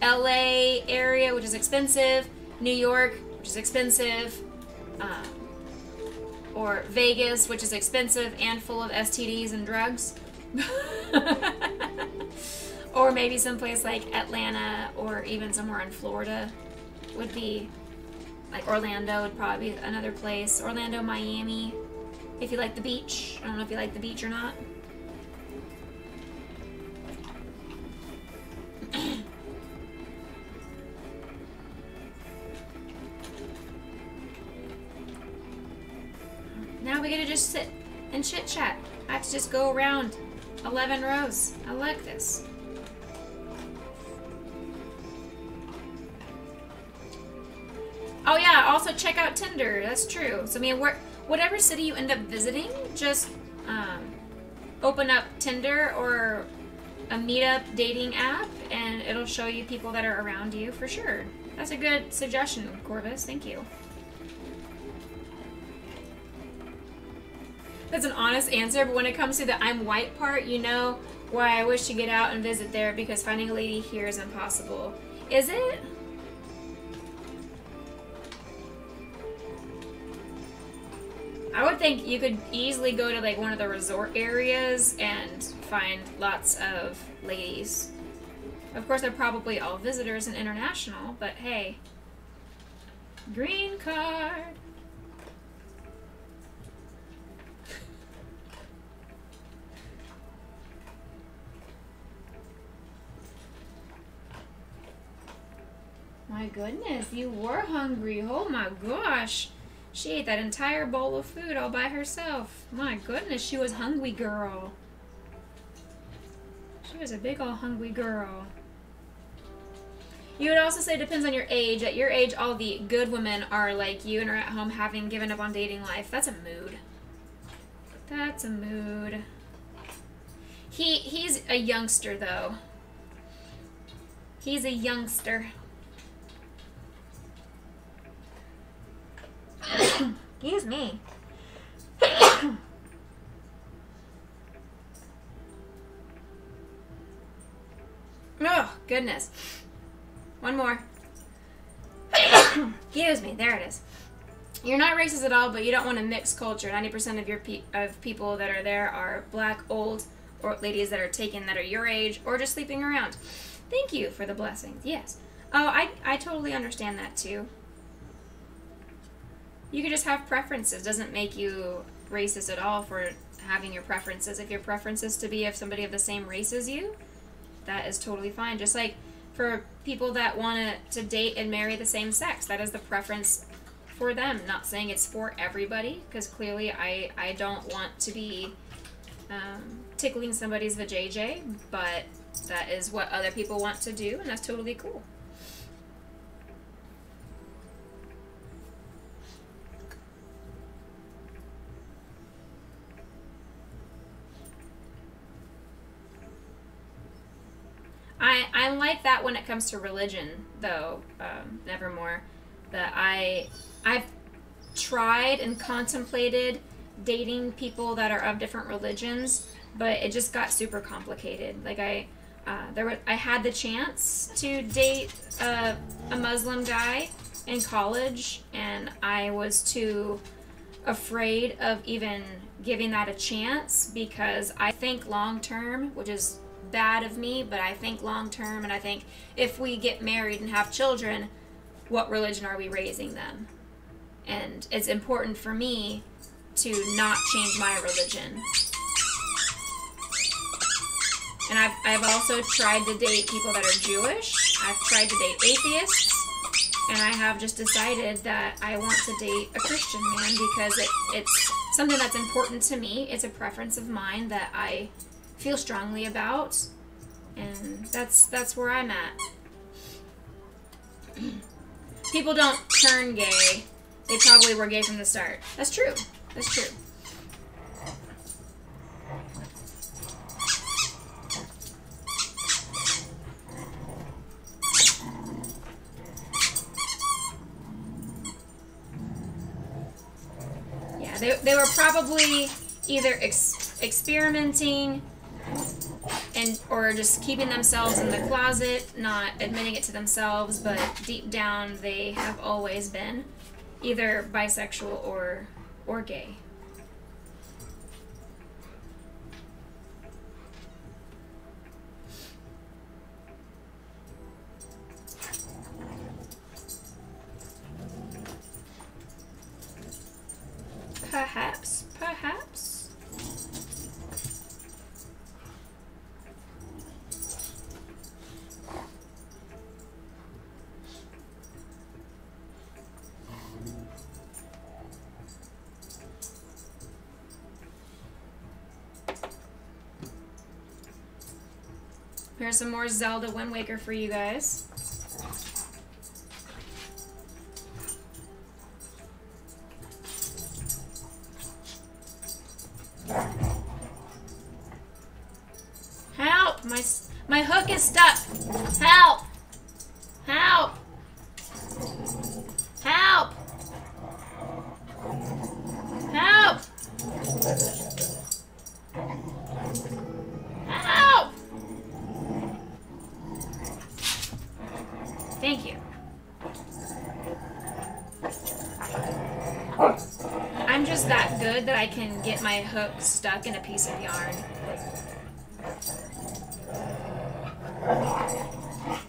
LA area, which is expensive, New York, which is expensive, um, or Vegas, which is expensive and full of STDs and drugs. [LAUGHS] or maybe someplace like Atlanta or even somewhere in Florida would be like Orlando would probably be another place. Orlando, Miami, if you like the beach. I don't know if you like the beach or not. Now we get to just sit and chit chat. I have to just go around 11 rows. I like this. Oh yeah, also check out Tinder. That's true. So I mean, where, whatever city you end up visiting, just um, open up Tinder or a meetup dating app, and it'll show you people that are around you for sure. That's a good suggestion, Corvus. Thank you. That's an honest answer, but when it comes to the I'm white part, you know why I wish to get out and visit there because finding a lady here is impossible. Is it? I would think you could easily go to like one of the resort areas and find lots of ladies. Of course, they're probably all visitors and international, but hey. Green card. My goodness, you were hungry. Oh my gosh. She ate that entire bowl of food all by herself. My goodness, she was hungry girl. She was a big old hungry girl. You would also say depends on your age. At your age, all the good women are like you and are at home having given up on dating life. That's a mood. That's a mood. He he's a youngster though. He's a youngster. Excuse me. [COUGHS] oh, goodness. One more. [COUGHS] Excuse me. There it is. You're not racist at all, but you don't want to mix culture. 90% of your pe- of people that are there are black, old, or ladies that are taken that are your age or just sleeping around. Thank you for the blessings. Yes. Oh, I I totally understand that too. You could just have preferences. Doesn't make you racist at all for having your preferences. If your preference is to be of somebody of the same race as you, that is totally fine. Just like for people that want to date and marry the same sex, that is the preference for them. Not saying it's for everybody, because clearly I, I don't want to be um, tickling somebody's vajayjay, but that is what other people want to do, and that's totally cool. I, I like that when it comes to religion, though. Um, Nevermore, that I I've tried and contemplated dating people that are of different religions, but it just got super complicated. Like I. Uh, there were, I had the chance to date a, a Muslim guy in college, and I was too afraid of even giving that a chance because I think long term, which is bad of me, but I think long term, and I think if we get married and have children, what religion are we raising them? And it's important for me to not change my religion. And I've, I've also tried to date people that are Jewish. I've tried to date atheists. And I have just decided that I want to date a Christian man because it, it's something that's important to me. It's a preference of mine that I feel strongly about. And that's that's where I'm at. [CLEARS THROAT] People don't turn gay. They probably were gay from the start. That's true. That's true. Yeah, they, they were probably either ex- experimenting and or just keeping themselves in the closet, not admitting it to themselves, but deep down they have always been either bisexual or or gay. Perhaps, perhaps. Here's some more Zelda Wind Waker for you guys. My hook stuck in a piece of yarn.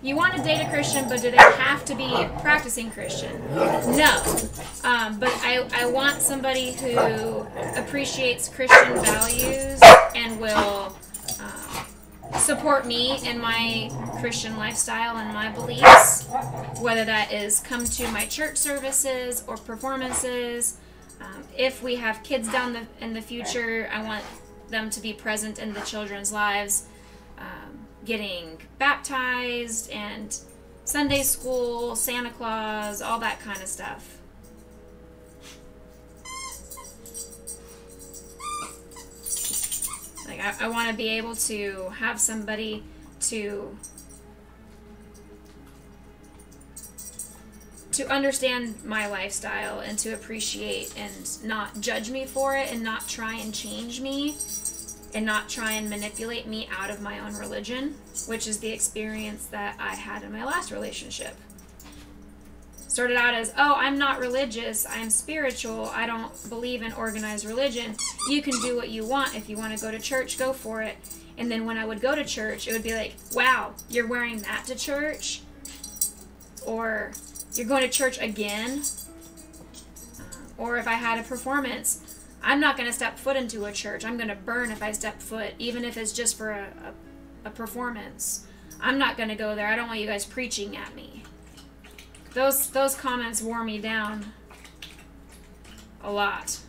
You want to date a Christian, but do they have to be practicing Christian? No. Um, but I, I want somebody who appreciates Christian values and will um, support me in my Christian lifestyle and my beliefs, whether that is come to my church services or performances. If we have kids down the, in the future, I want them to be present in the children's lives, um, getting baptized and Sunday school, Santa Claus, all that kind of stuff. Like, I, I want to be able to have somebody to to understand my lifestyle and to appreciate and not judge me for it and not try and change me and not try and manipulate me out of my own religion, which is the experience that I had in my last relationship. Started out as, oh, I'm not religious, I'm spiritual, I don't believe in organized religion. You can do what you want. If you want to go to church, go for it. And then when I would go to church, it would be like, wow, you're wearing that to church? Or you're going to church again? Or if I had a performance, I'm not going to step foot into a church. I'm going to burn if I step foot, even if it's just for a, a, a performance. I'm not going to go there. I don't want you guys preaching at me. Those those comments wore me down a lot.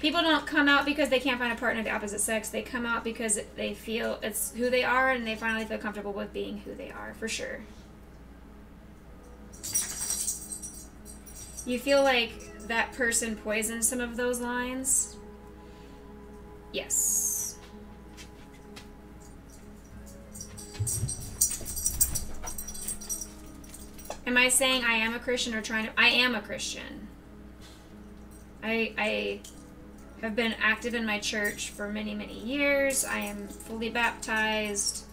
people don't come out because they can't find a partner of the opposite sex. They come out because they feel it's who they are and they finally feel comfortable with being who they are, for sure. You feel like that person poisoned some of those lines? Yes. Am I saying I am a Christian or trying to? I am a Christian. I, I have been active in my church for many many years. I am fully baptized.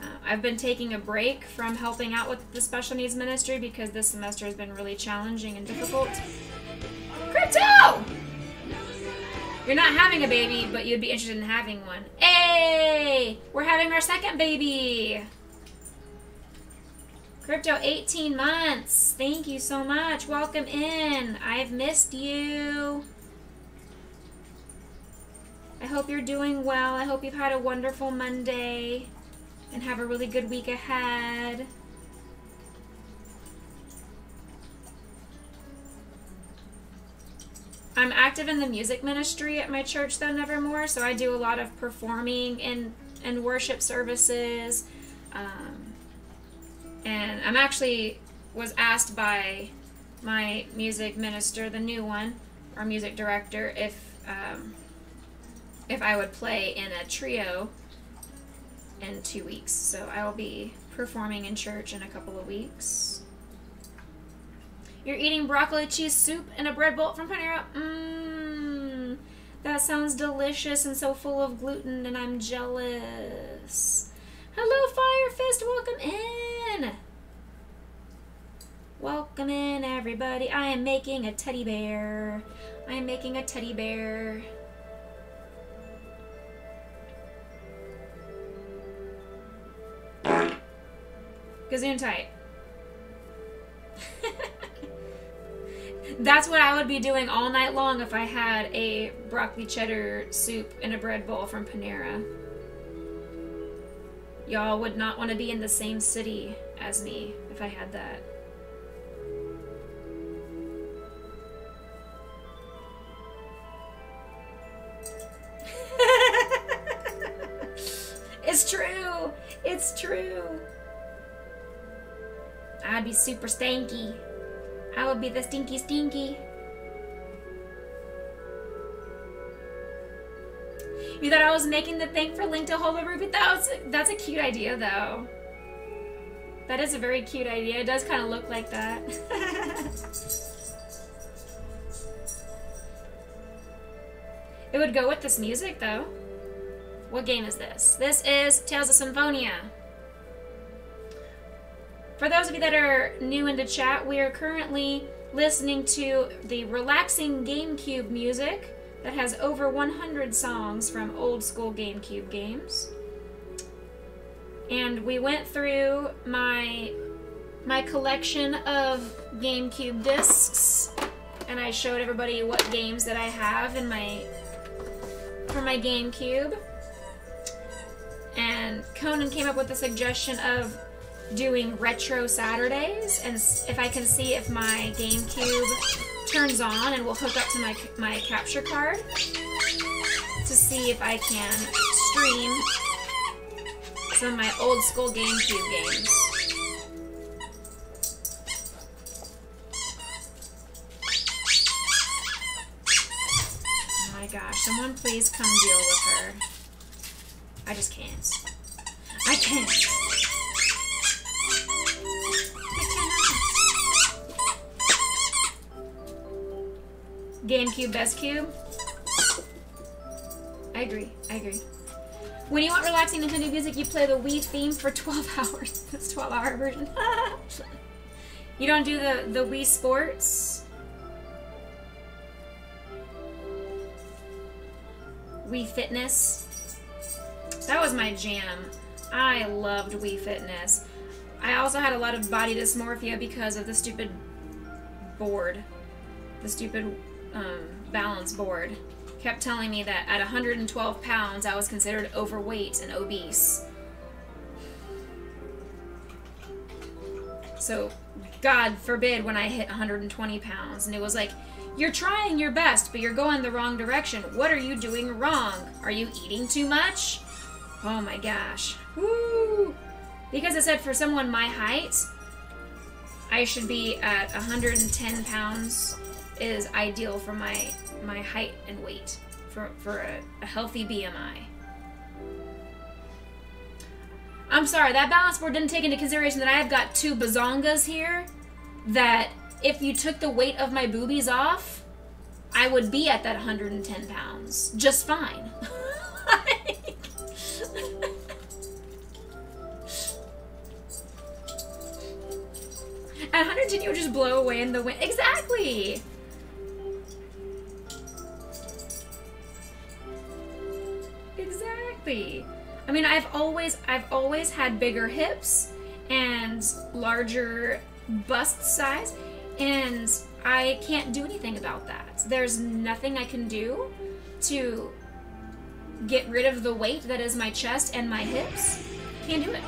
Uh, I've been taking a break from helping out with the special needs ministry because this semester has been really challenging and difficult. Crypto! You're not having a baby, but you'd be interested in having one. Hey! We're having our second baby! Crypto 18 months. Thank you so much. Welcome in. I've missed you. I hope you're doing well. I hope you've had a wonderful Monday and have a really good week ahead. I'm active in the music ministry at my church though Nevermore, so I do a lot of performing in and worship services. Um, and I'm actually was asked by my music minister, the new one, our music director, if um, if I would play in a trio in two weeks. So I will be performing in church in a couple of weeks. You're eating broccoli cheese soup and a bread bolt from Panera. Mmm. That sounds delicious and so full of gluten, and I'm jealous. Hello, Fire Fist. Welcome in. Welcome in, everybody. I am making a teddy bear. I am making a teddy bear. Gazoon tight. That's what I would be doing all night long if I had a broccoli cheddar soup in a bread bowl from Panera. Y'all would not want to be in the same city as me if I had that. [LAUGHS] it's true. It's true. I'd be super stinky. I would be the stinky stinky. You thought I was making the thing for Link to hold the ruby? That was, that's a cute idea, though. That is a very cute idea. It does kind of look like that. [LAUGHS] it would go with this music, though. What game is this? This is Tales of Symphonia. For those of you that are new into chat, we are currently listening to the relaxing GameCube music that has over 100 songs from old school GameCube games. And we went through my my collection of GameCube discs and I showed everybody what games that I have in my for my GameCube. And Conan came up with the suggestion of doing retro Saturdays, and if I can see if my GameCube turns on, and we'll hook up to my my capture card to see if I can stream some of my old school GameCube games. Oh my gosh, someone please come deal with her. I just can't. I can't. GameCube best cube. I agree. I agree. When you want relaxing Nintendo music, you play the Wii theme for 12 [LAUGHS] hours. That's 12 hour version. [LAUGHS] you don't do the, the Wii Sports? Wii Fitness? That was my jam. I loved Wii Fitness. I also had a lot of body dysmorphia because of the stupid board. The stupid um, balance board kept telling me that at 112 pounds I was considered overweight and obese. So, God forbid when I hit 120 pounds and it was like, you're trying your best, but you're going the wrong direction. What are you doing wrong? Are you eating too much? Oh my gosh. Woo! Because I said for someone my height, I should be at 110 pounds is ideal for my my height and weight for for a, a healthy BMI. I'm sorry, that balance board didn't take into consideration that I have got two bazongas here that if you took the weight of my boobies off, I would be at that 110 pounds just fine. [LAUGHS] [LAUGHS] At 110, you would just blow away in the wind. Exactly. Exactly. I mean, I've always I've always had bigger hips and larger bust size and I can't do anything about that. There's nothing I can do to get rid of the weight that is my chest and my hips. Can't do it.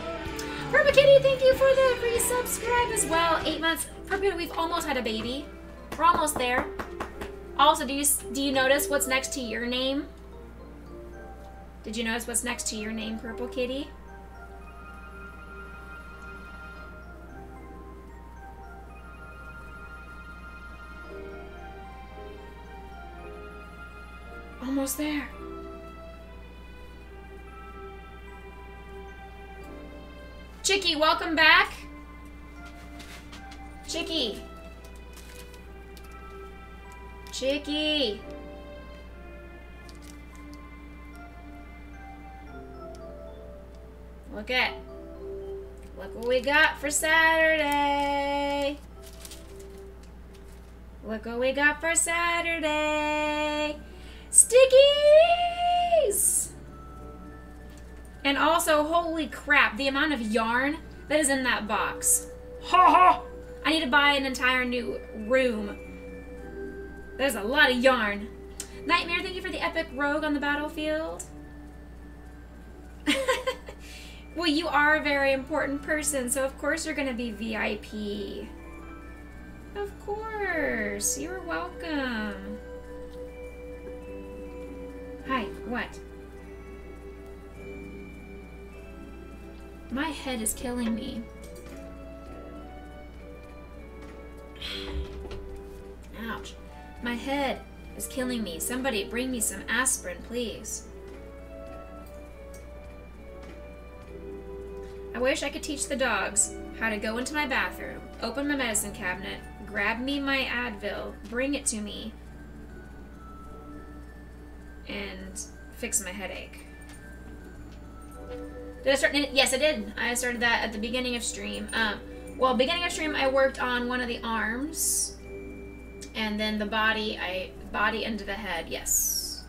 Purple Kitty, thank you for the resubscribe as well. Eight months. Purple Kitty, we've almost had a baby. We're almost there. Also, do you do you notice what's next to your name? Did you notice what's next to your name, Purple Kitty? Almost there. Chicky, welcome back. Chicky. Chicky. Look at. Look what we got for Saturday. Look what we got for Saturday. Stickies! And also, holy crap, the amount of yarn that is in that box. Ha ha! I need to buy an entire new room. There's a lot of yarn. Nightmare, thank you for the epic rogue on the battlefield. [LAUGHS] well, you are a very important person, so of course you're gonna be VIP. Of course. You're welcome. Hi, what? My head is killing me. Ouch. My head is killing me. Somebody bring me some aspirin, please. I wish I could teach the dogs how to go into my bathroom, open my medicine cabinet, grab me my Advil, bring it to me, and fix my headache. Did I start? Yes, I did. I started that at the beginning of stream. Um, well, beginning of stream, I worked on one of the arms, and then the body. I body into the head. Yes.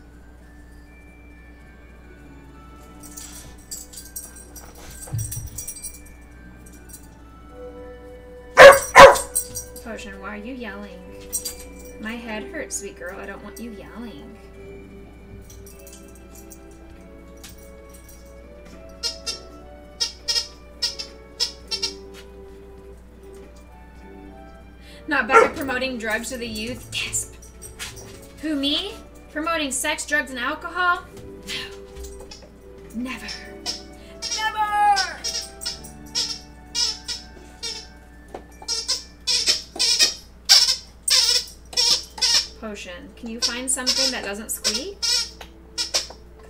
Potion, why are you yelling? My head hurts, sweet girl. I don't want you yelling. Not at promoting drugs to the youth. Gasp. Who, me? Promoting sex, drugs, and alcohol? No. Never. Never! Potion. Can you find something that doesn't squeak?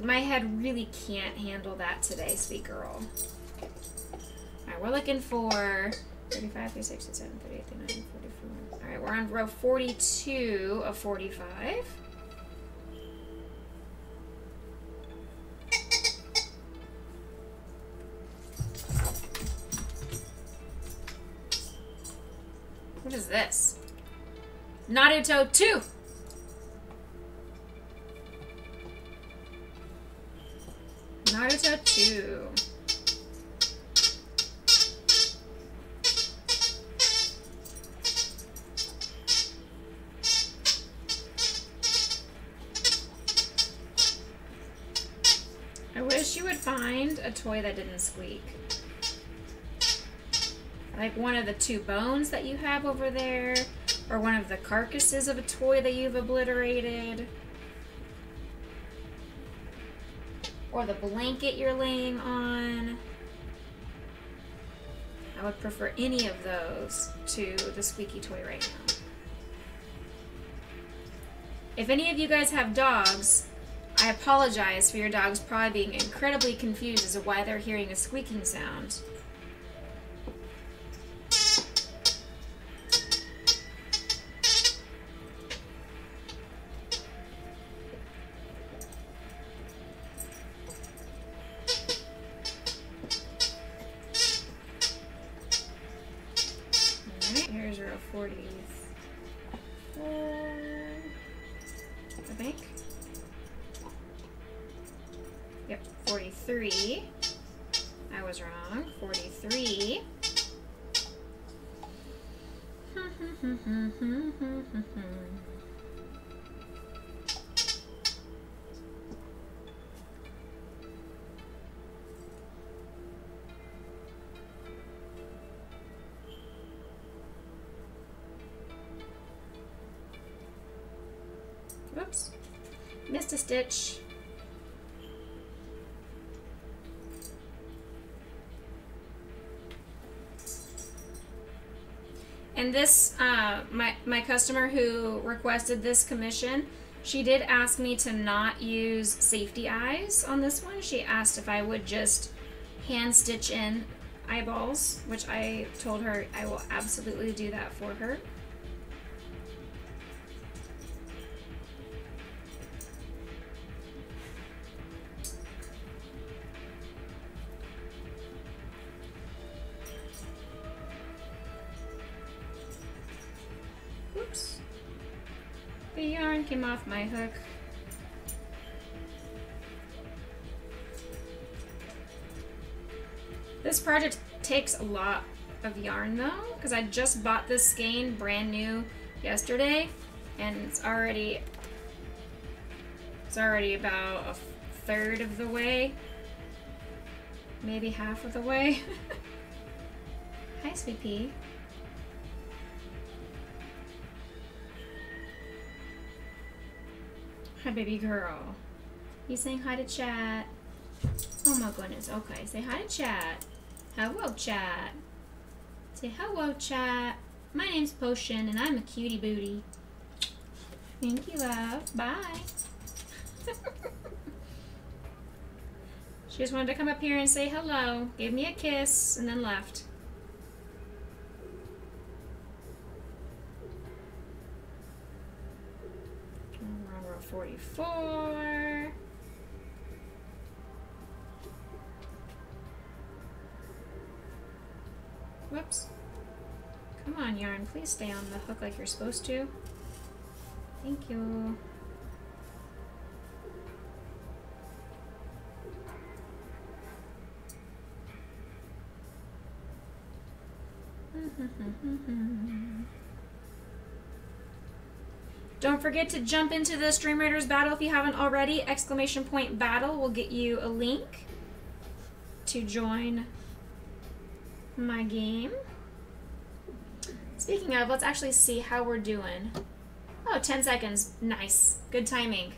My head really can't handle that today, sweet girl. Alright, we're looking for 35, 36, 37, 38, 39, 44. Alright, we're on row 42 of 45. What is this? Naruto 2! Naruto 2. A toy that didn't squeak. Like one of the two bones that you have over there, or one of the carcasses of a toy that you've obliterated, or the blanket you're laying on. I would prefer any of those to the squeaky toy right now. If any of you guys have dogs, I apologize for your dogs probably being incredibly confused as to why they're hearing a squeaking sound. My, customer who requested this commission, she did ask me to not use safety eyes on this one. She asked if I would just hand stitch in eyeballs, which I told her I will absolutely do that for her. Came off my hook. This project takes a lot of yarn though, because I just bought this skein brand new yesterday, and it's already it's already about a third of the way, maybe half of the way. [LAUGHS] Hi, sweet pea. Hi, baby girl. You saying hi to chat? Oh my goodness. Okay, say hi to chat. Hello, chat. Say hello, chat. My name's Potion, and I'm a cutie booty. Thank you, love. Bye. [LAUGHS] she just wanted to come up here and say hello, gave me a kiss, and then left. Wrong row 44. Whoops. Come on, yarn. Please stay on the hook like you're supposed to. Thank you. [LAUGHS] [LAUGHS] [LAUGHS] Don't forget to jump into the Stream Raiders battle if you haven't already. Exclamation point battle will get you a link to join my game. Speaking of, let's actually see how we're doing. Oh, 10 seconds. Nice. Good timing.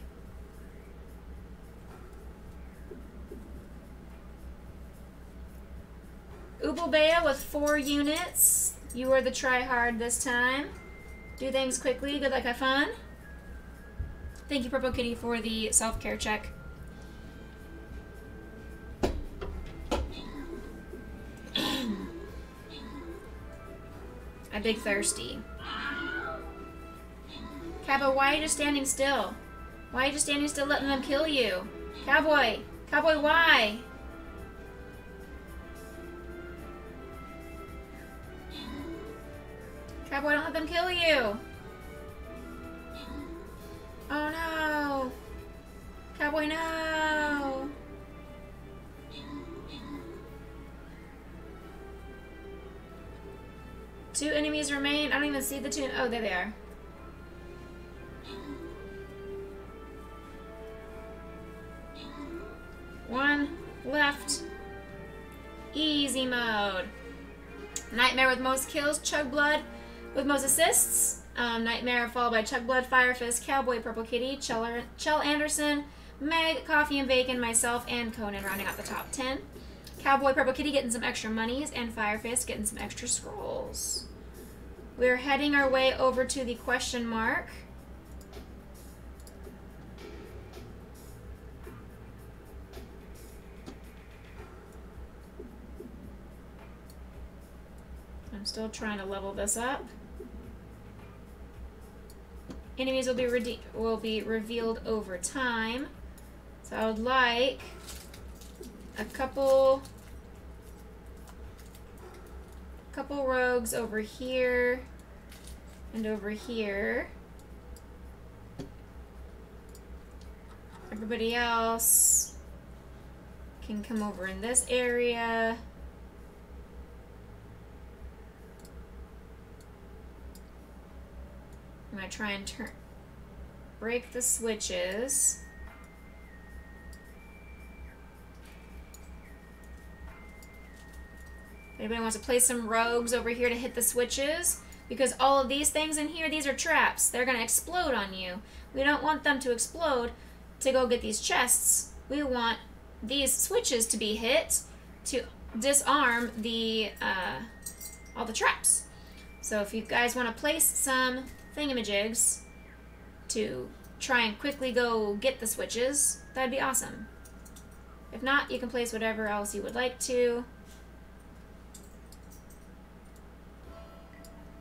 Ubelbea with four units. You are the tryhard this time. Do things quickly. Good luck, have fun. Thank you, Purple Kitty, for the self-care check. [CLEARS THROAT] I'm big thirsty. Cowboy, why are you just standing still? Why are you just standing still letting them kill you? Cowboy! Cowboy, why? Cowboy, don't let them kill you! Oh no! Cowboy, no! Two enemies remain. I don't even see the two. Oh, there they are. One left. Easy mode. Nightmare with most kills. Chug Blood with most assists. Um, Nightmare followed by Chuck Blood, Fire Fist, Cowboy, Purple Kitty, Chell, Chell Anderson, Meg, Coffee and Bacon, myself, and Conan rounding out the top 10. Cowboy Purple Kitty getting some extra monies, and Fire Fist getting some extra scrolls. We're heading our way over to the question mark. I'm still trying to level this up. Enemies will be will be revealed over time. So I would like a couple couple rogues over here And over here, everybody else can come over in this area. I'm gonna try and turn, break the switches. Anybody wants to play some rogues over here to hit the switches? Because all of these things in here, these are traps. They're going to explode on you. We don't want them to explode to go get these chests. We want these switches to be hit to disarm the uh, all the traps. So if you guys want to place some thingamajigs to try and quickly go get the switches, that'd be awesome. If not, you can place whatever else you would like to.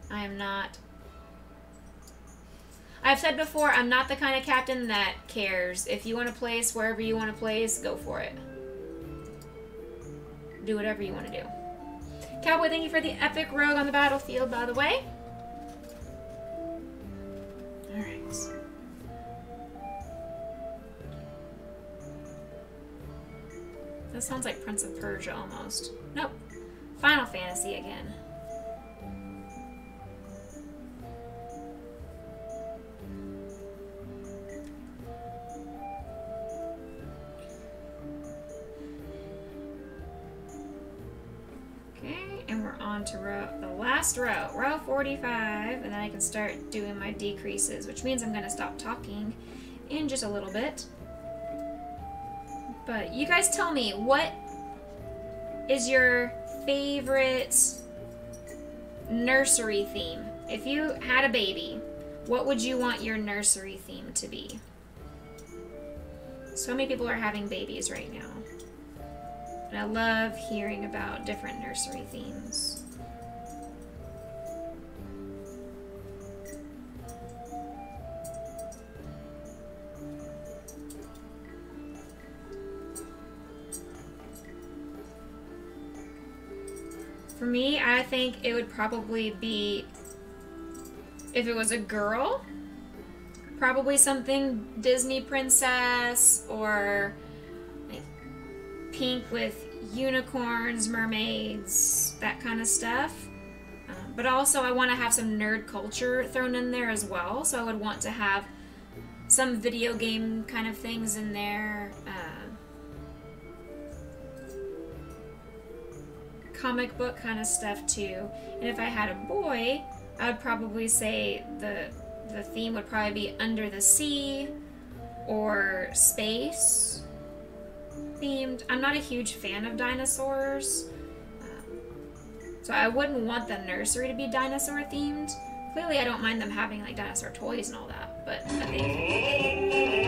I am not. I've said before, I'm not the kind of captain that cares. If you want to place wherever you want to place, go for it. Do whatever you want to do. Cowboy, thank you for the epic rogue on the battlefield, by the way. Alright. That sounds like Prince of Persia almost. Nope. Final Fantasy again. And we're on to row, the last row, row 45, and then I can start doing my decreases, which means I'm going to stop talking in just a little bit. But you guys tell me, what is your favorite nursery theme? If you had a baby, what would you want your nursery theme to be? So many people are having babies right now. And I love hearing about different nursery themes. For me, I think it would probably be if it was a girl, probably something Disney princess or like pink with unicorns, mermaids, that kind of stuff. Um, but also, I want to have some nerd culture thrown in there as well. So I would want to have some video game kind of things in there. Uh, comic book kind of stuff too. And if I had a boy, I would probably say the the theme would probably be under the sea or space themed. I'm not a huge fan of dinosaurs. Um, so I wouldn't want the nursery to be dinosaur themed. Clearly I don't mind them having like dinosaur toys and all that, but I think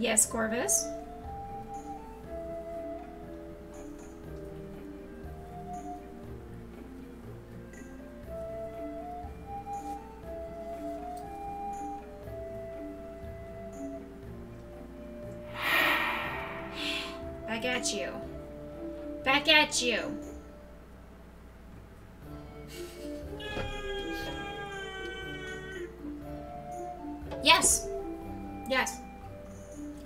Yes, Corvus. Back at you. Back at you. Yes. Yes.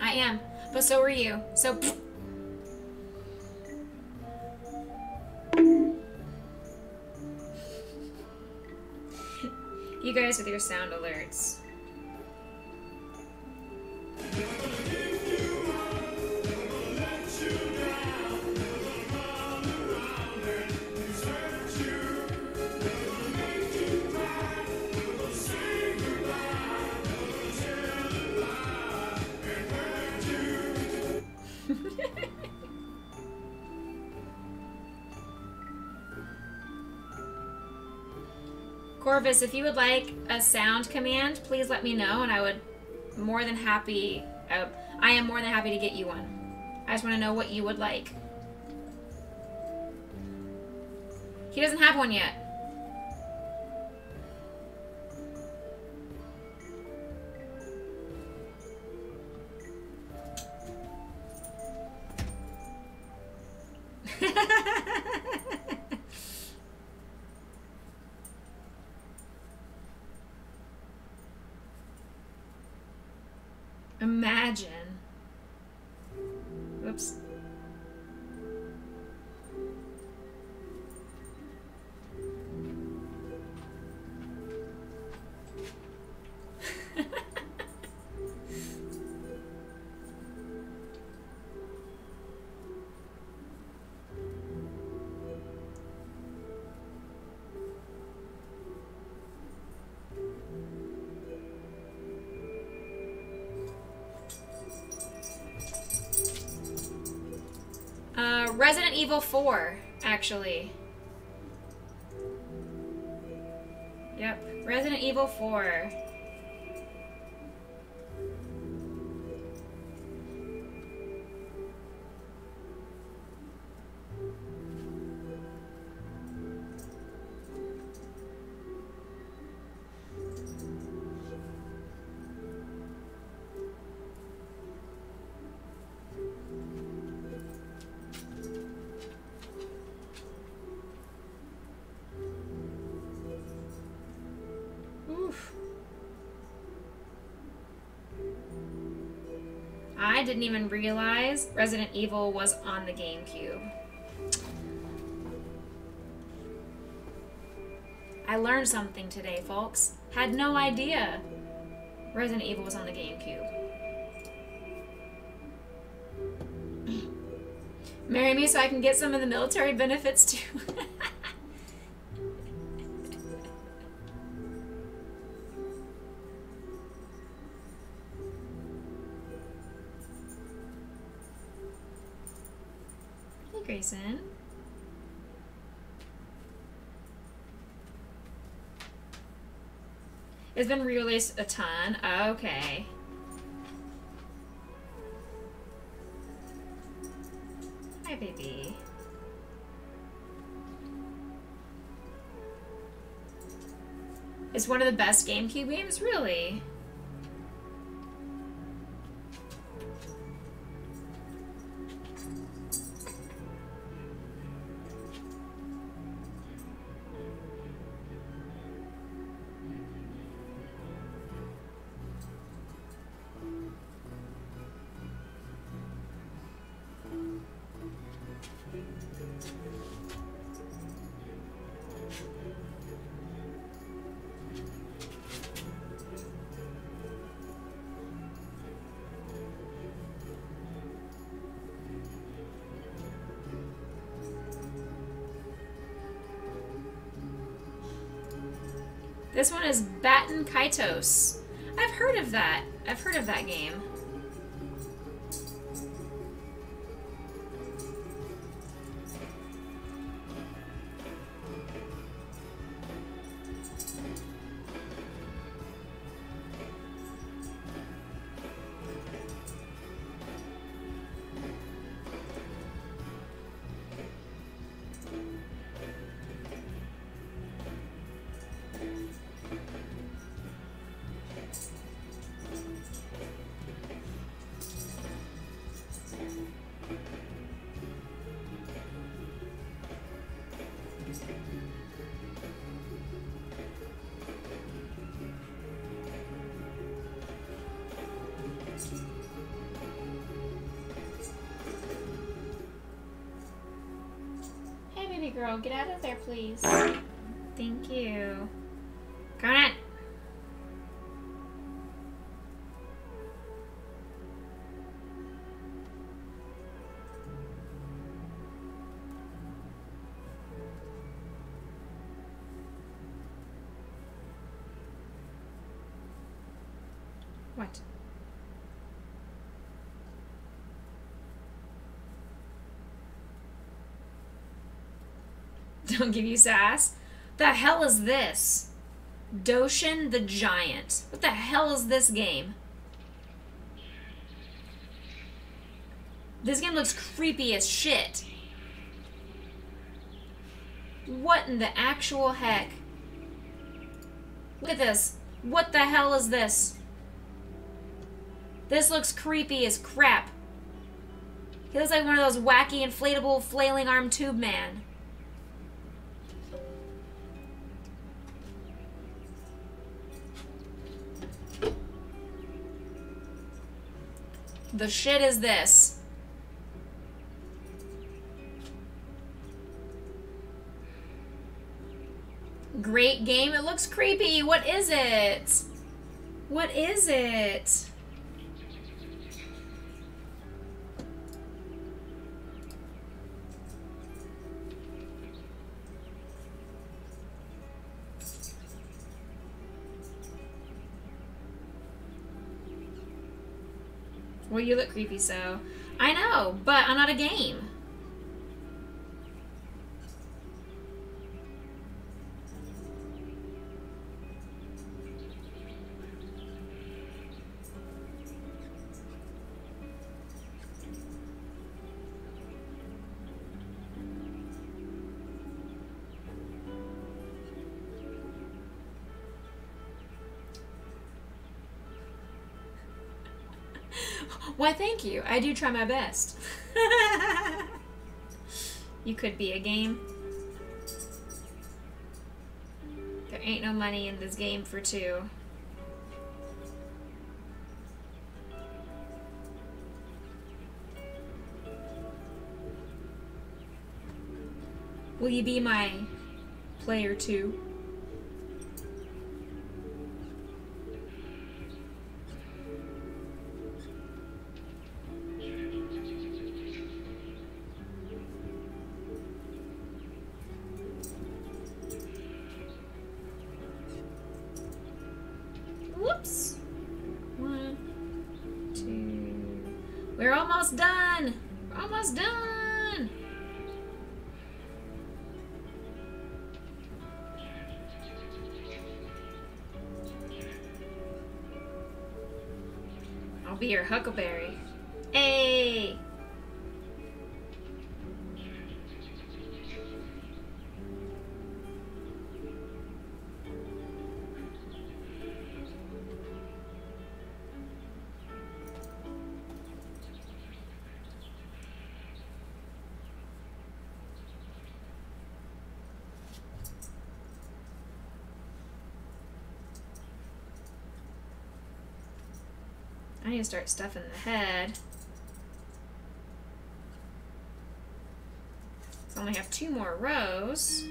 I am. But so are you. So. you guys with your sound alerts. Corvus, if you would like a sound command, please let me know, and I would more than happy. I, I am more than happy to get you one. I just want to know what you would like. He doesn't have one yet. [LAUGHS] Imagine. Whoops. Resident Evil 4, actually. Yep, Resident Evil 4. Didn't even realize Resident Evil was on the GameCube. I learned something today, folks. Had no idea Resident Evil was on the GameCube. Marry me so I can get some of the military benefits too. [LAUGHS] It's been re-released a ton. Okay. Hi, baby. It's one of the best GameCube games, really. Baten Kaitos. I've heard of that. I've heard of that game. Please. Don't give you sass. The hell is this? Doshin the Giant. What the hell is this game? This game looks creepy as shit. What in the actual heck? Look at this. What the hell is this? This looks creepy as crap. He looks like one of those wacky inflatable flailing arm tube man. The shit is this? Great game. It looks creepy. What is it? What is it? Creepy, so. I know, but I'm not a game. Why, thank you. I do try my best. [LAUGHS] you could be a game. There ain't no money in this game for two. Will you be my player two? Almost done. We're almost done. I'll be your huckleberry. Hey. To start stuffing the head. So I only have two more rows.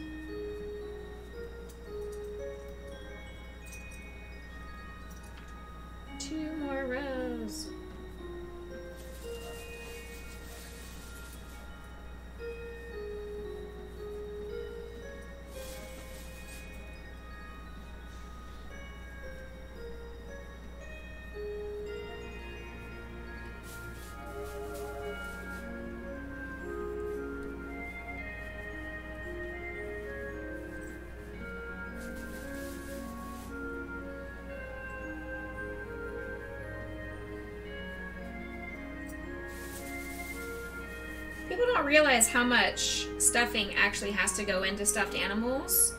Realize how much stuffing actually has to go into stuffed animals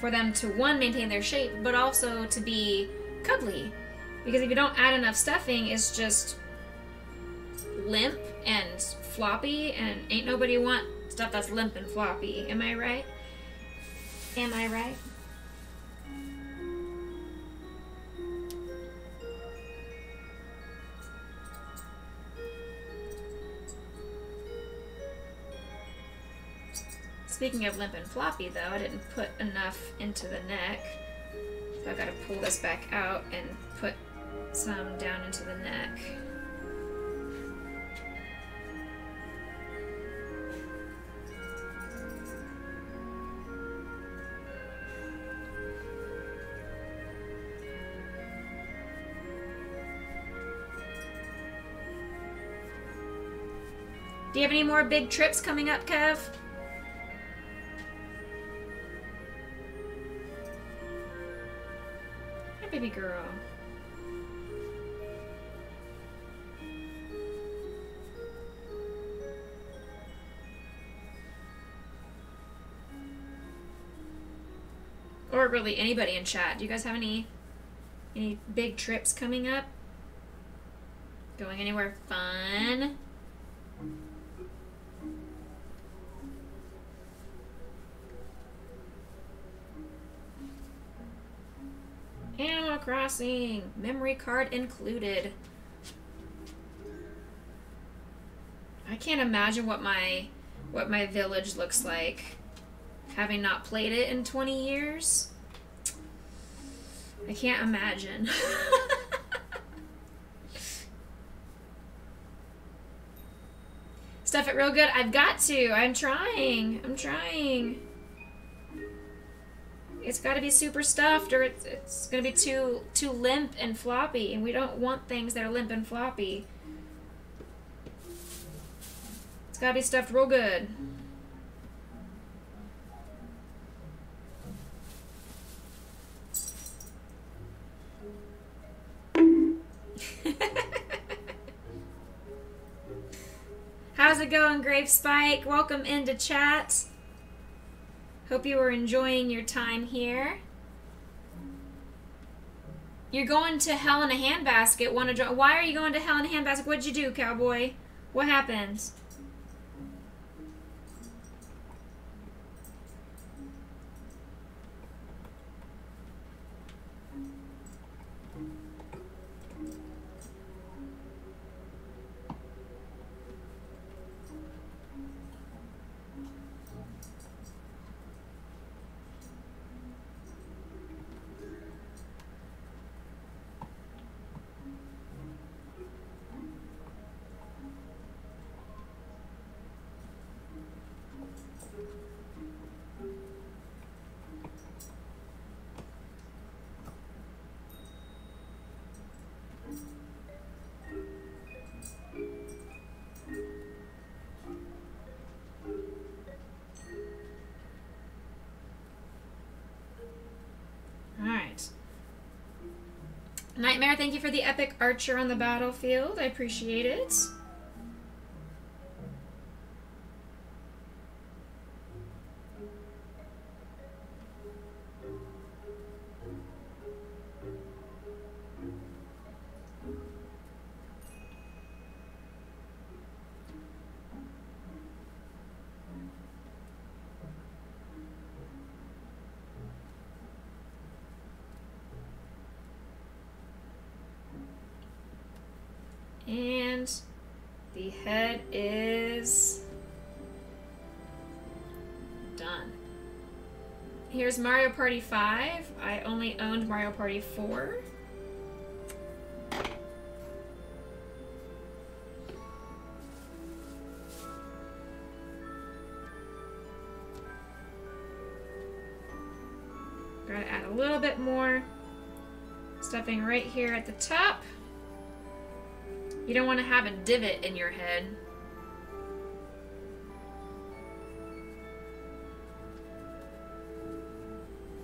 for them to one maintain their shape, but also to be cuddly. Because if you don't add enough stuffing, it's just limp and floppy, and ain't nobody want stuff that's limp and floppy. Am I right? Am I right? Speaking of limp and floppy, though, I didn't put enough into the neck. So I've gotta pull this back out and put some down into the neck. Do you have any more big trips coming up, Kev? Baby girl. Or really anybody in chat. Do you guys have any any big trips coming up? Going anywhere fun? Crossing. Memory card included. I can't imagine what my what my village looks like having not played it in 20 years. I can't imagine. [LAUGHS] Stuff it real good. I've got to. I'm trying. I'm trying. It's got to be super stuffed, or it's, it's gonna be too too limp and floppy, and we don't want things that are limp and floppy. It's got to be stuffed real good. [LAUGHS] How's it going, Grave Spike? Welcome into chat. Hope you are enjoying your time here. You're going to Hell in a Handbasket. Want to? Why are you going to Hell in a Handbasket? What'd you do, cowboy? What happened? Thank you for the epic archer on the battlefield. I appreciate it. And the head is done. Here's Mario Party 5. I only owned Mario Party 4. Gotta add a little bit more stuffing right here at the top. You don't want to have a divot in your head.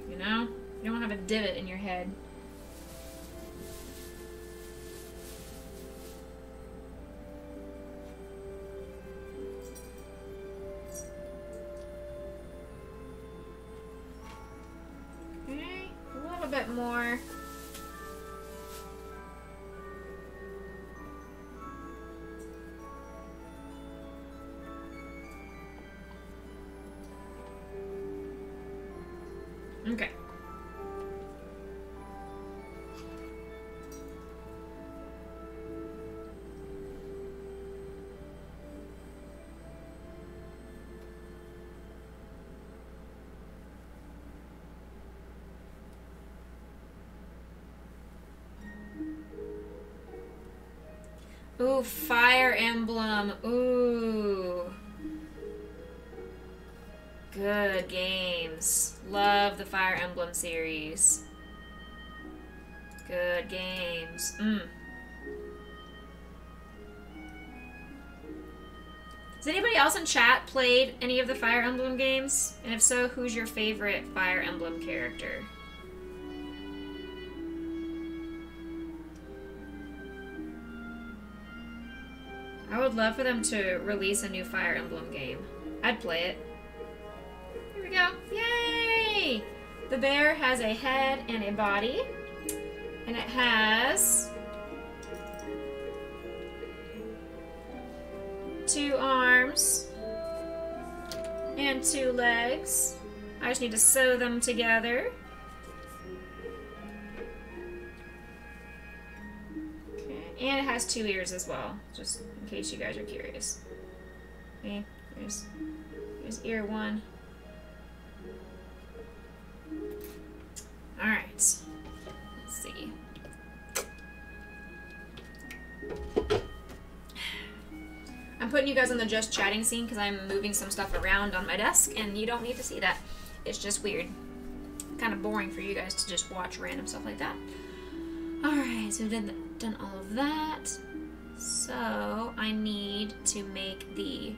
You know? You don't want to have a divot in your head. Fire Emblem. Ooh. Good games. Love the Fire Emblem series. Good games. Mm. Has anybody else in chat played any of the Fire Emblem games? And if so, who's your favorite Fire Emblem character? Would love for them to release a new Fire Emblem game. I'd play it. Here we go. Yay! The bear has a head and a body. And it has two arms and two legs. I just need to sew them together. And it has two ears as well, just in case you guys are curious. Okay, here's, here's ear one. Alright. Let's see. I'm putting you guys on the just chatting scene because I'm moving some stuff around on my desk, and you don't need to see that. It's just weird. Kind of boring for you guys to just watch random stuff like that. Alright, so we've done, done all of that. So I need to make the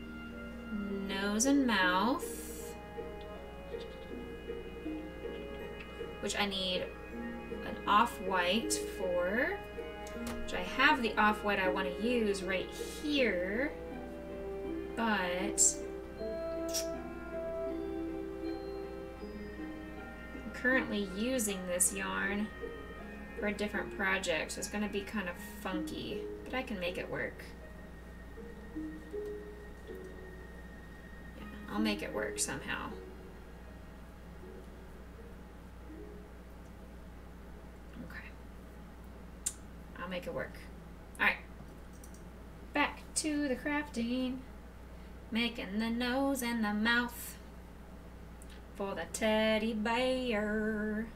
nose and mouth. Which I need an off-white for. Which I have the off-white I want to use right here. But I'm currently using this yarn for a different project, so it's going to be kind of funky, but I can make it work. Yeah, I'll make it work somehow. Okay. I'll make it work. Alright. Back to the crafting. Making the nose and the mouth for the teddy bear.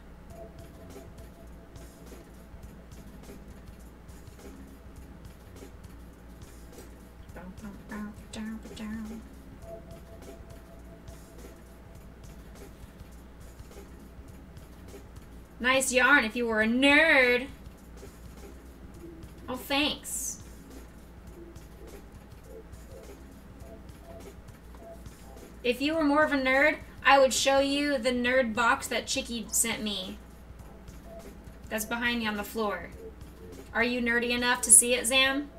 Nice yarn if you were a nerd. Oh, thanks. If you were more of a nerd, I would show you the nerd box that Chicky sent me. That's behind me on the floor. Are you nerdy enough to see it, Zam?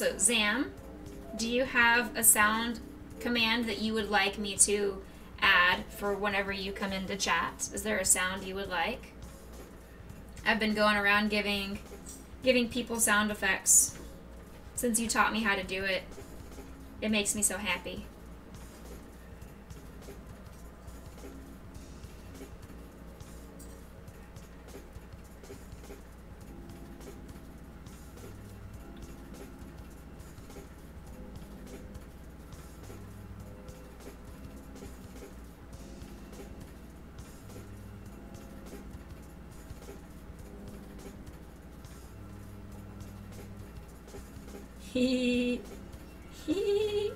Also, Zam, do you have a sound command that you would like me to add for whenever you come into chat? Is there a sound you would like? I've been going around giving giving people sound effects since you taught me how to do it. It makes me so happy. Hee hee.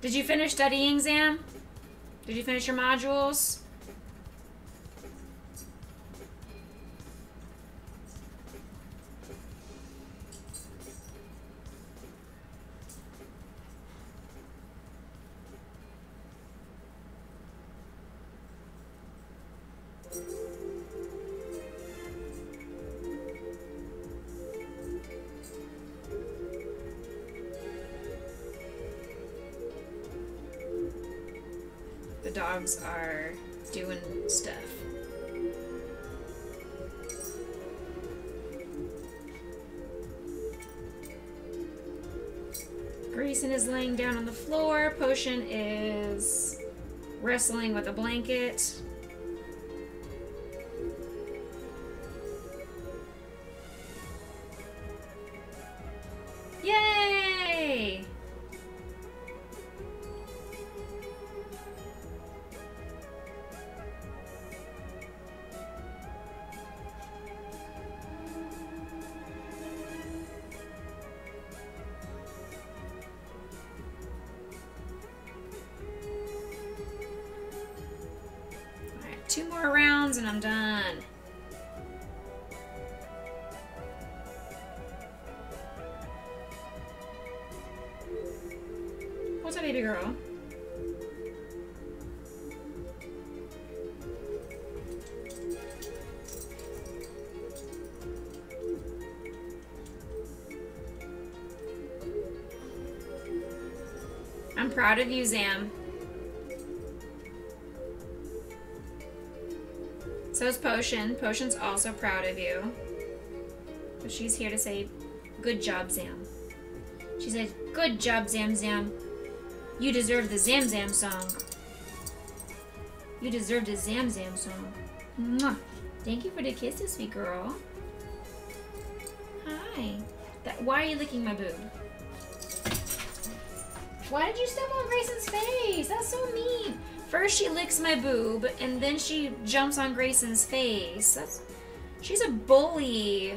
Did you finish studying, Zam? Did you finish your modules? Dogs are doing stuff. Grayson is laying down on the floor. Potion is wrestling with a blanket. Proud of Zam. So is Potion. Potion's also proud of you. But she's here to say, good job, Zam. She says, good job, Zam Zam. You deserve the Zam Zam song. You deserve the Zam Zam song. Mwah. Thank you for the kisses, sweet girl. Hi. That, why are you licking my boob? Why did you step Grayson's face? That's so mean. First she licks my boob, and then she jumps on Grayson's face. That's she's a bully.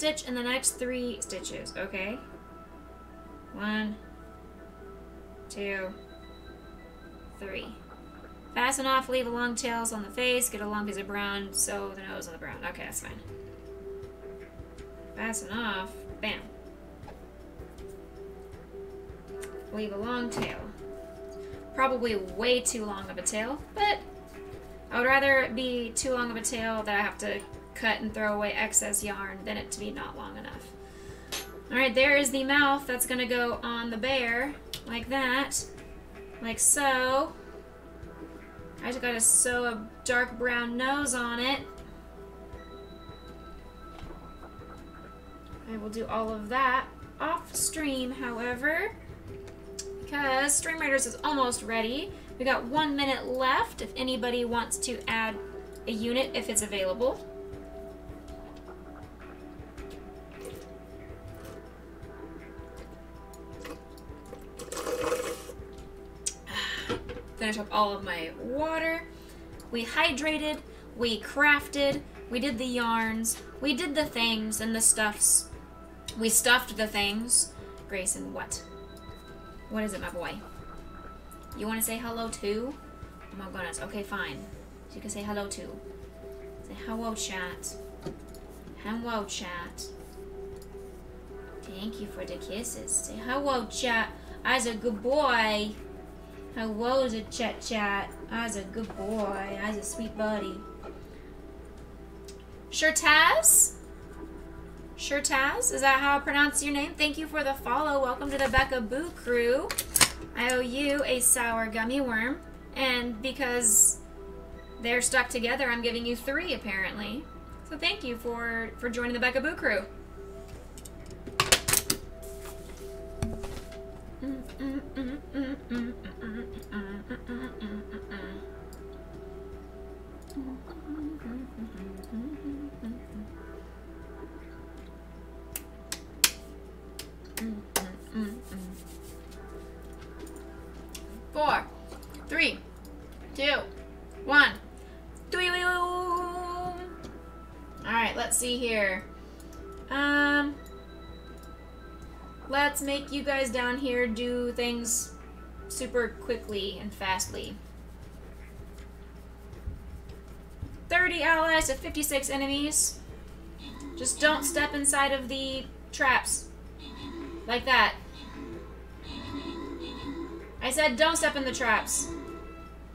Stitch in the next three stitches, okay? One, two, three. Fasten off, leave the long tails on the face, get a long piece of brown, sew the nose on the brown. Okay, that's fine. Fasten off, bam. Leave a long tail. Probably way too long of a tail, but I would rather be too long of a tail that I have to cut and throw away excess yarn than it to be not long enough. Alright, there is the mouth that's gonna go on the bear, like that, like so. I just gotta sew a dark brown nose on it. I will do all of that off stream, however, because Stream Raiders is almost ready. We got one minute left if anybody wants to add a unit if it's available. Finish up all of my water. We hydrated, we crafted, we did the yarns, we did the things and the stuffs. We stuffed the things. Grayson, what? What is it, my boy? You want to say hello too? Oh my goodness. Okay, fine. So you can say hello too. Say hello, chat. Hello, chat. Thank you for the kisses. Say hello, chat. I's a good boy. Hello, the chat chat. was a good boy. I was a sweet buddy. Shirtaz? Shirtaz? Is that how I pronounce your name? Thank you for the follow. Welcome to the Becca Boo crew. I owe you a sour gummy worm, and because they're stuck together, I'm giving you three apparently. So thank you for for joining the Becca Boo crew. Four, three, two, one. All right, let's see here. Um, let's make you guys down here do things super quickly and fastly. 30 allies to 56 enemies. Just don't step inside of the traps. Like that. I said don't step in the traps.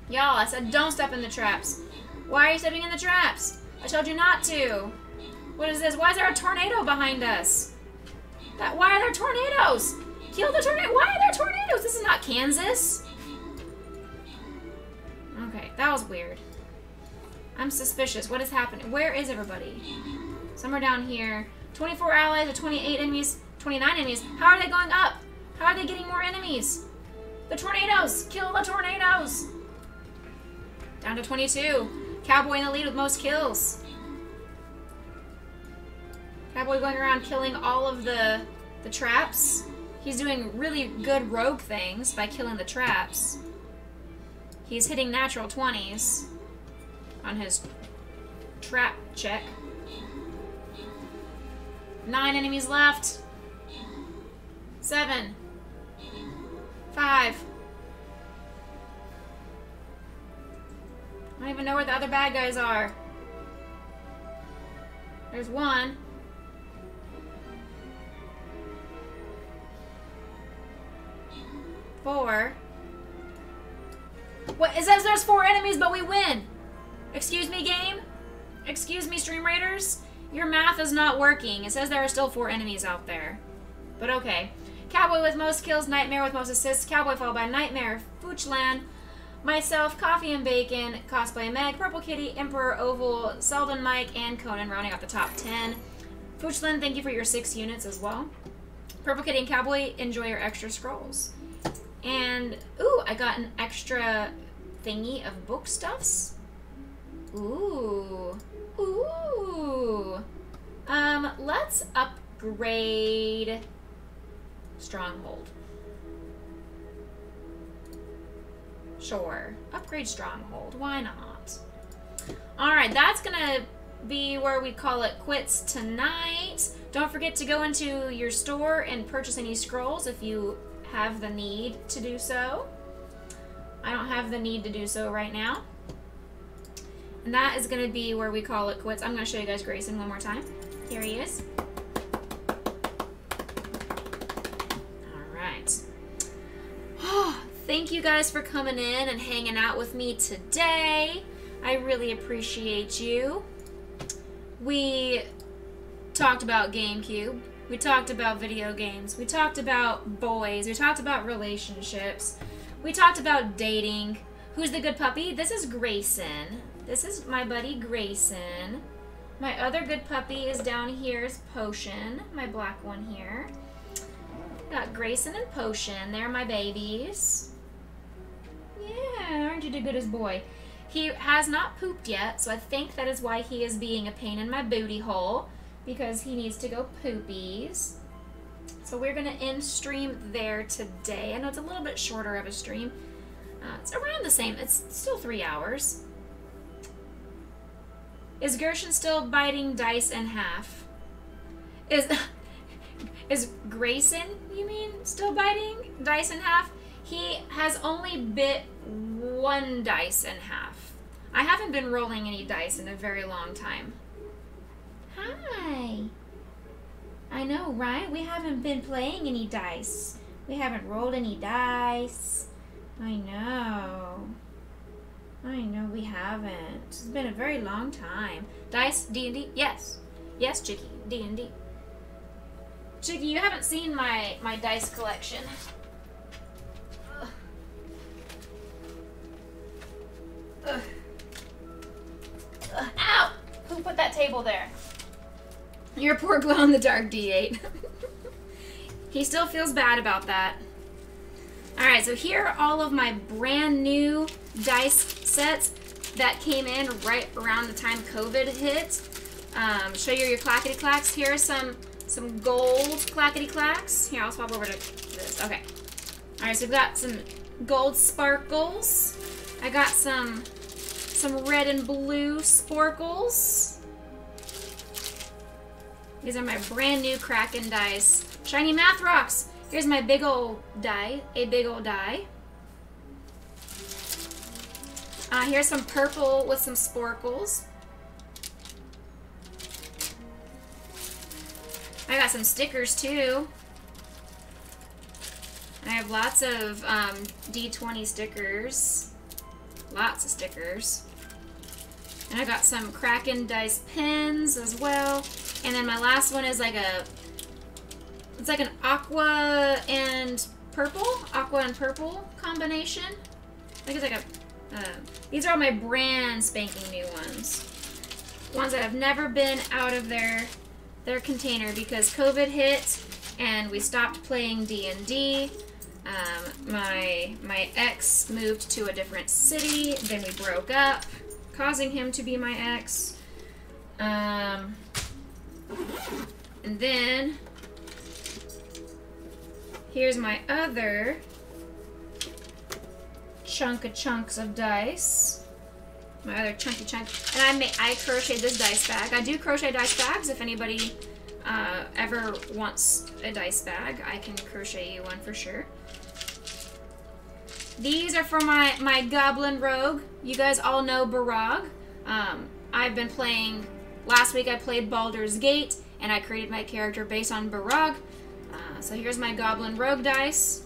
Y'all, I said don't step in the traps. Why are you stepping in the traps? I told you not to. What is this? Why is there a tornado behind us? That, why are there tornadoes? Kill the tornado. Why are there tornadoes? This is not Kansas. Okay. That was weird. I'm suspicious. What is happening? Where is everybody? Somewhere down here. 24 allies or 28 enemies, 29 enemies. How are they going up? How are they getting more enemies? The tornadoes! Kill the tornadoes! Down to 22. Cowboy in the lead with most kills. Cowboy going around killing all of the the traps. He's doing really good rogue things by killing the traps. He's hitting natural 20s on his trap check. Nine enemies left. Seven. Five. I don't even know where the other bad guys are. There's one. Four. What? It says there's four enemies, but we win. Excuse me, game? Excuse me, Stream Raiders? Your math is not working. It says there are still four enemies out there. But okay. Cowboy with most kills, Nightmare with most assists, Cowboy followed by Nightmare, Foochland, myself, Coffee and Bacon, Cosplay Meg, Purple Kitty, Emperor Oval, Selden Mike, and Conan rounding out the top 10. Foochland, thank you for your six units as well. Purple Kitty and Cowboy, enjoy your extra scrolls. And, ooh, I got an extra thingy of book stuffs. Ooh. Ooh. Um, let's upgrade Stronghold. Sure. Upgrade Stronghold. Why not? Alright, that's gonna be where we call it quits tonight. Don't forget to go into your store and purchase any scrolls if you have the need to do so. I don't have the need to do so right now. And that is going to be where we call it quits. I'm going to show you guys Grayson one more time. Here he is. [SIGHS] Thank you guys for coming in and hanging out with me today. I really appreciate you. We talked about GameCube. We talked about video games. We talked about boys. We talked about relationships. We talked about dating. Who's the good puppy? This is Grayson. This is my buddy Grayson. My other good puppy is down here is Potion, my black one here. Got Grayson and Potion. They're my babies. Yeah, aren't you the goodest boy? He has not pooped yet, so I think that is why he is being a pain in my booty hole because he needs to go poopies. So we're going to end stream there today. I know it's a little bit shorter of a stream. Uh, it's around the same. It's still three hours. Is Gershon still biting dice in half? Is [LAUGHS] is Grayson, you mean, still biting dice in half? He has only bit one dice in half. I haven't been rolling any dice in a very long time. Hi. I know, right? We haven't been playing any dice. We haven't rolled any dice. I know. I know we haven't. It's been a very long time. Dice D&D? Yes. Yes, Chicky. D&D. Chicky, you haven't seen my my dice collection. Ugh. Ugh. Ugh. Ow! Who put that table there? Your poor glow in the dark D8. [LAUGHS] he still feels bad about that. Alright, so here are all of my brand new dice sets that came in right around the time COVID hit. Um, show you your clackety clacks. Here are some some gold clackety clacks. Here, I'll swap over to this. Okay. Alright, so we've got some gold sparkles. I got some some red and blue sparkles. These are my brand new Kraken dice. Shiny math rocks. Here's my big old die, a big old die. Uh, here's some purple with some sporkles. I got some stickers too. I have lots of um, D20 stickers. Lots of stickers. And I got some Kraken dice pins as well. And then my last one is like a it's like an aqua and purple, aqua and purple combination. I think it's like a Um, these are all my brand spanking new ones. Ones that have never been out of their their container because COVID hit and we stopped playing D and D. Um, my my ex moved to a different city. Then we broke up, causing him to be my ex. Um, and then here's my other chunk of chunks of dice. My other chunky chunk, and I made I crocheted this dice bag. I do crochet dice bags. If anybody uh, ever wants a dice bag, I can crochet you one for sure. These are for my my Goblin Rogue. You guys all know Barag. Um, I've been playing. Last week I played Baldur's Gate, and I created my character based on Barag. Uh, so here's my Goblin Rogue dice.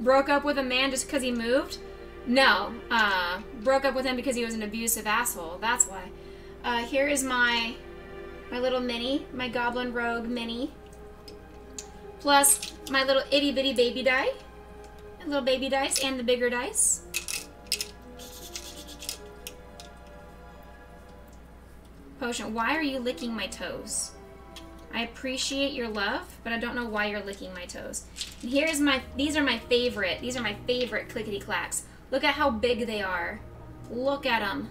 Broke up with a man just because he moved? No. Uh, broke up with him because he was an abusive asshole. That's why. Uh, here is my my little mini, my Goblin Rogue mini. Plus my little itty bitty baby die. Little baby dice and the bigger dice. Potion, why are you licking my toes? I appreciate your love, but I don't know why you're licking my toes. And here's my, these are my favorite, these are my favorite clickety clacks. Look at how big they are. Look at them.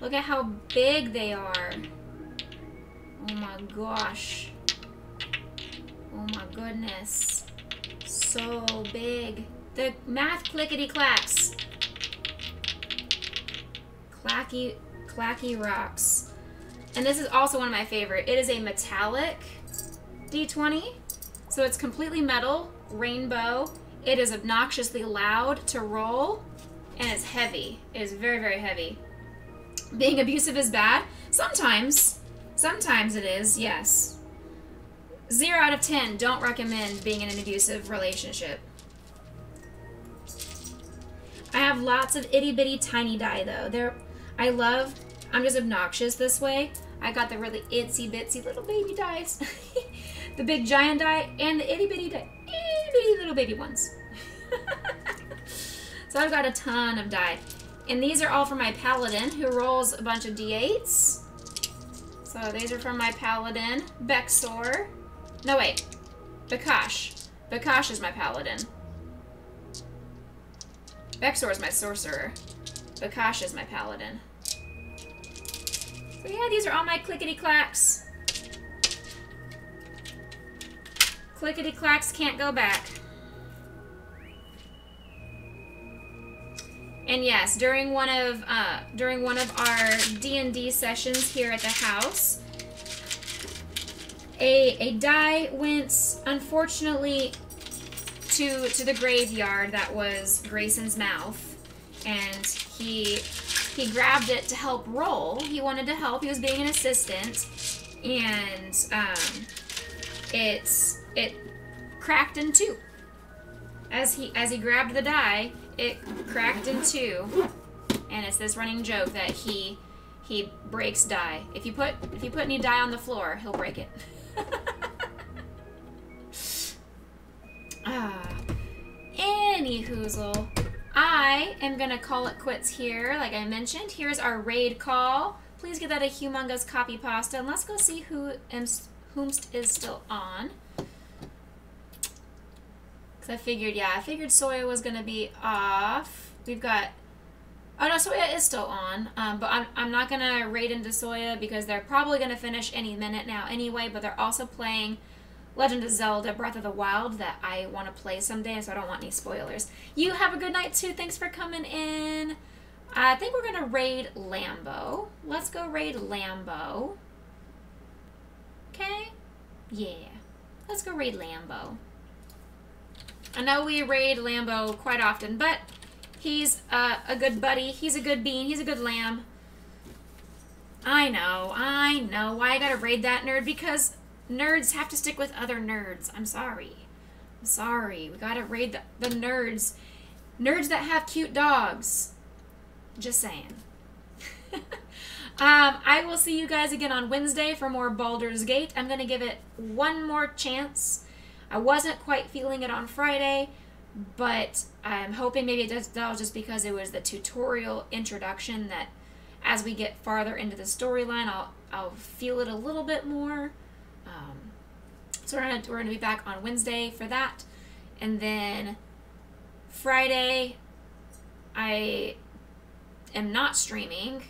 Look at how big they are. Oh my gosh. Oh my goodness. So big. The math clickety clacks. Clacky, clacky rocks. And this is also one of my favorite. It is a metallic D20. So it's completely metal, rainbow. It is obnoxiously loud to roll, and it's heavy. It is very, very heavy. Being abusive is bad? Sometimes. Sometimes it is, yes. Zero out of ten, don't recommend being in an abusive relationship. I have lots of itty bitty tiny die though. They're, I love, I'm just obnoxious this way. I got the really itsy bitsy little baby dies. [LAUGHS] the big giant die and the itty bitty itty bitty little baby ones. [LAUGHS] so I've got a ton of die. And these are all for my paladin who rolls a bunch of d8s. So these are from my paladin, Bexor. No wait, Bakash. Bakash is my paladin. Bexor is my sorcerer. Bakash is my paladin. So yeah, these are all my clickety clacks. Clickety clacks can't go back. And yes, during one of uh, during one of our D and D sessions here at the house, a a die went unfortunately to to the graveyard that was Grayson's mouth, and he he grabbed it to help roll. He wanted to help. He was being an assistant, and um, it's it cracked in two. As he as he grabbed the die, it cracked in two, and it's this running joke that he he breaks die. If you put if you put any die on the floor, he'll break it. [LAUGHS] ah, any hoozle. I am gonna call it quits here, like I mentioned. Here's our raid call. Please give that a humongous copy pasta, and let's go see who whomst is still on. I figured, yeah, I figured Soya was gonna be off. We've got, oh no, Soya is still on, um, but I'm, I'm not gonna raid into Soya because they're probably gonna finish any minute now anyway, but they're also playing Legend of Zelda Breath of the Wild that I want to play someday, so I don't want any spoilers. You have a good night too. Thanks for coming in. I think we're going to raid Lambo. Let's go raid Lambo. Okay? Yeah. Let's go raid Lambo. I know we raid Lambo quite often, but he's uh, a good buddy. He's a good bean. He's a good lamb. I know. I know. Why I gotta raid that nerd? Because nerds have to stick with other nerds. I'm sorry. I'm sorry. We gotta raid the, the nerds. Nerds that have cute dogs. Just saying. [LAUGHS] um, I will see you guys again on Wednesday for more Baldur's Gate. I'm gonna give it one more chance. I wasn't quite feeling it on Friday, but I'm hoping maybe it does that was just because it was the tutorial introduction that as we get farther into the storyline, I'll I'll feel it a little bit more. Um, so we're gonna we're gonna be back on Wednesday for that, and then Friday, I am not streaming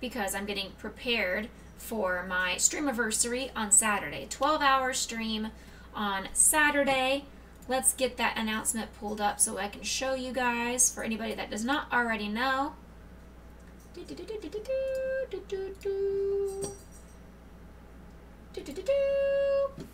because I'm getting prepared for my streamiversary on Saturday. 12 hour stream on Saturday. Let's get that announcement pulled up so I can show you guys for anybody that does not already know.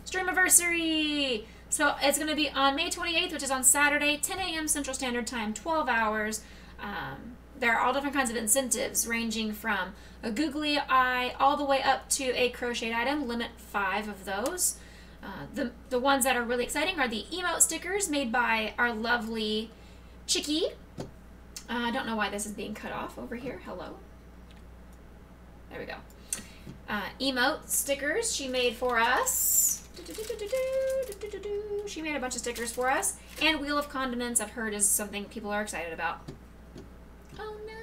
Streamiversary! So it's going to be on May 28th, which is on Saturday, 10 a.m. Central Standard Time, 12 hours. Um, there are all different kinds of incentives, ranging from a googly eye all the way up to a crocheted item, limit five of those. Uh, the, the ones that are really exciting are the emote stickers made by our lovely Chicky. Uh, I don't know why this is being cut off over here. Hello. There we go. Uh, emote stickers she made for us. She made a bunch of stickers for us. And Wheel of Condiments I've heard is something people are excited about. Oh no.